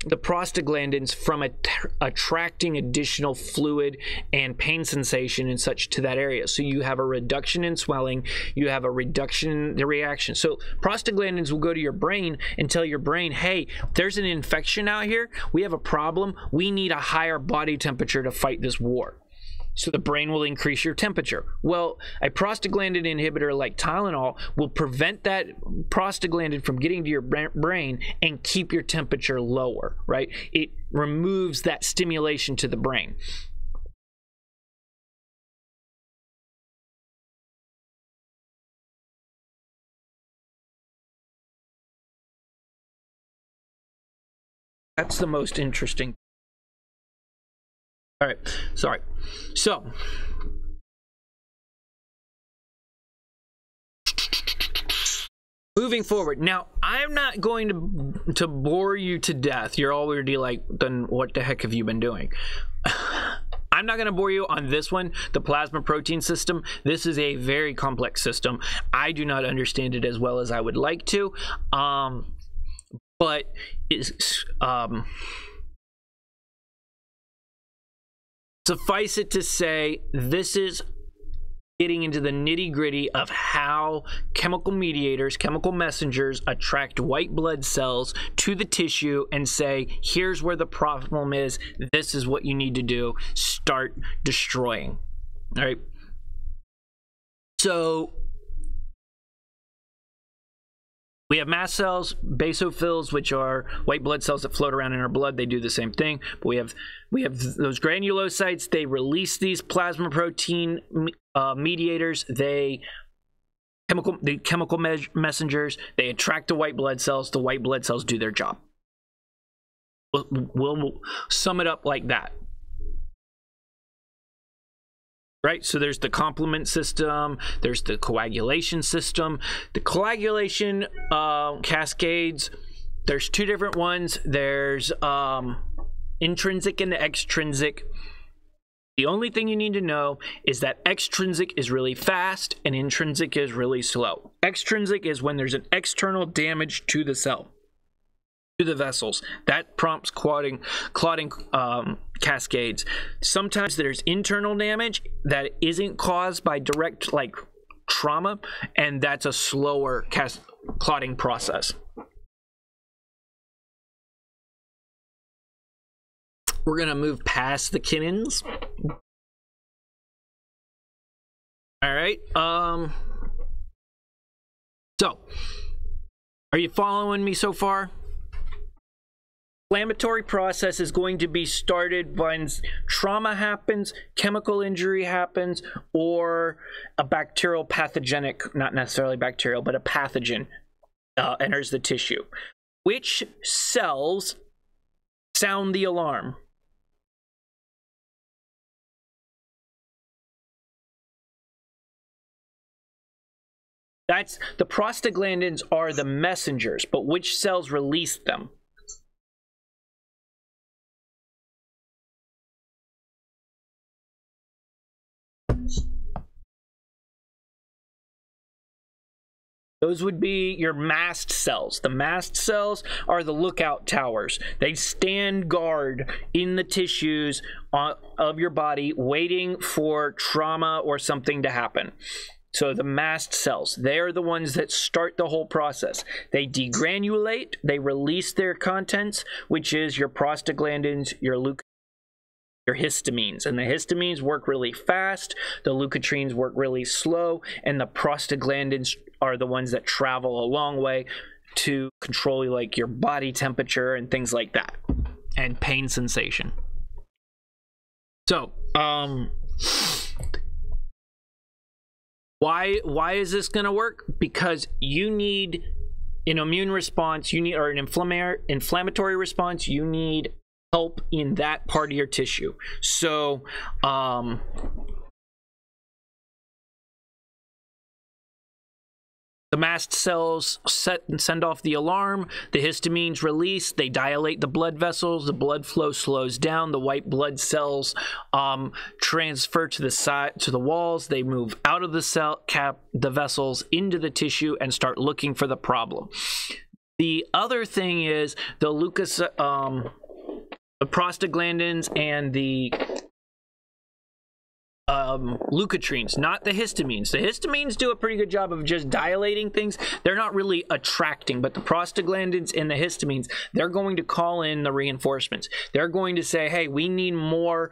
the prostaglandins from att- attracting additional fluid and pain sensation and such to that area. So you have a reduction in swelling, you have a reduction in the reaction. So prostaglandins will go to your brain and tell your brain, hey, there's an infection out here. We have a problem. We need a higher body temperature to fight this war so the brain will increase your temperature. Well, a prostaglandin inhibitor like Tylenol will prevent that prostaglandin from getting to your brain and keep your temperature lower, right? It removes that stimulation to the brain. That's the most interesting all right, sorry. So, moving forward. Now, I'm not going to to bore you to death. You're already like, then what the heck have you been doing? I'm not going to bore you on this one, the plasma protein system. This is a very complex system. I do not understand it as well as I would like to. Um, but it's um, Suffice it to say, this is getting into the nitty gritty of how chemical mediators, chemical messengers attract white blood cells to the tissue and say, here's where the problem is. This is what you need to do. Start destroying. All right. So we have mast cells, basophils, which are white blood cells that float around in our blood. They do the same thing. But we have we have those granulocytes. They release these plasma protein uh, mediators. They chemical the chemical me messengers. They attract the white blood cells. The white blood cells do their job. We'll, we'll sum it up like that right? So there's the complement system, there's the coagulation system. The coagulation uh, cascades, there's two different ones. There's um, intrinsic and extrinsic. The only thing you need to know is that extrinsic is really fast and intrinsic is really slow. Extrinsic is when there's an external damage to the cell to the vessels. That prompts clotting, clotting um, cascades. Sometimes there's internal damage that isn't caused by direct like trauma, and that's a slower clotting process. We're gonna move past the kinins. All right. Um. So, are you following me so far? Inflammatory process is going to be started when trauma happens, chemical injury happens, or a bacterial pathogenic, not necessarily bacterial, but a pathogen uh, enters the tissue. Which cells sound the alarm? That's the prostaglandins are the messengers, but which cells release them? Those would be your mast cells. The mast cells are the lookout towers. They stand guard in the tissues uh, of your body, waiting for trauma or something to happen. So the mast cells, they are the ones that start the whole process. They degranulate, they release their contents, which is your prostaglandins, your leukotrienes, your histamines. And the histamines work really fast, the leukotrienes work really slow, and the prostaglandins are the ones that travel a long way to control like your body temperature and things like that and pain sensation. So, um why why is this going to work? Because you need an immune response, you need or an inflammatory response, you need help in that part of your tissue. So, um The mast cells set and send off the alarm. The histamines release. They dilate the blood vessels. The blood flow slows down. The white blood cells um, transfer to the side to the walls. They move out of the cell cap, the vessels into the tissue, and start looking for the problem. The other thing is the Lucas, um, the prostaglandins and the um, leukotrienes, not the histamines. The histamines do a pretty good job of just dilating things. They're not really attracting, but the prostaglandins and the histamines, they're going to call in the reinforcements. They're going to say, hey, we need more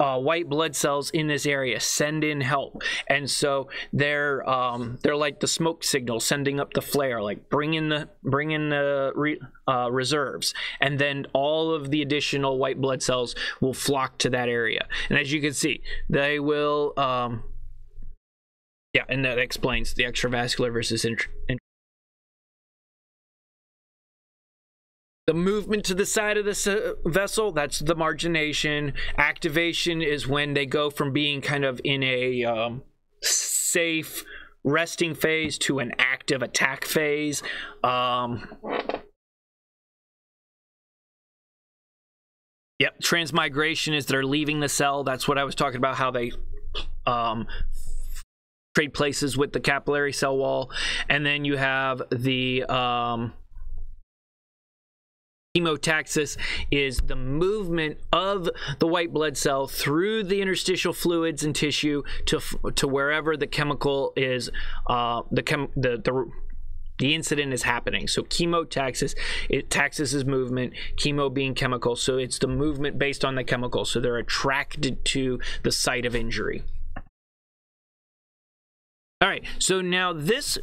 uh, white blood cells in this area. Send in help. And so they're um, they're like the smoke signal sending up the flare, like bring in the bring in the re, uh, reserves, and then all of the additional white blood cells will flock to that area. And as you can see, they will will um yeah and that explains the extravascular versus int- the movement to the side of the vessel that's the margination. Activation is when they go from being kind of in a um, safe resting phase to an active attack phase. Um, Yep, transmigration is they're leaving the cell. That's what I was talking about. How they um, trade places with the capillary cell wall, and then you have the um, chemotaxis is the movement of the white blood cell through the interstitial fluids and tissue to to wherever the chemical is uh, the chem the the the incident is happening. So chemotaxis, it taxes movement, chemo being chemical. So it's the movement based on the chemical. So they're attracted to the site of injury. All right, so now this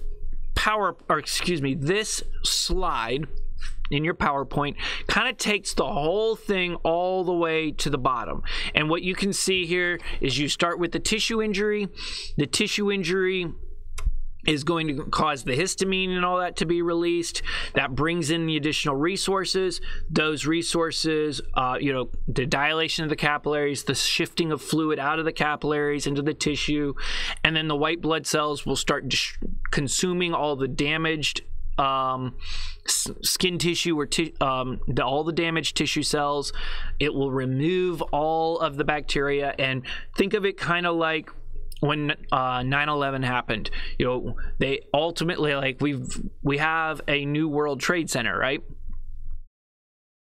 power, or excuse me, this slide in your PowerPoint kind of takes the whole thing all the way to the bottom. And what you can see here is you start with the tissue injury. The tissue injury is going to cause the histamine and all that to be released. That brings in the additional resources. Those resources, uh, you know, the dilation of the capillaries, the shifting of fluid out of the capillaries into the tissue, and then the white blood cells will start consuming all the damaged um, skin tissue or um, the, all the damaged tissue cells. It will remove all of the bacteria and think of it kind of like when uh, 9/11 happened, you know, they ultimately like we've we have a new World Trade Center, right?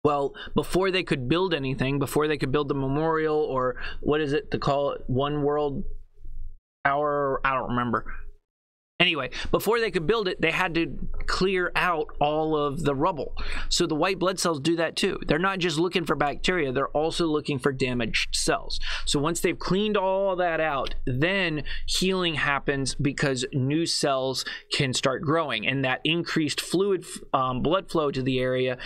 Well, before they could build anything, before they could build the memorial or what is it to call it, One World Tower? I don't remember. Anyway, before they could build it, they had to clear out all of the rubble. So the white blood cells do that too. They're not just looking for bacteria, they're also looking for damaged cells. So once they've cleaned all that out, then healing happens because new cells can start growing. And that increased fluid um, blood flow to the area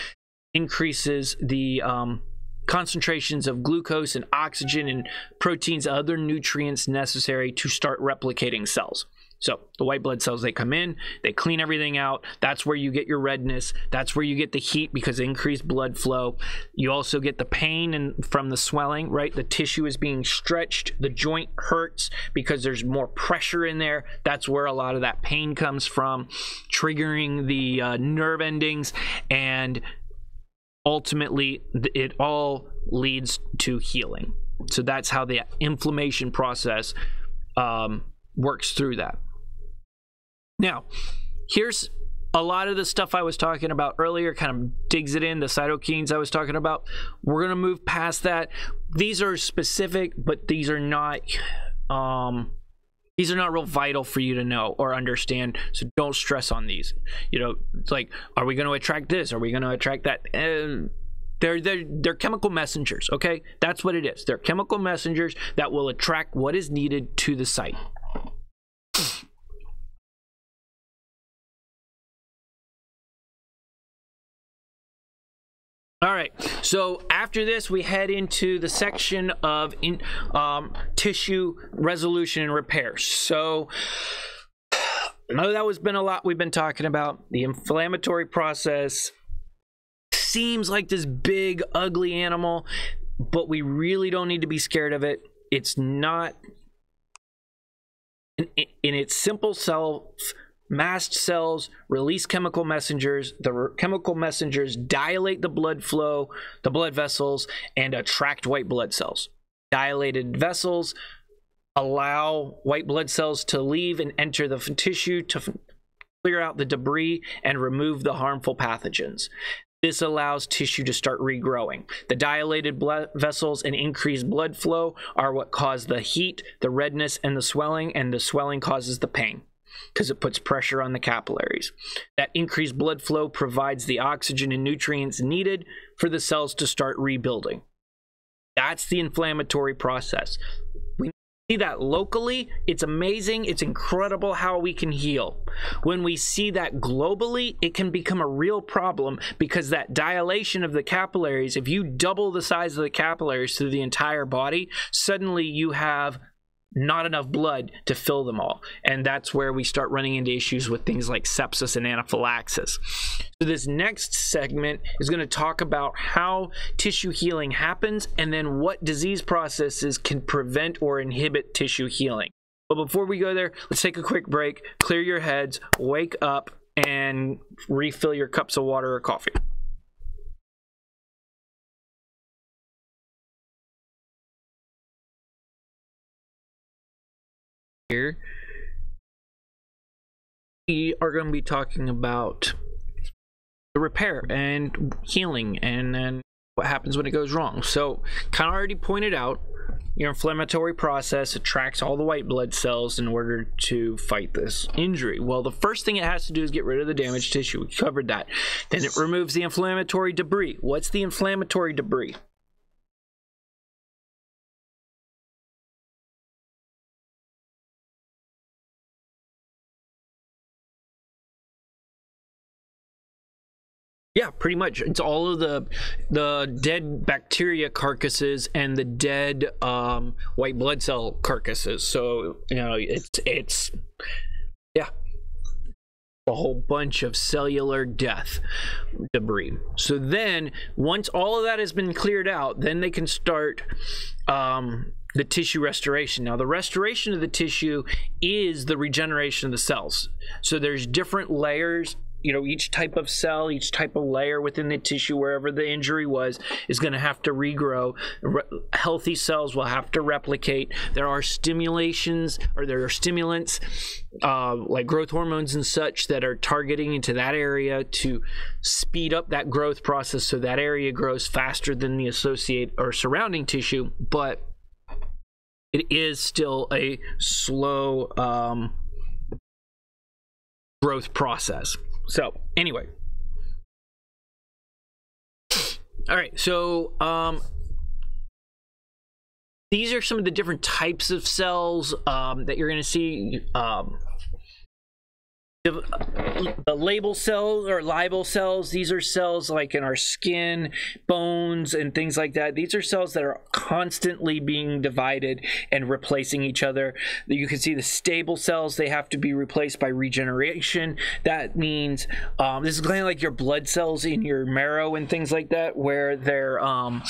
increases the um, concentrations of glucose and oxygen and proteins, other nutrients necessary to start replicating cells. So the white blood cells, they come in, they clean everything out. That's where you get your redness. That's where you get the heat because increased blood flow. You also get the pain and from the swelling, right? The tissue is being stretched. The joint hurts because there's more pressure in there. That's where a lot of that pain comes from, triggering the uh, nerve endings and ultimately it all leads to healing. So that's how the inflammation process um, works through that. Now, here's a lot of the stuff I was talking about earlier kind of digs it in, the cytokines I was talking about. We're going to move past that. These are specific, but these are not um these are not real vital for you to know or understand so don't stress on these. You know it's like are we going to attract this? Are we going to attract that? Uh, they're, they're, they're chemical messengers okay? That's what it is. They're chemical messengers that will attract what is needed to the site All right. So after this, we head into the section of in, um, tissue resolution and repair. So I know that was been a lot we've been talking about. The inflammatory process seems like this big, ugly animal, but we really don't need to be scared of it. It's not in, in its simple self mast cells release chemical messengers. The re- chemical messengers dilate the blood flow the blood vessels and attract white blood cells. Dilated vessels allow white blood cells to leave and enter the f- tissue to f- clear out the debris and remove the harmful pathogens. This allows tissue to start regrowing. The dilated blood vessels and increased blood flow are what cause the heat, the redness, and the swelling, and the swelling causes the pain because it puts pressure on the capillaries. That increased blood flow provides the oxygen and nutrients needed for the cells to start rebuilding. That's the inflammatory process. We see that locally, it's amazing, it's incredible how we can heal. When we see that globally, it can become a real problem because that dilation of the capillaries, if you double the size of the capillaries through the entire body, suddenly you have not enough blood to fill them all. And that's where we start running into issues with things like sepsis and anaphylaxis. So, this next segment is going to talk about how tissue healing happens and then what disease processes can prevent or inhibit tissue healing. But before we go there, let's take a quick break, clear your heads, wake up, and refill your cups of water or coffee. Here we are going to be talking about the repair and healing and then what happens when it goes wrong. So, kind of already pointed out, your inflammatory process attracts all the white blood cells in order to fight this injury. Well, the first thing it has to do is get rid of the damaged tissue. We covered that. Then it removes the inflammatory debris. What's the inflammatory debris? Yeah, pretty much. It's all of the the dead bacteria carcasses and the dead um, white blood cell carcasses. So you know, it's it's yeah, a whole bunch of cellular death debris. So then, once all of that has been cleared out, then they can start um, the tissue restoration. Now, the restoration of the tissue is the regeneration of the cells. So there's different layers you know each type of cell each type of layer within the tissue wherever the injury was is going to have to regrow. Re- healthy cells will have to replicate. There are stimulations or there are stimulants uh, like growth hormones and such that are targeting into that area to speed up that growth process so that area grows faster than the associate or surrounding tissue but it is still a slow um, growth process so anyway. All right, so um, these are some of the different types of cells um, that you're going to see. Um, the, labile cells or labile cells these are cells like in our skin bones and things like that. These are cells that are constantly being divided and replacing each other. You can see the stable cells they have to be replaced by regeneration. That means um, this is kind of like your blood cells in your marrow and things like that where they're um,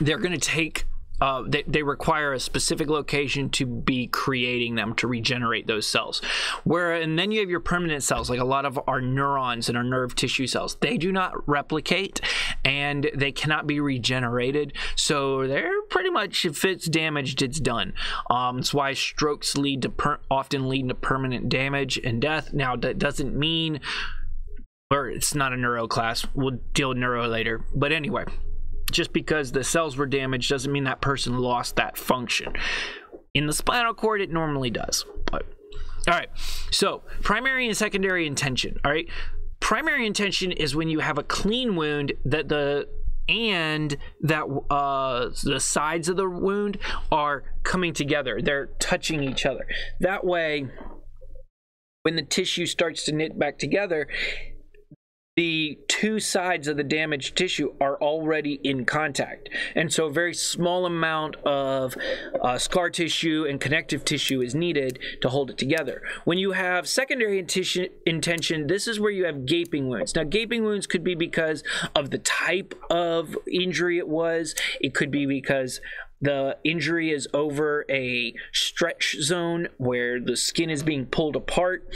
they're going to take uh, they, they require a specific location to be creating them to regenerate those cells. Where and then you have your permanent cells, like a lot of our neurons and our nerve tissue cells. They do not replicate and they cannot be regenerated. So they're pretty much if it's damaged, it's done. Um, that's why strokes lead to per- often lead to permanent damage and death. Now that doesn't mean or it's not a neuro class. We'll deal with neuro later. But anyway, just because the cells were damaged doesn't mean that person lost that function. In the spinal cord, it normally does. But all right, so primary and secondary intention. All right, primary intention is when you have a clean wound that the and that uh, the sides of the wound are coming together. They're touching each other. That way, when the tissue starts to knit back together, the two sides of the damaged tissue are already in contact. And so a very small amount of uh, scar tissue and connective tissue is needed to hold it together. When you have secondary intention, this is where you have gaping wounds. Now, gaping wounds could be because of the type of injury it was, it could be because the injury is over a stretch zone where the skin is being pulled apart,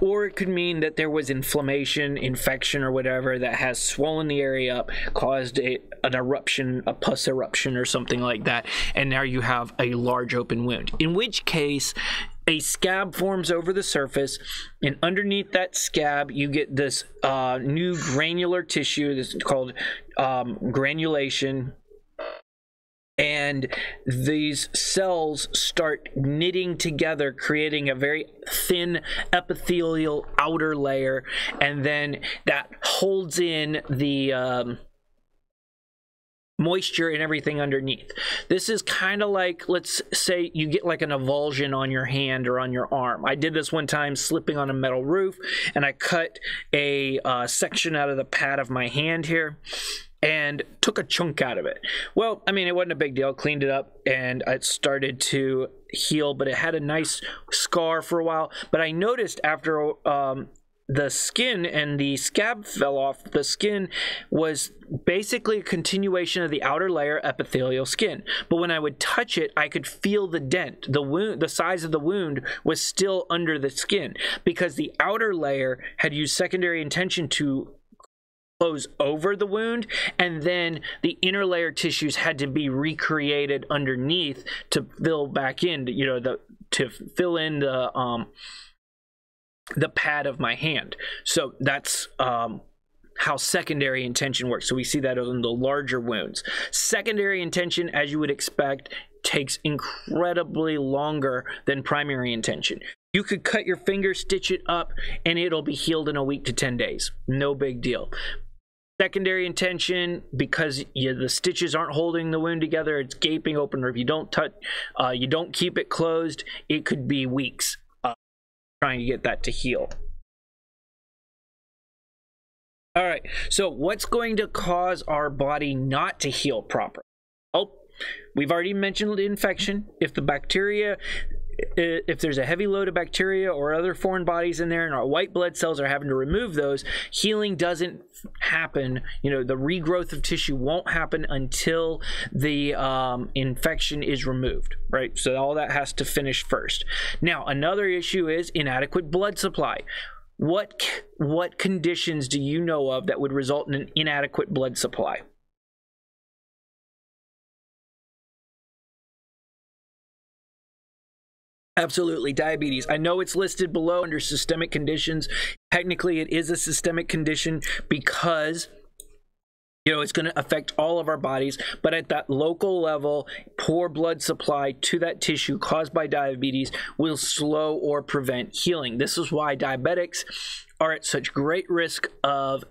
or it could mean that there was inflammation, infection, or whatever that has swollen the area up, caused a, an eruption, a pus eruption, or something like that, and now you have a large open wound. In which case, a scab forms over the surface, and underneath that scab, you get this uh, new granular tissue that's called um, granulation and these cells start knitting together creating a very thin epithelial outer layer and then that holds in the um, moisture and everything underneath. This is kind of like, let's say you get like an avulsion on your hand or on your arm. I did this one time slipping on a metal roof and I cut a uh, section out of the pad of my hand here and took a chunk out of it. Well, I mean, it wasn't a big deal. Cleaned it up and it started to heal, but it had a nice scar for a while. But I noticed after um, the skin and the scab fell off, the skin was basically a continuation of the outer layer epithelial skin. But when I would touch it, I could feel the dent. The wound, the size of the wound was still under the skin because the outer layer had used secondary intention to close over the wound and then the inner layer tissues had to be recreated underneath to fill back in you know the to fill in the um the pad of my hand so that's um how secondary intention works. So we see that in the larger wounds. Secondary intention, as you would expect, takes incredibly longer than primary intention. You could cut your finger, stitch it up, and it'll be healed in a week to 10 days. No big deal secondary intention because you, the stitches aren't holding the wound together it's gaping open or if you don't touch uh, you don't keep it closed it could be weeks uh, trying to get that to heal. All right so what's going to cause our body not to heal properly oh we've already mentioned infection. If the bacteria if there's a heavy load of bacteria or other foreign bodies in there and our white blood cells are having to remove those healing doesn't happen. You know the regrowth of tissue won't happen until the um, infection is removed right? So all that has to finish first. Now another issue is inadequate blood supply. What what conditions do you know of that would result in an inadequate blood supply Absolutely, diabetes. I know it's listed below under systemic conditions. Technically, it is a systemic condition because you know it's going to affect all of our bodies but at that local level poor blood supply to that tissue caused by diabetes will slow or prevent healing this is why diabetics are at such great risk of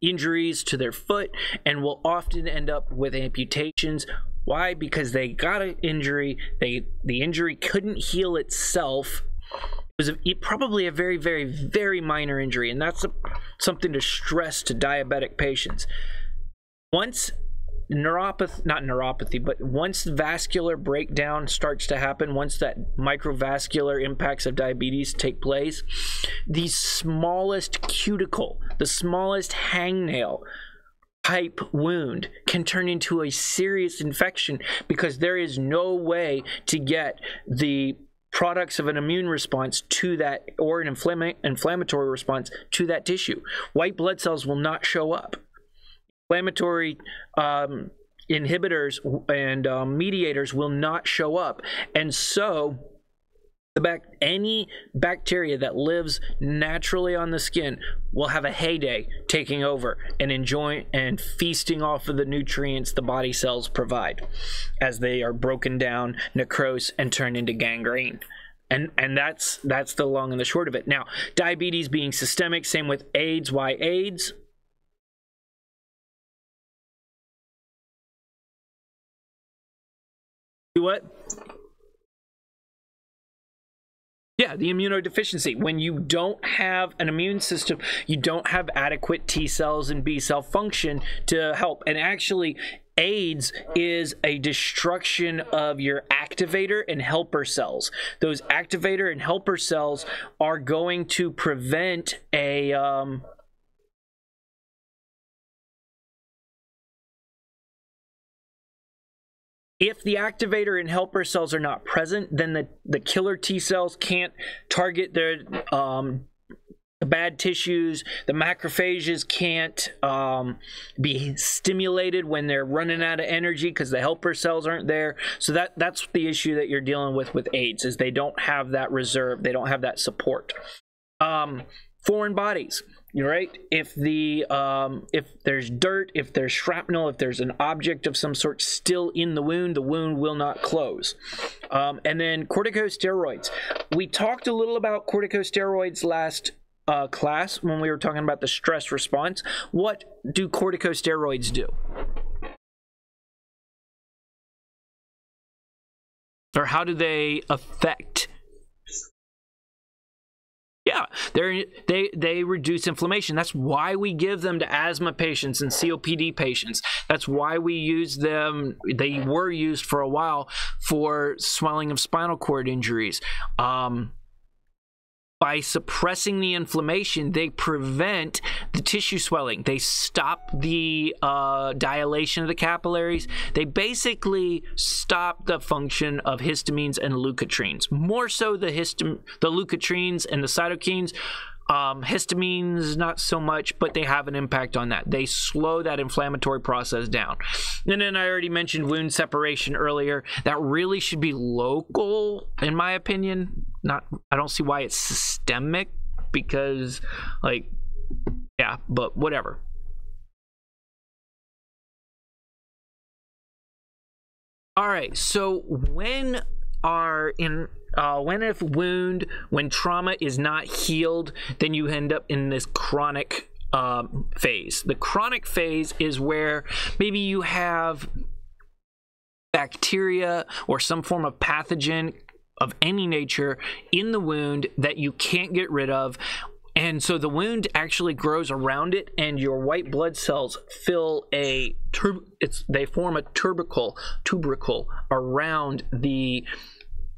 injuries to their foot and will often end up with amputations why? Because they got an injury. They the injury couldn't heal itself, It was a, probably a very, very, very minor injury, and that's a, something to stress to diabetic patients. Once neuropathy, not neuropathy, but once vascular breakdown starts to happen, once that microvascular impacts of diabetes take place, the smallest cuticle, the smallest hangnail, pipe wound can turn into a serious infection because there is no way to get the products of an immune response to that or an inflama- inflammatory response to that tissue. White blood cells will not show up inflammatory um, inhibitors and um, mediators will not show up. And so, the back, any bacteria that lives naturally on the skin will have a heyday taking over and enjoying and feasting off of the nutrients the body cells provide as they are broken down, necrose, and turn into gangrene. And and that's that's the long and the short of it. Now diabetes being systemic same with aids. Why aids? Do what? Yeah, the immunodeficiency. When you don't have an immune system, you don't have adequate T cells and B cell function to help. And actually, AIDS is a destruction of your activator and helper cells. Those activator and helper cells are going to prevent a um, if the activator and helper cells are not present, then the, the killer T cells can't target their um, the bad tissues. The macrophages can't um, be stimulated when they're running out of energy because the helper cells aren't there. So that that's the issue that you're dealing with with AIDS is they don't have that reserve. They don't have that support. Um, foreign bodies right. If the um, if there's dirt if there's shrapnel if there's an object of some sort still in the wound the wound will not close. Um, and then corticosteroids. We talked a little about corticosteroids last uh, class when we were talking about the stress response. What do corticosteroids do? Or how do they affect yeah, they they they reduce inflammation. That's why we give them to asthma patients and COPD patients. That's why we use them. They were used for a while for swelling of spinal cord injuries. Um, by suppressing the inflammation, they prevent the tissue swelling. They stop the uh, dilation of the capillaries. They basically stop the function of histamines and leukotrienes. More so, the histam- the leukotrienes and the cytokines um, histamines, not so much, but they have an impact on that. They slow that inflammatory process down. And then I already mentioned wound separation earlier. That really should be local, in my opinion. Not, I don't see why it's systemic because, like, yeah, but whatever. All right, so when are in uh, when if wound, when trauma is not healed, then you end up in this chronic um, phase. The chronic phase is where maybe you have bacteria or some form of pathogen of any nature in the wound that you can't get rid of. And so the wound actually grows around it, and your white blood cells fill a it's they form a tubercle tubercle around the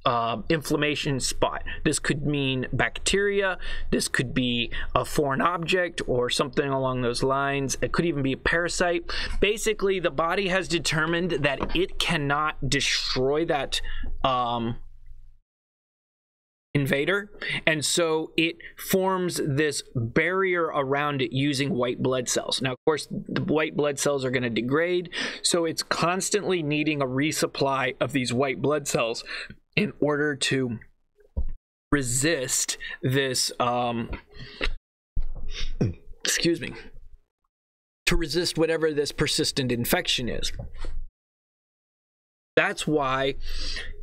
uh, inflammation spot. This could mean bacteria, this could be a foreign object or something along those lines. It could even be a parasite. Basically, the body has determined that it cannot destroy that. Um, invader and so it forms this barrier around it using white blood cells now of course the white blood cells are going to degrade so it's constantly needing a resupply of these white blood cells in order to resist this um excuse me to resist whatever this persistent infection is. That's why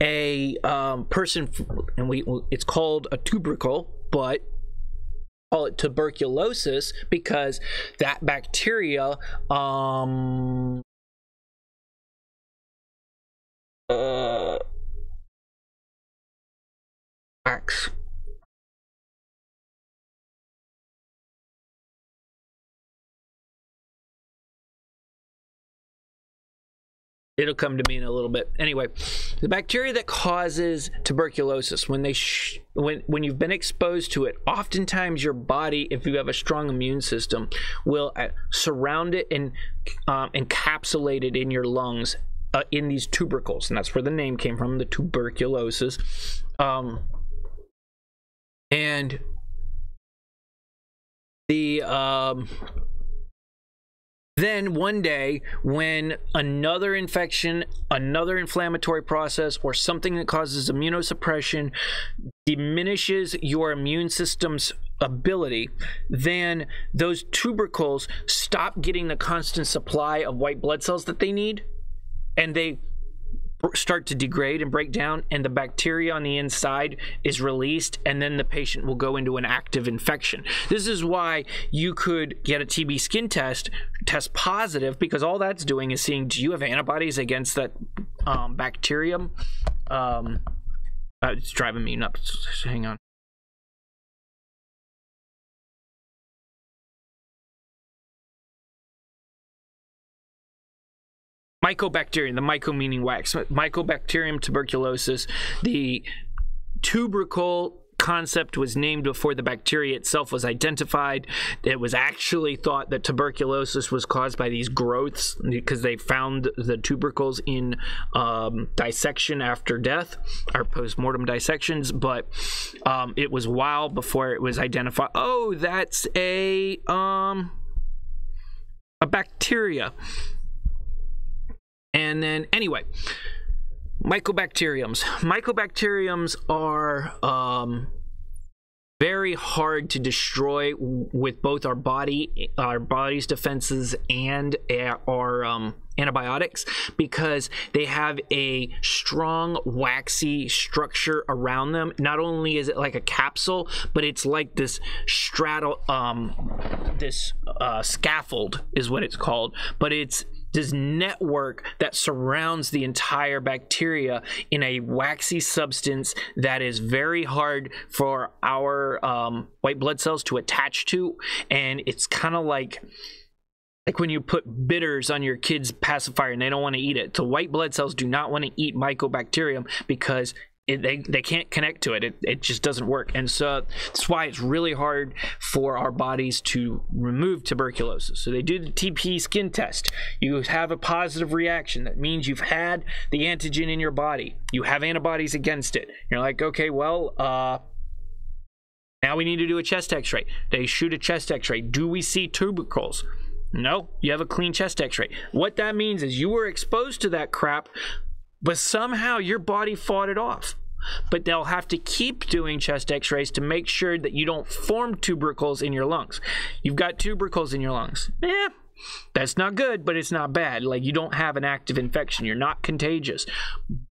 a um, person and we it's called a tubercle but call it tuberculosis because that bacteria um uh It'll come to me in a little bit. Anyway, the bacteria that causes tuberculosis, when they when when you've been exposed to it, oftentimes your body, if you have a strong immune system, will uh, surround it and um, encapsulate it in your lungs uh, in these tubercles, and that's where the name came from, the tuberculosis. Um, and the um, then one day, when another infection, another inflammatory process, or something that causes immunosuppression diminishes your immune system's ability, then those tubercles stop getting the constant supply of white blood cells that they need, and they start to degrade and break down and the bacteria on the inside is released and then the patient will go into an active infection. This is why you could get a tb skin test test positive because all that's doing is seeing do you have antibodies against that um, bacterium? Um, uh, it's driving me nuts. Hang on mycobacterium, the myco meaning wax, mycobacterium tuberculosis, the tubercle concept was named before the bacteria itself was identified. It was actually thought that tuberculosis was caused by these growths because they found the tubercles in um, dissection after death or post-mortem dissections, but um, it was while before it was identified. Oh, that's a um, a bacteria. And then, anyway, mycobacteriums. Mycobacteriums are um, very hard to destroy with both our body, our body's defenses, and our um, antibiotics because they have a strong waxy structure around them. Not only is it like a capsule, but it's like this straddle, um, this uh, scaffold is what it's called. But it's this network that surrounds the entire bacteria in a waxy substance that is very hard for our um, white blood cells to attach to. And it's kind of like like when you put bitters on your kid's pacifier and they don't want to eat it. The white blood cells do not want to eat mycobacterium because it, they, they can't connect to it. it. It just doesn't work. And so that's why it's really hard for our bodies to remove tuberculosis. So they do the TB skin test. You have a positive reaction. That means you've had the antigen in your body. You have antibodies against it. You're like, okay, well, uh, now we need to do a chest x ray. They shoot a chest x ray. Do we see tubercles? No, you have a clean chest x ray. What that means is you were exposed to that crap but somehow your body fought it off. But they'll have to keep doing chest x rays to make sure that you don't form tubercles in your lungs. You've got tubercles in your lungs. Yeah, that's not good, but it's not bad. Like you don't have an active infection. You're not contagious.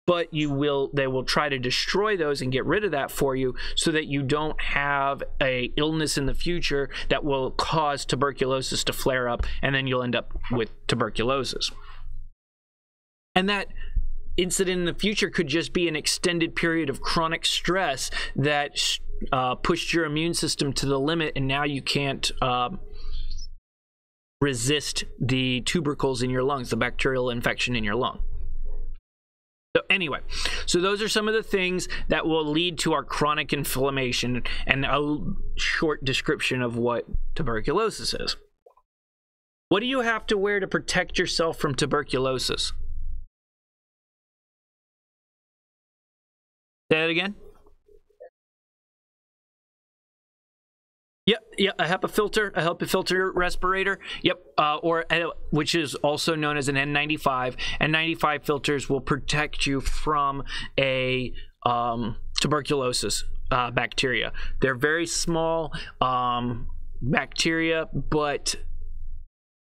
But you will they will try to destroy those and get rid of that for you so that you don't have a illness in the future that will cause tuberculosis to flare up and then you'll end up with tuberculosis. And that incident in the future could just be an extended period of chronic stress that uh, pushed your immune system to the limit, and now you can't um, resist the tubercles in your lungs, the bacterial infection in your lung. So anyway, so those are some of the things that will lead to our chronic inflammation and a short description of what tuberculosis is. What do you have to wear to protect yourself from tuberculosis? Say that again. Yep, yeah, a HEPA filter, a HEPA filter respirator. Yep, uh, or uh, which is also known as an N95. N95 filters will protect you from a um, tuberculosis uh, bacteria. They're very small um, bacteria, but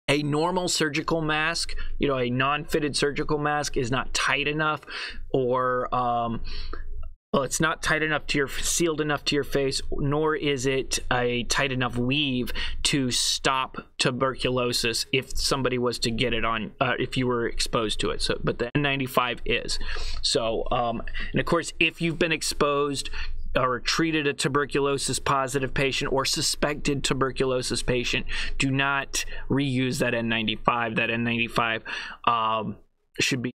a normal surgical mask, you know, a non-fitted surgical mask is not tight enough, or um, well, it's not tight enough to your sealed enough to your face, nor is it a tight enough weave to stop tuberculosis if somebody was to get it on, uh, if you were exposed to it. So, but the N95 is. So, um, and of course, if you've been exposed or treated a tuberculosis positive patient or suspected tuberculosis patient, do not reuse that N95. That N95 um, should be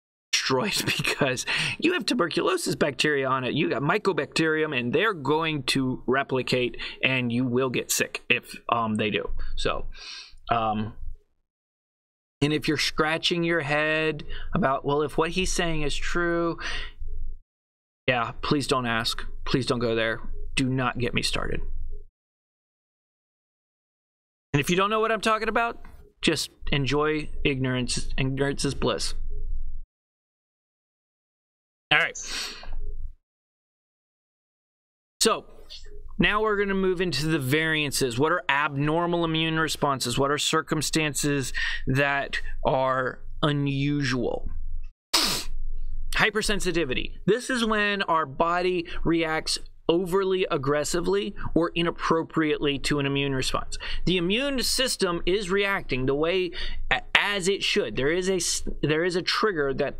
destroyed because you have tuberculosis bacteria on it. You got mycobacterium, and they're going to replicate, and you will get sick if um, they do. So, um, and if you're scratching your head about, well, if what he's saying is true, yeah, please don't ask. Please don't go there. Do not get me started. And if you don't know what I'm talking about, just enjoy ignorance. Ignorance is bliss. All right. So now we're going to move into the variances. What are abnormal immune responses? What are circumstances that are unusual? Hypersensitivity. This is when our body reacts overly aggressively or inappropriately to an immune response. The immune system is reacting the way as it should. There is a there is a trigger that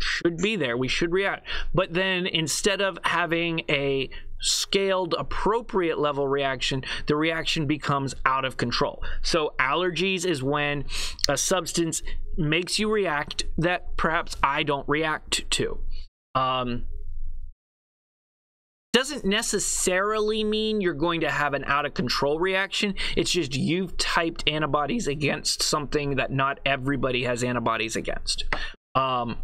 should be there. We should react. But then instead of having a scaled appropriate level reaction, the reaction becomes out of control. So allergies is when a substance makes you react that perhaps I don't react to. Um, doesn't necessarily mean you're going to have an out of control reaction. It's just you've typed antibodies against something that not everybody has antibodies against. Um,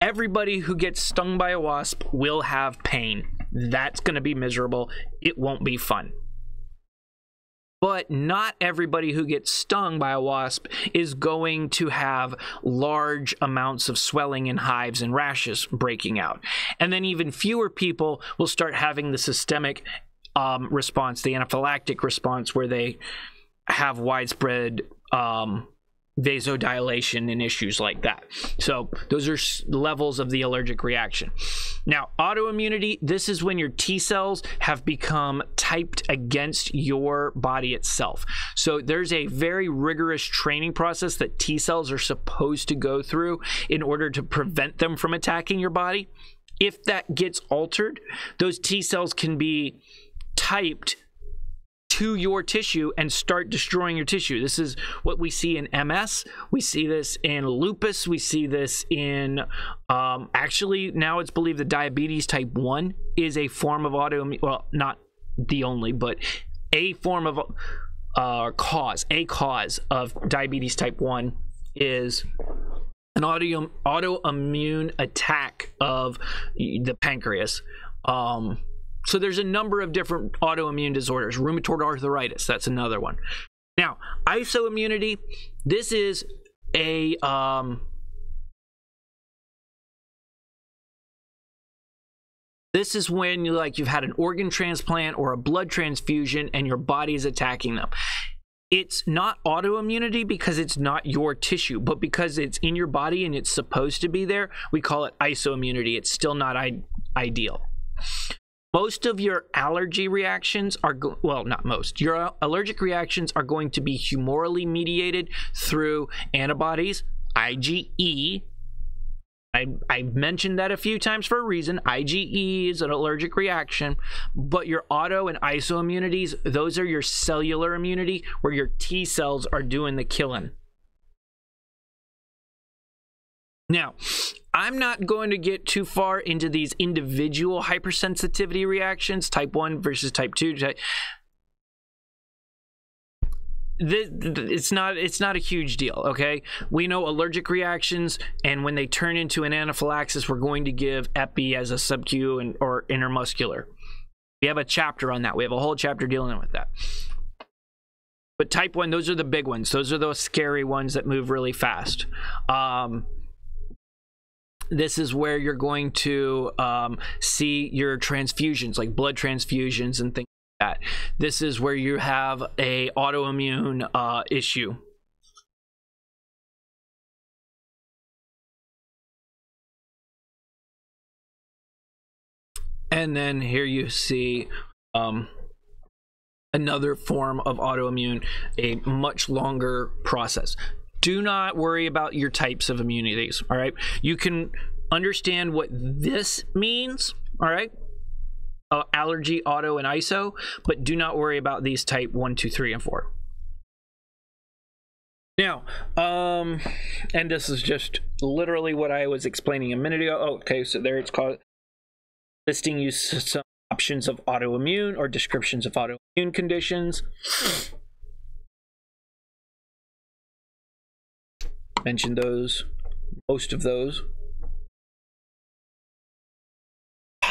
everybody who gets stung by a wasp will have pain. That's going to be miserable. It won't be fun. But not everybody who gets stung by a wasp is going to have large amounts of swelling and hives and rashes breaking out. And then even fewer people will start having the systemic um, response, the anaphylactic response, where they have widespread um, vasodilation and issues like that. So those are levels of the allergic reaction. Now, autoimmunity, this is when your T cells have become typed against your body itself. So there's a very rigorous training process that T cells are supposed to go through in order to prevent them from attacking your body. If that gets altered, those T cells can be typed to your tissue and start destroying your tissue. This is what we see in MS. We see this in lupus. We see this in um, actually now it's believed that diabetes type 1 is a form of autoimmune. Well, not the only, but a form of uh, cause, a cause of diabetes type 1 is an auto, autoimmune attack of the pancreas. Um, so there's a number of different autoimmune disorders. Rheumatoid arthritis, that's another one. Now, isoimmunity, this is a um, This is when you like you've had an organ transplant or a blood transfusion and your body is attacking them. It's not autoimmunity because it's not your tissue, but because it's in your body and it's supposed to be there, we call it isoimmunity. It's still not ideal most of your allergy reactions are go- well not most your allergic reactions are going to be humorally mediated through antibodies IgE I, I mentioned that a few times for a reason. IgE is an allergic reaction, but your auto and isoimmunities, those are your cellular immunity where your T cells are doing the killing. Now, I'm not going to get too far into these individual hypersensitivity reactions, type 1 versus type 2. it's not it's not a huge deal okay? We know allergic reactions and when they turn into an anaphylaxis we're going to give epi as a sub-q and or intermuscular. We have a chapter on that. We have a whole chapter dealing with that. But type 1 those are the big ones. Those are those scary ones that move really fast. Um, this is where you're going to um, see your transfusions, like blood transfusions and things like that. This is where you have a autoimmune uh, issue. And then here you see um, another form of autoimmune, a much longer process do not worry about your types of immunities. All right. You can understand what this means. All right. Uh, allergy, auto, and ISO, but do not worry about these type one, two, three, and 4. Now, um, and this is just literally what I was explaining a minute ago. Oh, okay, so there it's called listing you some options of autoimmune or descriptions of autoimmune conditions. Mentioned those, most of those.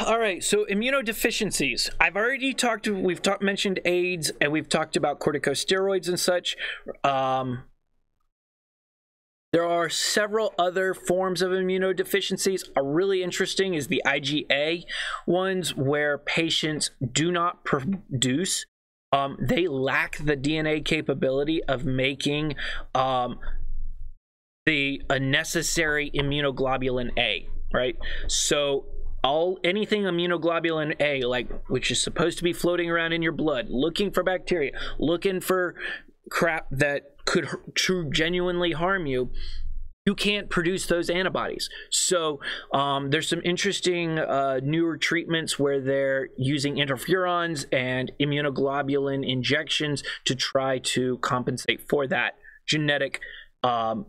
All right, so immunodeficiencies. I've already talked. We've talked mentioned AIDS, and we've talked about corticosteroids and such. Um, there are several other forms of immunodeficiencies. A really interesting is the IgA ones, where patients do not produce. Um, they lack the DNA capability of making um, the a necessary immunoglobulin A. Right, so all anything immunoglobulin A, like which is supposed to be floating around in your blood, looking for bacteria, looking for crap that could true genuinely harm you you can't produce those antibodies. So um, there's some interesting uh, newer treatments where they're using interferons and immunoglobulin injections to try to compensate for that genetic um,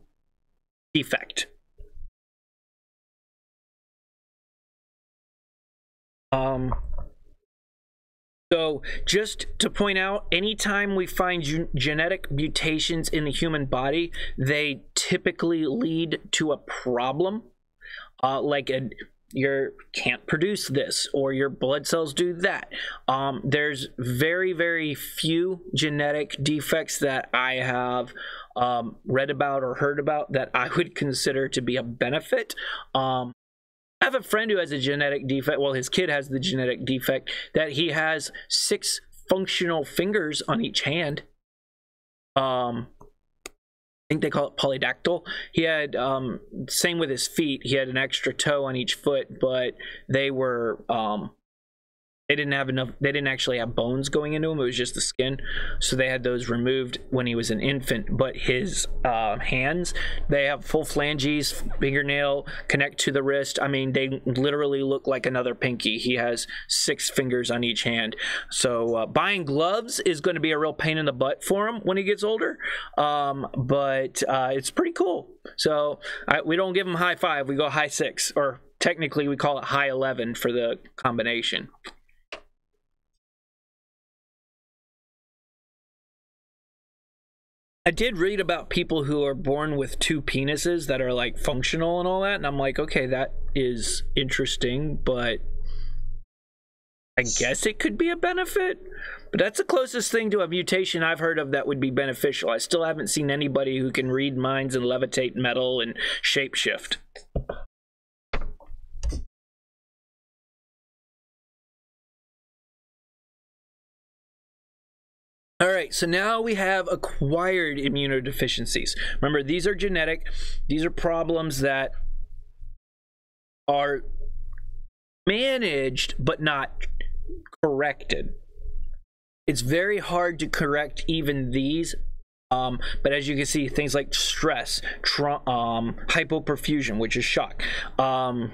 defect. Um, so, just to point out, anytime we find genetic mutations in the human body, they typically lead to a problem. Uh, like a you can't produce this or your blood cells do that um, there's very very few genetic defects that i have um, read about or heard about that i would consider to be a benefit um, I have a friend who has a genetic defect. Well, his kid has the genetic defect that he has six functional fingers on each hand. Um, think they call it polydactyl. He had um, same with his feet. He had an extra toe on each foot, but they were um, they didn't have enough they didn't actually have bones going into him it was just the skin. So they had those removed when he was an infant but his uh, hands they have full phalanges fingernail connect to the wrist. I mean they literally look like another pinky. He has six fingers on each hand. So uh, buying gloves is going to be a real pain in the butt for him when he gets older. Um, but uh, it's pretty cool. So I, we don't give him high five we go high six or technically we call it high 11 for the combination I did read about people who are born with two penises that are like functional and all that, and I'm like, okay, that is interesting, but I guess it could be a benefit. But that's the closest thing to a mutation I've heard of that would be beneficial. I still haven't seen anybody who can read minds and levitate metal and shapeshift. All right, so now we have acquired immunodeficiencies. Remember, these are genetic, these are problems that are managed but not corrected. It's very hard to correct even these. Um, but as you can see, things like stress, um, hypoperfusion, which is shock, um,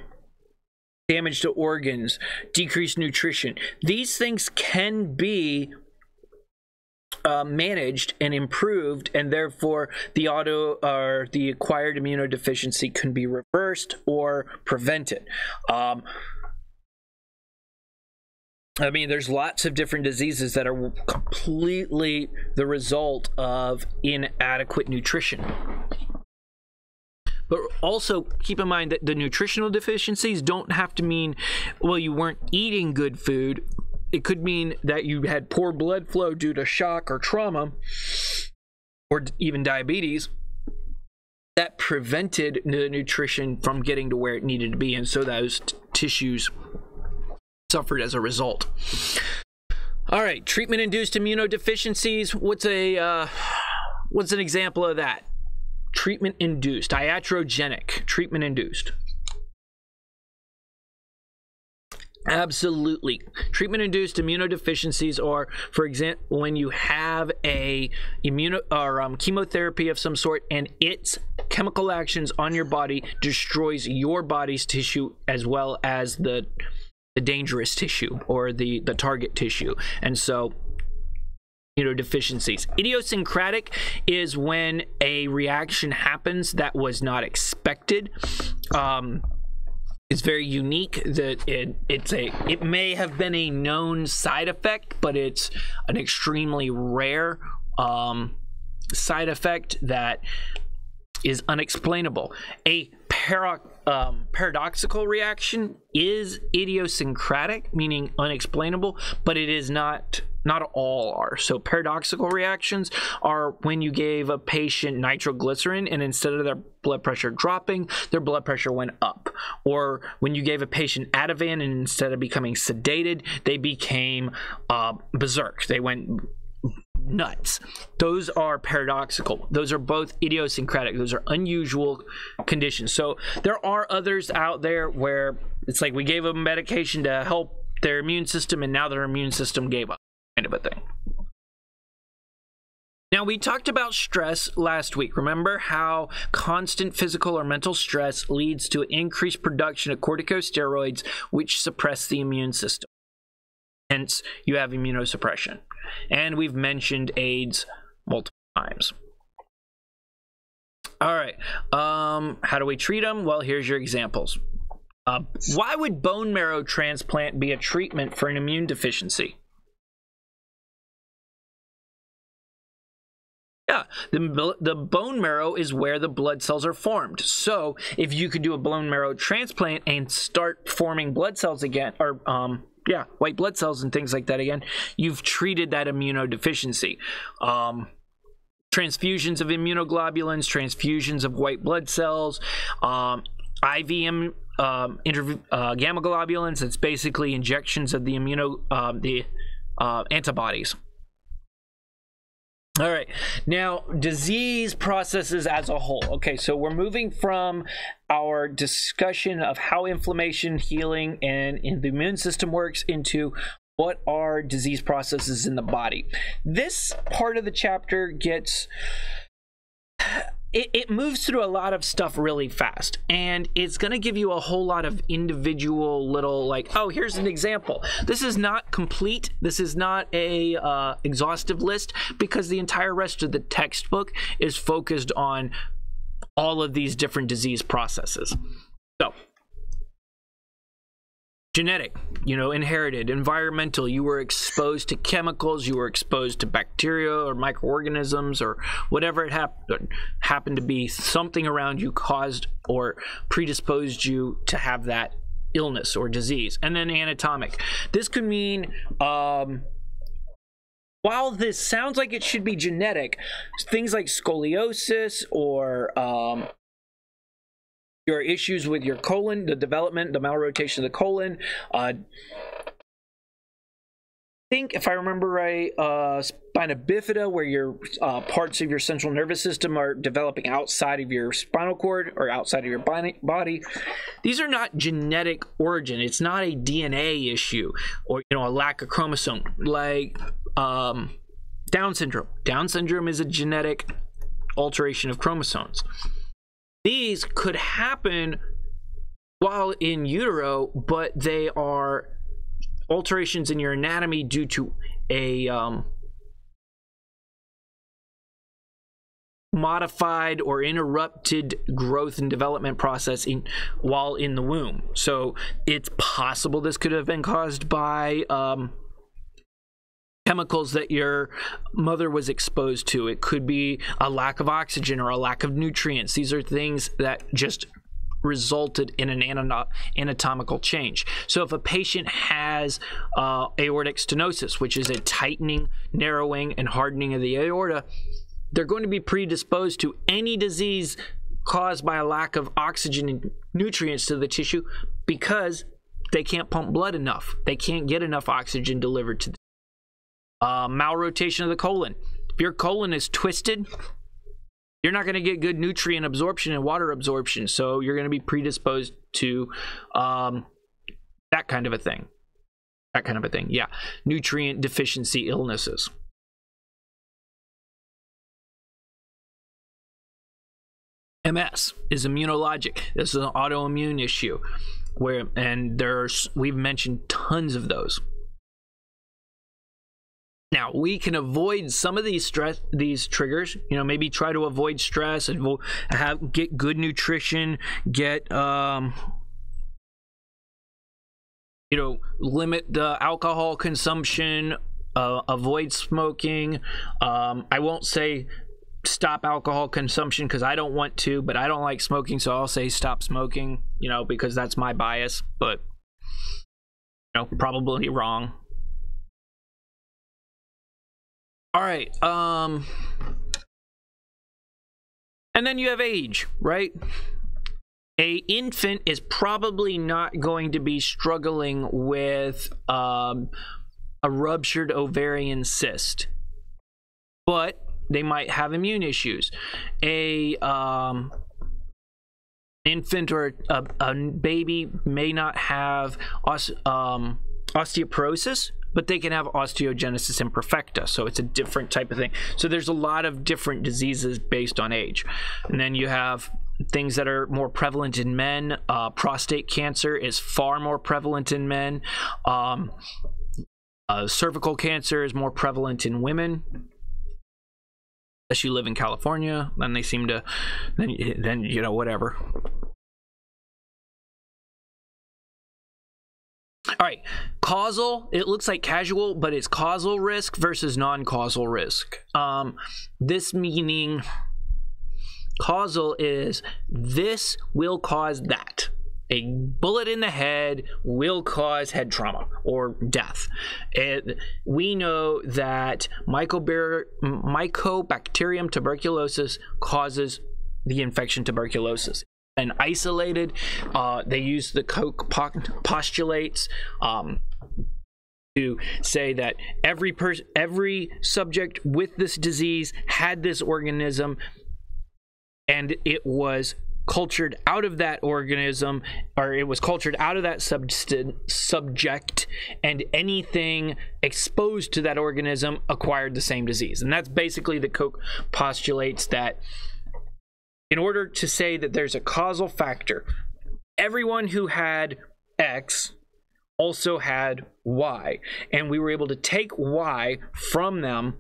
damage to organs, decreased nutrition, these things can be uh, managed and improved, and therefore the auto or the acquired immunodeficiency can be reversed or prevented. Um, I mean, there's lots of different diseases that are completely the result of inadequate nutrition. But also keep in mind that the nutritional deficiencies don't have to mean, well, you weren't eating good food it could mean that you had poor blood flow due to shock or trauma or even diabetes that prevented the nutrition from getting to where it needed to be and so those t- tissues suffered as a result. All right treatment induced immunodeficiencies. What's a uh, what's an example of that? Treatment induced iatrogenic treatment induced Absolutely. Treatment induced immunodeficiencies are, for example when you have a immuno or um, chemotherapy of some sort and its chemical actions on your body destroys your body's tissue as well as the the dangerous tissue or the the target tissue. And so immunodeficiencies. Idiosyncratic is when a reaction happens that was not expected. Um, it's very unique that it it's a it may have been a known side effect, but it's an extremely rare um, side effect that is unexplainable. A para, um, paradoxical reaction is idiosyncratic, meaning unexplainable, but it is not not all are. So paradoxical reactions are when you gave a patient nitroglycerin and instead of their blood pressure dropping, their blood pressure went up. Or when you gave a patient Ativan and instead of becoming sedated, they became uh, berserk. They went nuts. Those are paradoxical. Those are both idiosyncratic. Those are unusual conditions. So there are others out there where it's like we gave them medication to help their immune system and now their immune system gave up kind of a thing. Now, we talked about stress last week. Remember how constant physical or mental stress leads to increased production of corticosteroids, which suppress the immune system. Hence, you have immunosuppression. And we've mentioned AIDS multiple times. All right. Um, how do we treat them? Well, here's your examples. Uh, why would bone marrow transplant be a treatment for an immune deficiency? Yeah, the, the bone marrow is where the blood cells are formed. So if you could do a bone marrow transplant and start forming blood cells again, or um, yeah, white blood cells and things like that again, you've treated that immunodeficiency. Um, transfusions of immunoglobulins, transfusions of white blood cells, um, IVM um, inter- uh, gamma globulins. It's basically injections of the immuno uh, the uh, antibodies. All right. Now, disease processes as a whole. Okay, so we're moving from our discussion of how inflammation, healing, and, and the immune system works into what are disease processes in the body. This part of the chapter gets it, it moves through a lot of stuff really fast and it's going to give you a whole lot of individual little like oh here's an example. This is not complete. This is not a uh, exhaustive list because the entire rest of the textbook is focused on all of these different disease processes. So genetic, you know, inherited, environmental. You were exposed to chemicals, you were exposed to bacteria or microorganisms or whatever it happened happened to be. Something around you caused or predisposed you to have that illness or disease. And then anatomic. This could mean um, while this sounds like it should be genetic, things like scoliosis or um, your issues with your colon, the development, the malrotation of the colon. Uh, I think, if I remember right, uh, spina bifida, where your uh, parts of your central nervous system are developing outside of your spinal cord or outside of your body. These are not genetic origin. It's not a DNA issue or you know a lack of chromosome like um, Down syndrome. Down syndrome is a genetic alteration of chromosomes. These could happen while in utero, but they are alterations in your anatomy due to a um, modified or interrupted growth and development process in while in the womb. So it's possible this could have been caused by um, chemicals that your mother was exposed to. It could be a lack of oxygen or a lack of nutrients. These are things that just resulted in an anatomical change. So if a patient has uh, aortic stenosis, which is a tightening, narrowing, and hardening of the aorta, they're going to be predisposed to any disease caused by a lack of oxygen and nutrients to the tissue because they can't pump blood enough. They can't get enough oxygen delivered to the uh, malrotation of the colon. If your colon is twisted, you're not going to get good nutrient absorption and water absorption. So you're going to be predisposed to um, that kind of a thing. That kind of a thing. Yeah. Nutrient deficiency illnesses. MS is immunologic. This is an autoimmune issue where and there's we've mentioned tons of those. Now we can avoid some of these stress, these triggers. You know, maybe try to avoid stress and we'll have get good nutrition, get um, you know, limit the alcohol consumption, uh, avoid smoking. Um, I won't say stop alcohol consumption because I don't want to, but I don't like smoking, so I'll say stop smoking. You know, because that's my bias, but you know, probably wrong. All right. Um and then you have age, right? A infant is probably not going to be struggling with um, a ruptured ovarian cyst, but they might have immune issues. A um, infant or a, a, baby may not have os- um, osteoporosis, but they can have osteogenesis imperfecta. So it's a different type of thing. So there's a lot of different diseases based on age. And then you have things that are more prevalent in men. Uh, prostate cancer is far more prevalent in men. Um, uh, cervical cancer is more prevalent in women. Unless you live in California, then they seem to, then, then you know, whatever. All right, causal. It looks like casual, but it's causal risk versus non-causal risk. Um, this meaning causal is this will cause that. A bullet in the head will cause head trauma or death. It, we know that Mycobacterium tuberculosis causes the infection tuberculosis and isolated. Uh, they use the Koch postulates um, to say that every person, every subject with this disease had this organism, and it was cultured out of that organism or it was cultured out of that subject and anything exposed to that organism acquired the same disease and that's basically the Koch postulates that in order to say that there's a causal factor, everyone who had X also had Y. And we were able to take Y from them,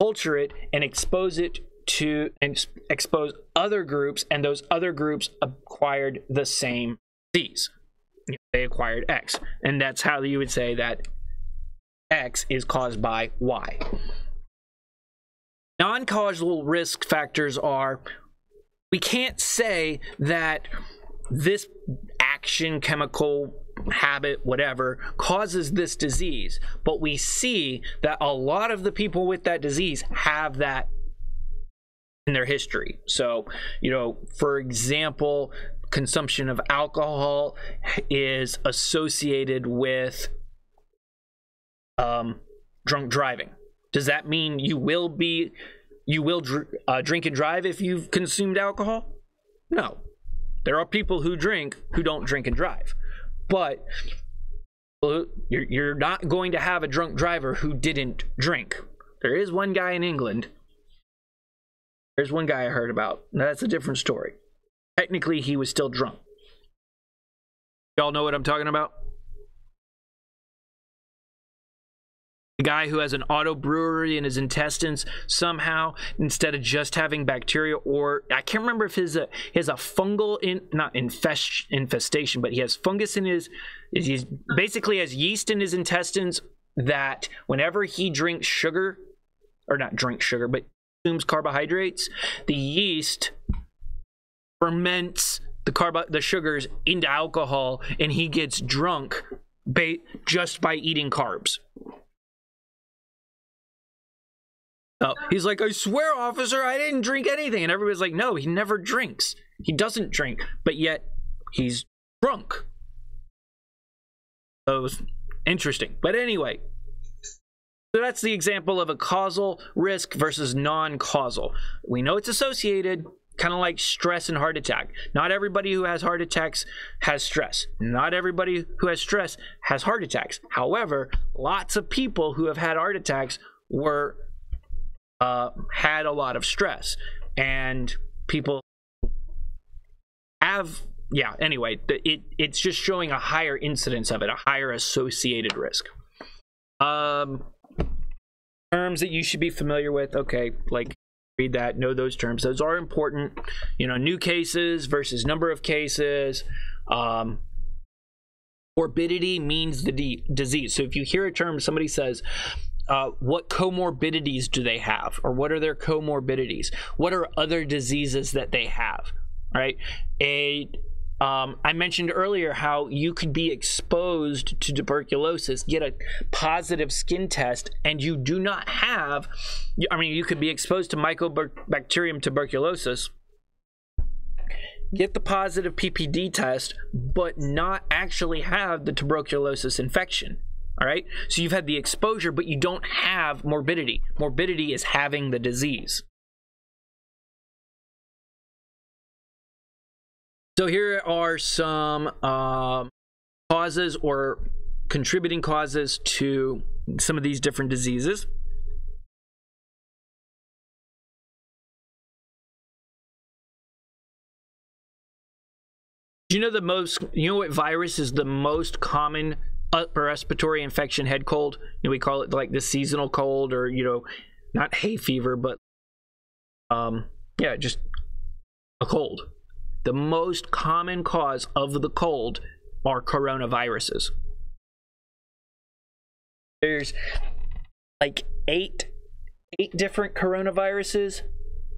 culture it, and expose it to and expose other groups, and those other groups acquired the same disease. They acquired X. And that's how you would say that X is caused by Y. Non causal risk factors are we can't say that this action, chemical, habit, whatever, causes this disease. But we see that a lot of the people with that disease have that in their history. So, you know, for example, consumption of alcohol is associated with um, drunk driving. Does that mean you will be you will dr- uh, drink and drive if you've consumed alcohol? No. There are people who drink who don't drink and drive. But you're, you're not going to have a drunk driver who didn't drink. There is one guy in England. There's one guy I heard about. Now, that's a different story. Technically, he was still drunk. Y'all know what I'm talking about? Guy who has an auto brewery in his intestines somehow instead of just having bacteria or I can't remember if his a, he has a fungal in not infest, infestation but he has fungus in his he basically has yeast in his intestines that whenever he drinks sugar or not drink sugar but consumes carbohydrates the yeast ferments the carb the sugars into alcohol and he gets drunk ba- just by eating carbs Oh, he's like, I swear, officer, I didn't drink anything. And everybody's like, no, he never drinks. He doesn't drink, but yet he's drunk. It was interesting. But anyway, so that's the example of a causal risk versus non causal. We know it's associated, kind of like stress and heart attack. Not everybody who has heart attacks has stress. Not everybody who has stress has heart attacks. However, lots of people who have had heart attacks were uh, had a lot of stress, and people have yeah. Anyway, it it's just showing a higher incidence of it, a higher associated risk. Um, terms that you should be familiar with. Okay, like read that, know those terms. Those are important. You know, new cases versus number of cases. Um, morbidity means the de- disease. So if you hear a term, somebody says, uh, what comorbidities do they have or what are their comorbidities what are other diseases that they have right a um, I mentioned earlier how you could be exposed to tuberculosis, get a positive skin test, and you do not have, I mean, you could be exposed to Mycobacterium tuberculosis, get the positive PPD test, but not actually have the tuberculosis infection. All right. So you've had the exposure, but you don't have morbidity. Morbidity is having the disease. So here are some um, causes or contributing causes to some of these different diseases. Do you know the most, you know what virus is the most common upper respiratory infection head cold? You know, we call it like the seasonal cold or, you know, not hay fever, but um, yeah, just a cold the most common cause of the cold are coronaviruses. There's like eight eight different coronaviruses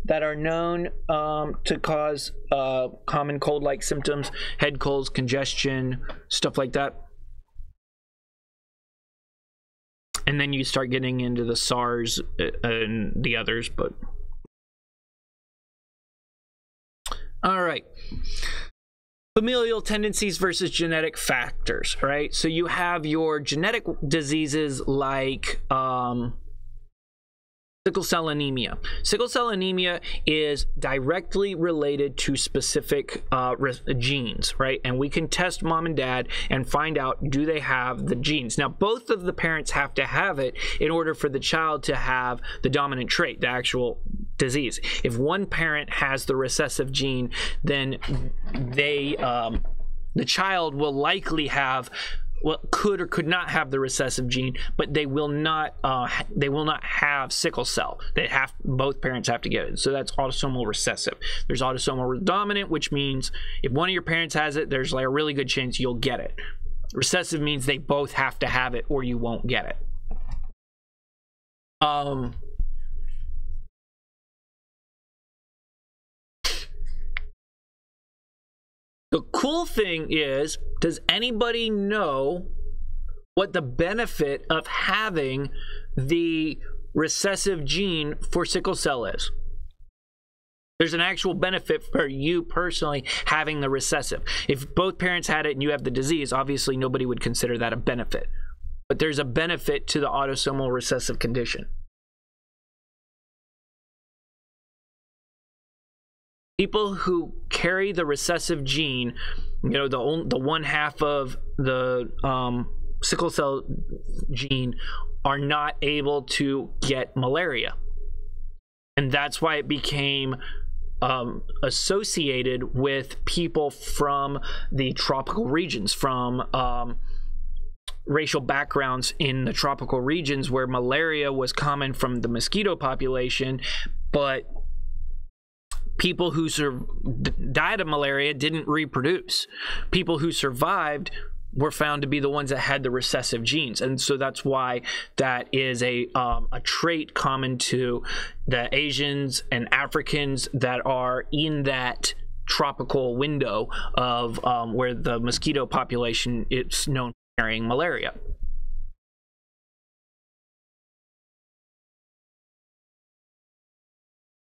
that are known um, to cause uh, common cold-like symptoms, head colds, congestion, stuff like that. And then you start getting into the SARS uh, and the others, but All right. Familial tendencies versus genetic factors, right? So you have your genetic diseases like um, sickle cell anemia. Sickle cell anemia is directly related to specific uh, genes, right? And we can test mom and dad and find out do they have the genes. Now, both of the parents have to have it in order for the child to have the dominant trait, the actual disease. If one parent has the recessive gene, then they um, the child will likely have well could or could not have the recessive gene but they will not uh, they will not have sickle cell. They have both parents have to get it. So that's autosomal recessive. There's autosomal dominant which means if one of your parents has it there's like a really good chance you'll get it. Recessive means they both have to have it or you won't get it. Um The cool thing is, does anybody know what the benefit of having the recessive gene for sickle cell is? There's an actual benefit for you personally having the recessive. If both parents had it and you have the disease, obviously nobody would consider that a benefit. But there's a benefit to the autosomal recessive condition. People who carry the recessive gene, you know, the the one half of the um, sickle cell gene, are not able to get malaria, and that's why it became um, associated with people from the tropical regions, from um, racial backgrounds in the tropical regions where malaria was common from the mosquito population, but people who sur- died of malaria didn't reproduce. People who survived were found to be the ones that had the recessive genes, and so that's why that is a um, a trait common to the Asians and Africans that are in that tropical window of um, where the mosquito population is known carrying malaria.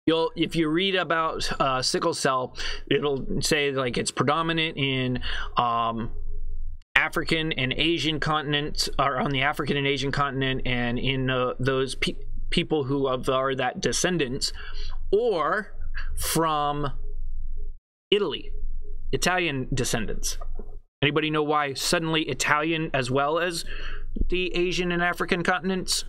You'll if you read about uh, sickle cell it'll say like it's predominant in um, african and asian continents or on the african and asian continent and in uh, those pe- people who are that descendants or from italy italian descendants. Anybody know why suddenly italian as well as the asian and african continents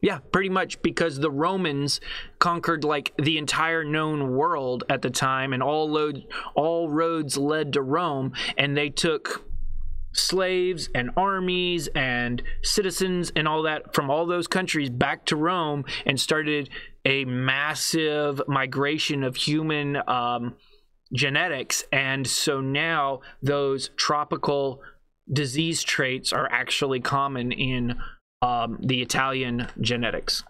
Yeah. Pretty much because the Romans conquered like the entire known world at the time, and all load, all roads led to Rome, and they took slaves and armies and citizens and all that from all those countries back to Rome and started a massive migration of human um, genetics. And so now those tropical disease traits are actually common in um, the Italian genetics.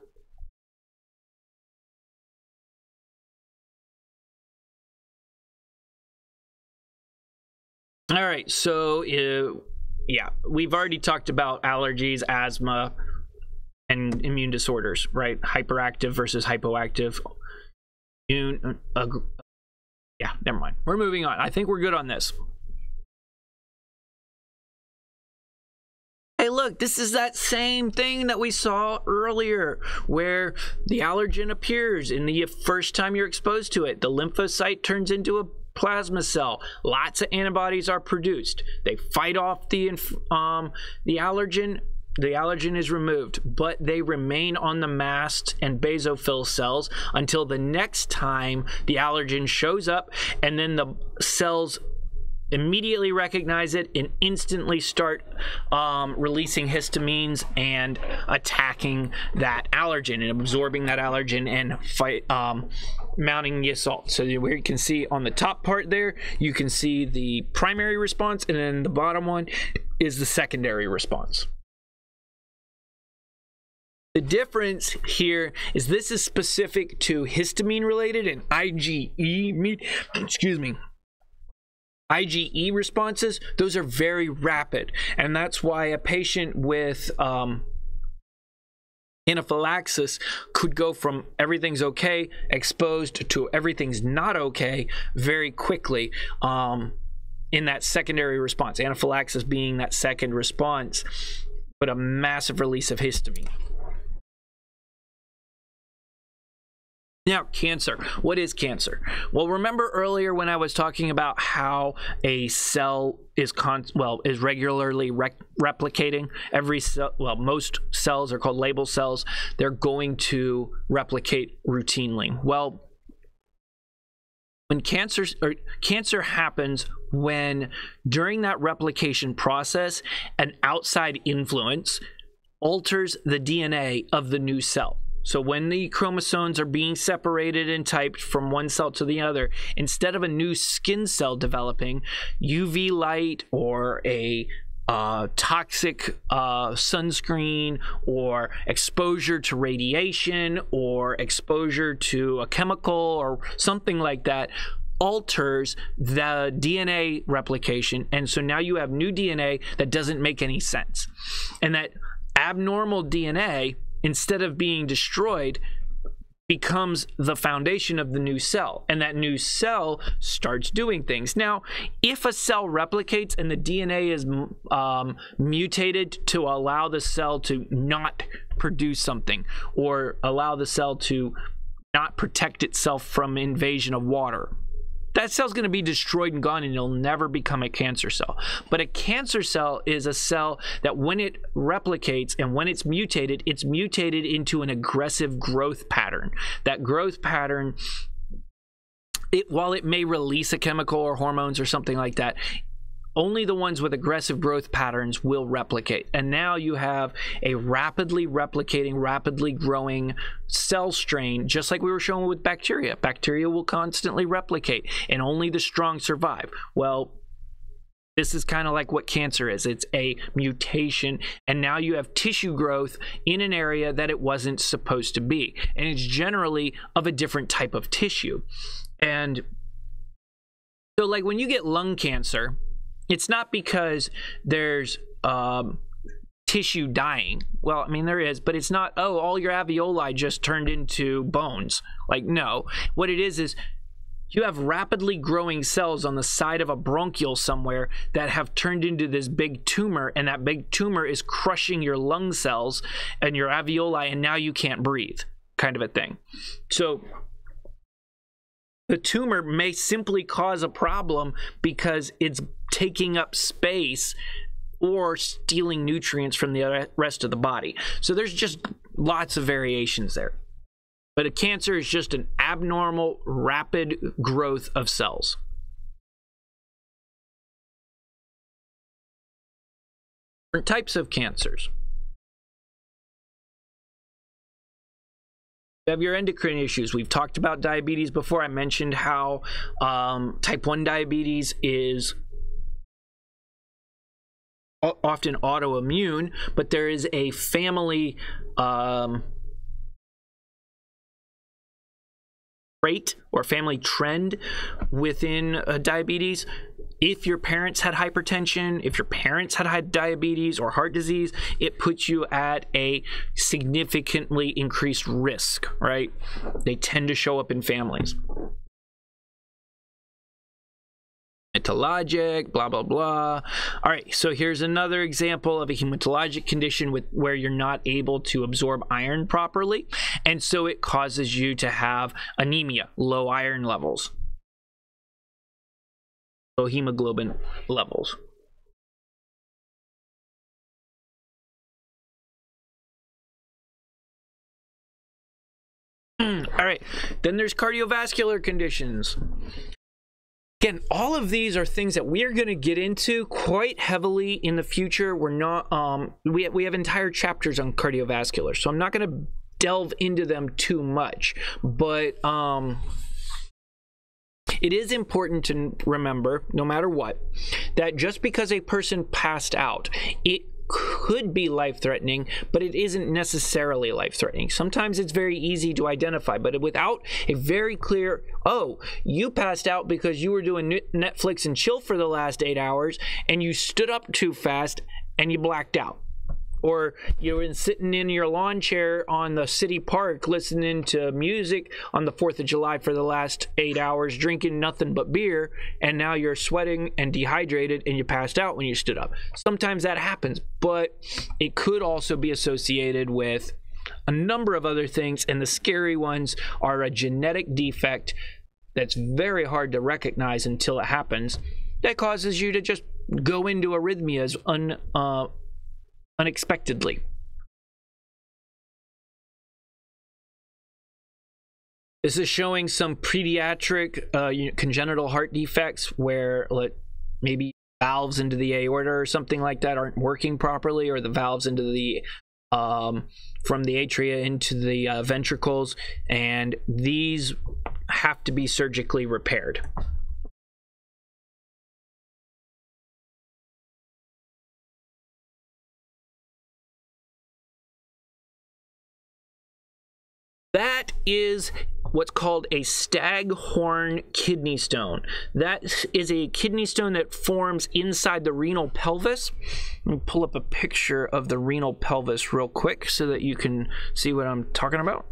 All right, so uh, yeah, we've already talked about allergies, asthma, and immune disorders, right? Hyperactive versus hypoactive. Immune, uh, yeah, never mind. We're moving on. I think we're good on this. Hey, look, this is that same thing that we saw earlier where the allergen appears in the first time you're exposed to it. The lymphocyte turns into a plasma cell. Lots of antibodies are produced. They fight off the um, the allergen. The allergen is removed, but they remain on the mast and basophil cells until the next time the allergen shows up, and then the cells immediately recognize it and instantly start um, releasing histamines and attacking that allergen and absorbing that allergen and fight um, mounting the assault. So where you can see on the top part there, you can see the primary response, and then the bottom one is the secondary response. The difference here is this is specific to histamine related and IgE, excuse me, IgE responses, those are very rapid. And that's why a patient with um, anaphylaxis could go from everything's okay, exposed to everything's not okay very quickly um, in that secondary response. Anaphylaxis being that second response, but a massive release of histamine. Now, cancer. What is cancer? Well, remember earlier when I was talking about how a cell is con well is regularly replicating. Every cell, well, most cells are called labile cells. They're going to replicate routinely. Well, when cancer or cancer happens when during that replication process, an outside influence alters the DNA of the new cell. So when the chromosomes are being separated and typed from one cell to the other, instead of a new skin cell developing, UV light or a uh, toxic uh, sunscreen or exposure to radiation or exposure to a chemical or something like that alters the DNA replication. And so now you have new DNA that doesn't make any sense. And that abnormal DNA instead of being destroyed, becomes the foundation of the new cell. And that new cell starts doing things. Now, if a cell replicates and the DNA is um, mutated to allow the cell to not produce something or allow the cell to not protect itself from invasion of water that cell's going to be destroyed and gone and it'll never become a cancer cell. But a cancer cell is a cell that when it replicates and when it's mutated, it's mutated into an aggressive growth pattern. That growth pattern it, while it may release a chemical or hormones or something like that, only the ones with aggressive growth patterns will replicate. And now you have a rapidly replicating, rapidly growing cell strain, just like we were showing with bacteria. Bacteria will constantly replicate, and only the strong survive. Well, this is kind of like what cancer is it's a mutation, and now you have tissue growth in an area that it wasn't supposed to be. And it's generally of a different type of tissue. And so, like when you get lung cancer, it's not because there's um, tissue dying. Well, I mean, there is, but it's not, oh, all your alveoli just turned into bones. Like, no. What it is is you have rapidly growing cells on the side of a bronchial somewhere that have turned into this big tumor, and that big tumor is crushing your lung cells and your alveoli, and now you can't breathe, kind of a thing. So, the tumor may simply cause a problem because it's taking up space or stealing nutrients from the rest of the body. So there's just lots of variations there. But a cancer is just an abnormal, rapid growth of cells. Different types of cancers. You have your endocrine issues. We've talked about diabetes before. I mentioned how um, type 1 diabetes is often autoimmune, but there is a family um, trait or family trend within uh, diabetes. If your parents had hypertension, if your parents had had diabetes or heart disease, it puts you at a significantly increased risk, right? They tend to show up in families. Hematologic, blah blah blah. All right, so here's another example of a hematologic condition with where you're not able to absorb iron properly, and so it causes you to have anemia, low iron levels, low hemoglobin levels. Hmm, all right, then there's cardiovascular conditions. Again, all of these are things that we are going to get into quite heavily in the future. We're not, um, we have, we have entire chapters on cardiovascular, so I'm not going to delve into them too much. But um, it is important to remember, no matter what, that just because a person passed out, it could be life threatening, but it isn't necessarily life threatening. Sometimes it's very easy to identify, but without a very clear, oh, you passed out because you were doing Netflix and chill for the last eight hours and you stood up too fast and you blacked out or you're sitting in your lawn chair on the city park listening to music on the 4th of July for the last eight hours, drinking nothing but beer, and now you're sweating and dehydrated and you passed out when you stood up. Sometimes that happens, but it could also be associated with a number of other things, and the scary ones are a genetic defect that's very hard to recognize until it happens that causes you to just go into arrhythmias un, uh, unexpectedly. This is showing some pediatric uh, congenital heart defects where like, maybe valves into the aorta or something like that aren't working properly, or the valves into the um, from the atria into the uh, ventricles, and these have to be surgically repaired. That is what's called a staghorn kidney stone. That is a kidney stone that forms inside the renal pelvis. Let me pull up a picture of the renal pelvis real quick so that you can see what I'm talking about.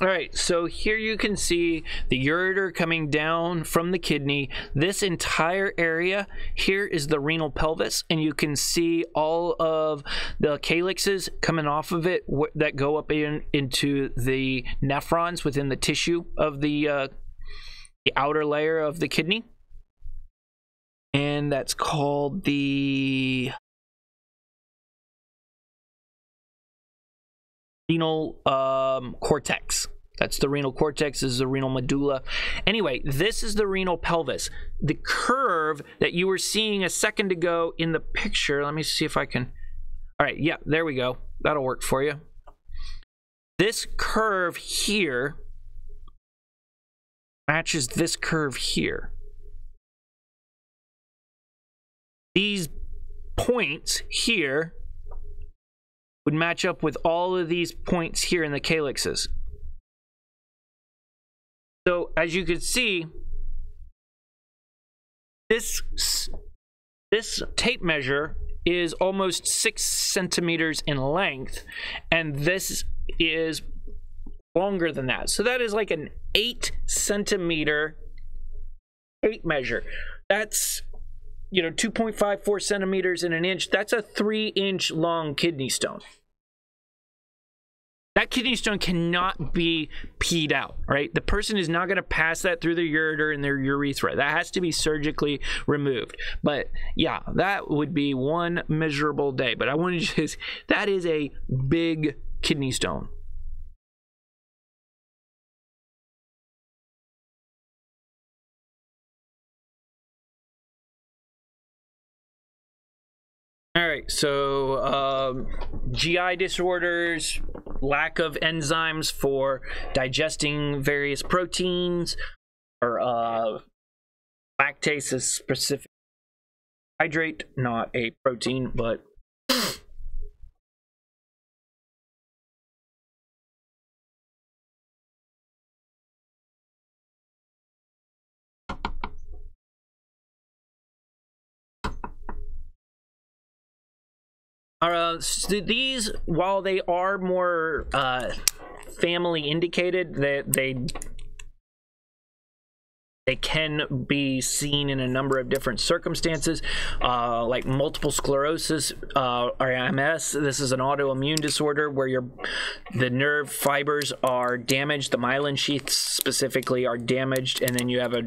All right, so here you can see the ureter coming down from the kidney. This entire area here is the renal pelvis, and you can see all of the calyxes coming off of it that go up in, into the nephrons within the tissue of the, uh, the outer layer of the kidney. And that's called the renal um, cortex. That's the renal cortex, this is the renal medulla. Anyway, this is the renal pelvis. The curve that you were seeing a second ago in the picture, let me see if I can. All right, yeah, there we go. That'll work for you. This curve here matches this curve here. These points here would match up with all of these points here in the calyxes. So as you can see, this this tape measure is almost six centimeters in length, and this is longer than that. So that is like an eight centimeter tape measure. That's you know 2.54 centimeters in an inch. That's a three inch long kidney stone. That kidney stone cannot be peed out, right? The person is not going to pass that through their ureter and their urethra. That has to be surgically removed. But yeah, that would be one miserable day. But I want to just, that is a big kidney stone. All right, so um, GI disorders, lack of enzymes for digesting various proteins, or uh, lactase is specific. Hydrate, not a protein, but Uh, these, while they are more uh, family indicated, they, they they can be seen in a number of different circumstances, uh, like multiple sclerosis uh, or MS. This is an autoimmune disorder where your the nerve fibers are damaged, the myelin sheaths specifically are damaged, and then you have a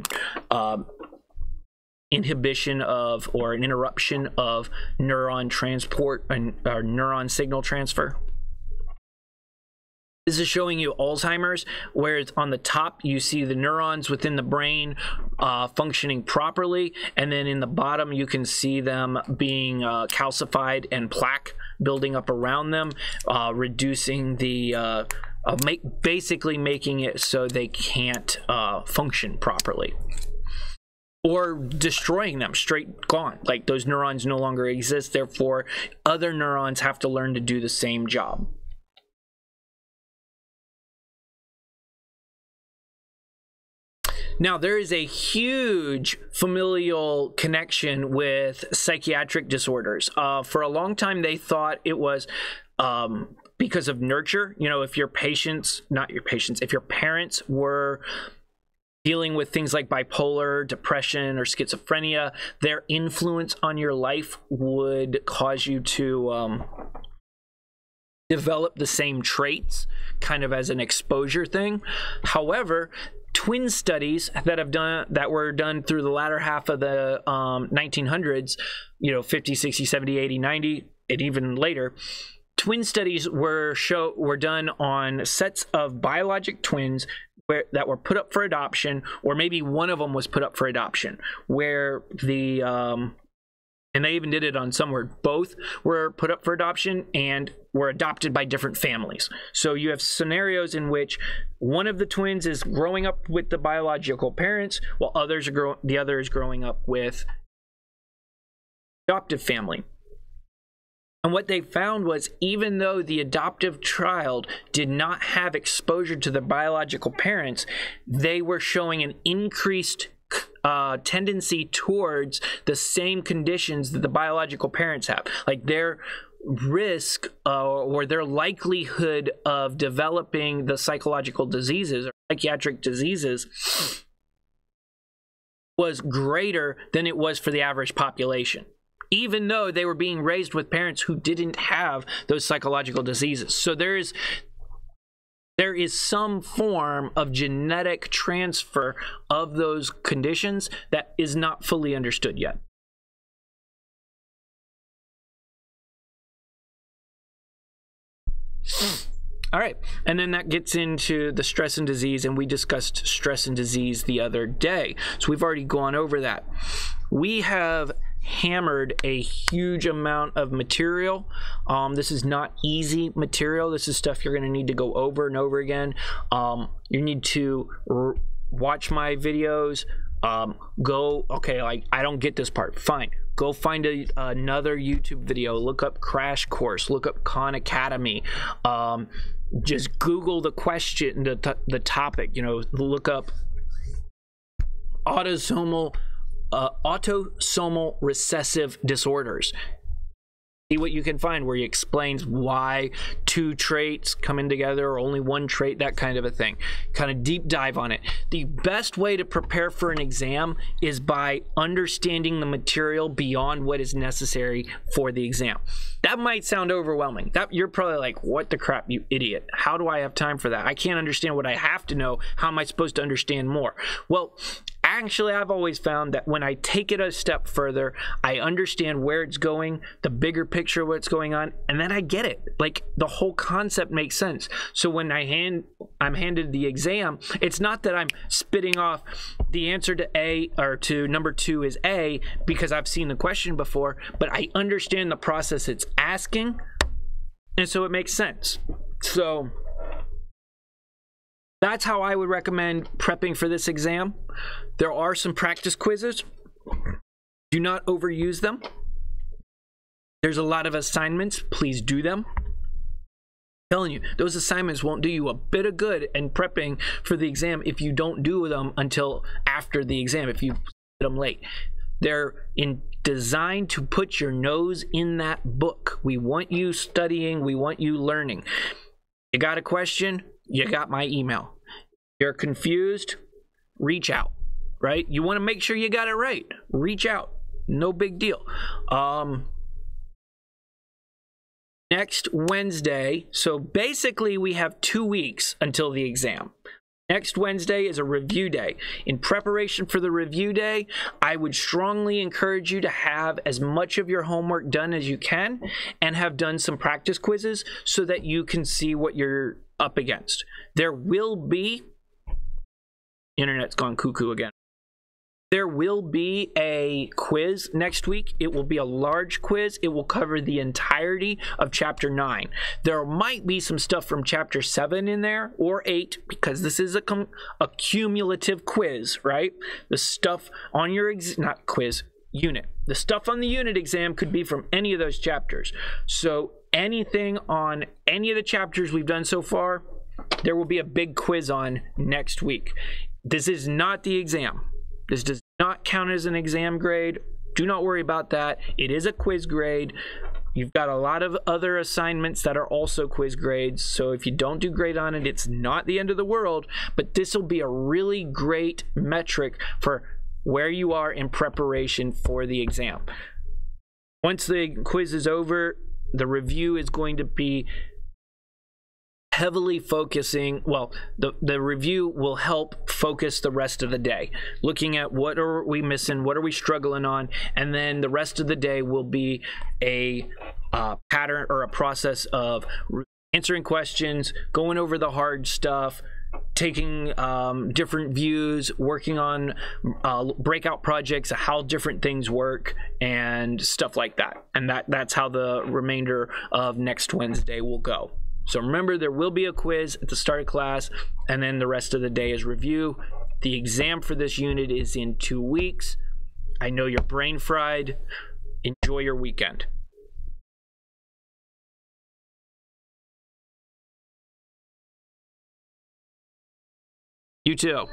uh, inhibition of or an interruption of neuron transport and or neuron signal transfer. This is showing you Alzheimer's, where it's on the top you see the neurons within the brain uh, functioning properly, and then in the bottom you can see them being uh, calcified and plaque building up around them, uh, reducing the uh, make, basically making it so they can't uh, function properly or destroying them straight gone like those neurons no longer exist therefore other neurons have to learn to do the same job Now, there is a huge familial connection with psychiatric disorders. Uh, for a long time, they thought it was um, because of nurture. You know, if your patients, not your patients, if your parents were dealing with things like bipolar, depression, or schizophrenia, their influence on your life would cause you to um, develop the same traits, kind of as an exposure thing. However, twin studies that have done that were done through the latter half of the um, 1900s, you know, 50, 60, 70, 80, 90, and even later twin studies were show were done on sets of biologic twins where, that were put up for adoption, or maybe one of them was put up for adoption, where the um, and they even did it on some where both were put up for adoption and were adopted by different families. So you have scenarios in which one of the twins is growing up with the biological parents, while others are grow- the other is growing up with adoptive family. And what they found was even though the adoptive child did not have exposure to the biological parents, they were showing an increased uh, tendency towards the same conditions that the biological parents have. Like their risk uh, or their likelihood of developing the psychological diseases or psychiatric diseases was greater than it was for the average population even though they were being raised with parents who didn't have those psychological diseases. So there is there is some form of genetic transfer of those conditions that is not fully understood yet. All right. And then that gets into the stress and disease, and we discussed stress and disease the other day. So we've already gone over that. We have hammered a huge amount of material. Um, this is not easy material. This is stuff you're going to need to go over and over again. Um, you need to watch my videos. Um, go, okay, like I don't get this part. Fine. Go find a, another YouTube video. Look up Crash Course. Look up Khan Academy. Um, just Google the question, the, the topic. You know, look up autosomal uh, autosomal recessive disorders see what you can find where he explains why two traits coming together or only one trait, that kind of a thing. Kind of deep dive on it. The best way to prepare for an exam is by understanding the material beyond what is necessary for the exam. That might sound overwhelming. That you're probably like, "What the crap, you idiot? How do I have time for that? I can't understand what I have to know. How am I supposed to understand more?" Well, actually I've always found that when I take it a step further, I understand where it's going, the bigger picture of what's going on, and then I get it. Like the whole concept makes sense. So when I hand I'm handed the exam, it's not that I'm spitting off the answer to A or to number 2 is A because I've seen the question before, but I understand the process it's asking, and so it makes sense. So that's how I would recommend prepping for this exam. There are some practice quizzes. Do not overuse them. There's a lot of assignments. Please do them. I'm telling you, those assignments won't do you a bit of good in prepping for the exam if you don't do them until after the exam, if you them late. They're in designed to put your nose in that book. We want you studying, we want you learning. You got a question? You got my email. You're confused? Reach out, right? You want to make sure you got it right. Reach out. No big deal. Um, next Wednesday, so basically we have two weeks until the exam. Next Wednesday is a review day. In preparation for the review day, I would strongly encourage you to have as much of your homework done as you can and have done some practice quizzes so that you can see what you're up against. There will be, internet's gone cuckoo again. There will be a quiz next week. It will be a large quiz. It will cover the entirety of chapter 9. There might be some stuff from chapter 7 in there or 8 because this is a, a cumulative quiz, right? The stuff on your ex- not quiz, unit. The stuff on the unit exam could be from any of those chapters. So anything on any of the chapters we've done so far, there will be a big quiz on next week. This is not the exam. This does not count as an exam grade. Do not worry about that. It is a quiz grade. You've got a lot of other assignments that are also quiz grades. So if you don't do great on it, it's not the end of the world. But this will be a really great metric for where you are in preparation for the exam. Once the quiz is over, the review is going to be heavily focusing well the, the review will help focus the rest of the day looking at what are we missing what are we struggling on and then the rest of the day will be a uh, pattern or a process of answering questions going over the hard stuff taking um, different views, working on uh, breakout projects, how different things work, and stuff like that. And that that's how the remainder of next Wednesday will go. So remember, there will be a quiz at the start of class, and then the rest of the day is review. The exam for this unit is in two weeks. I know you're brain fried. Enjoy your weekend. You too.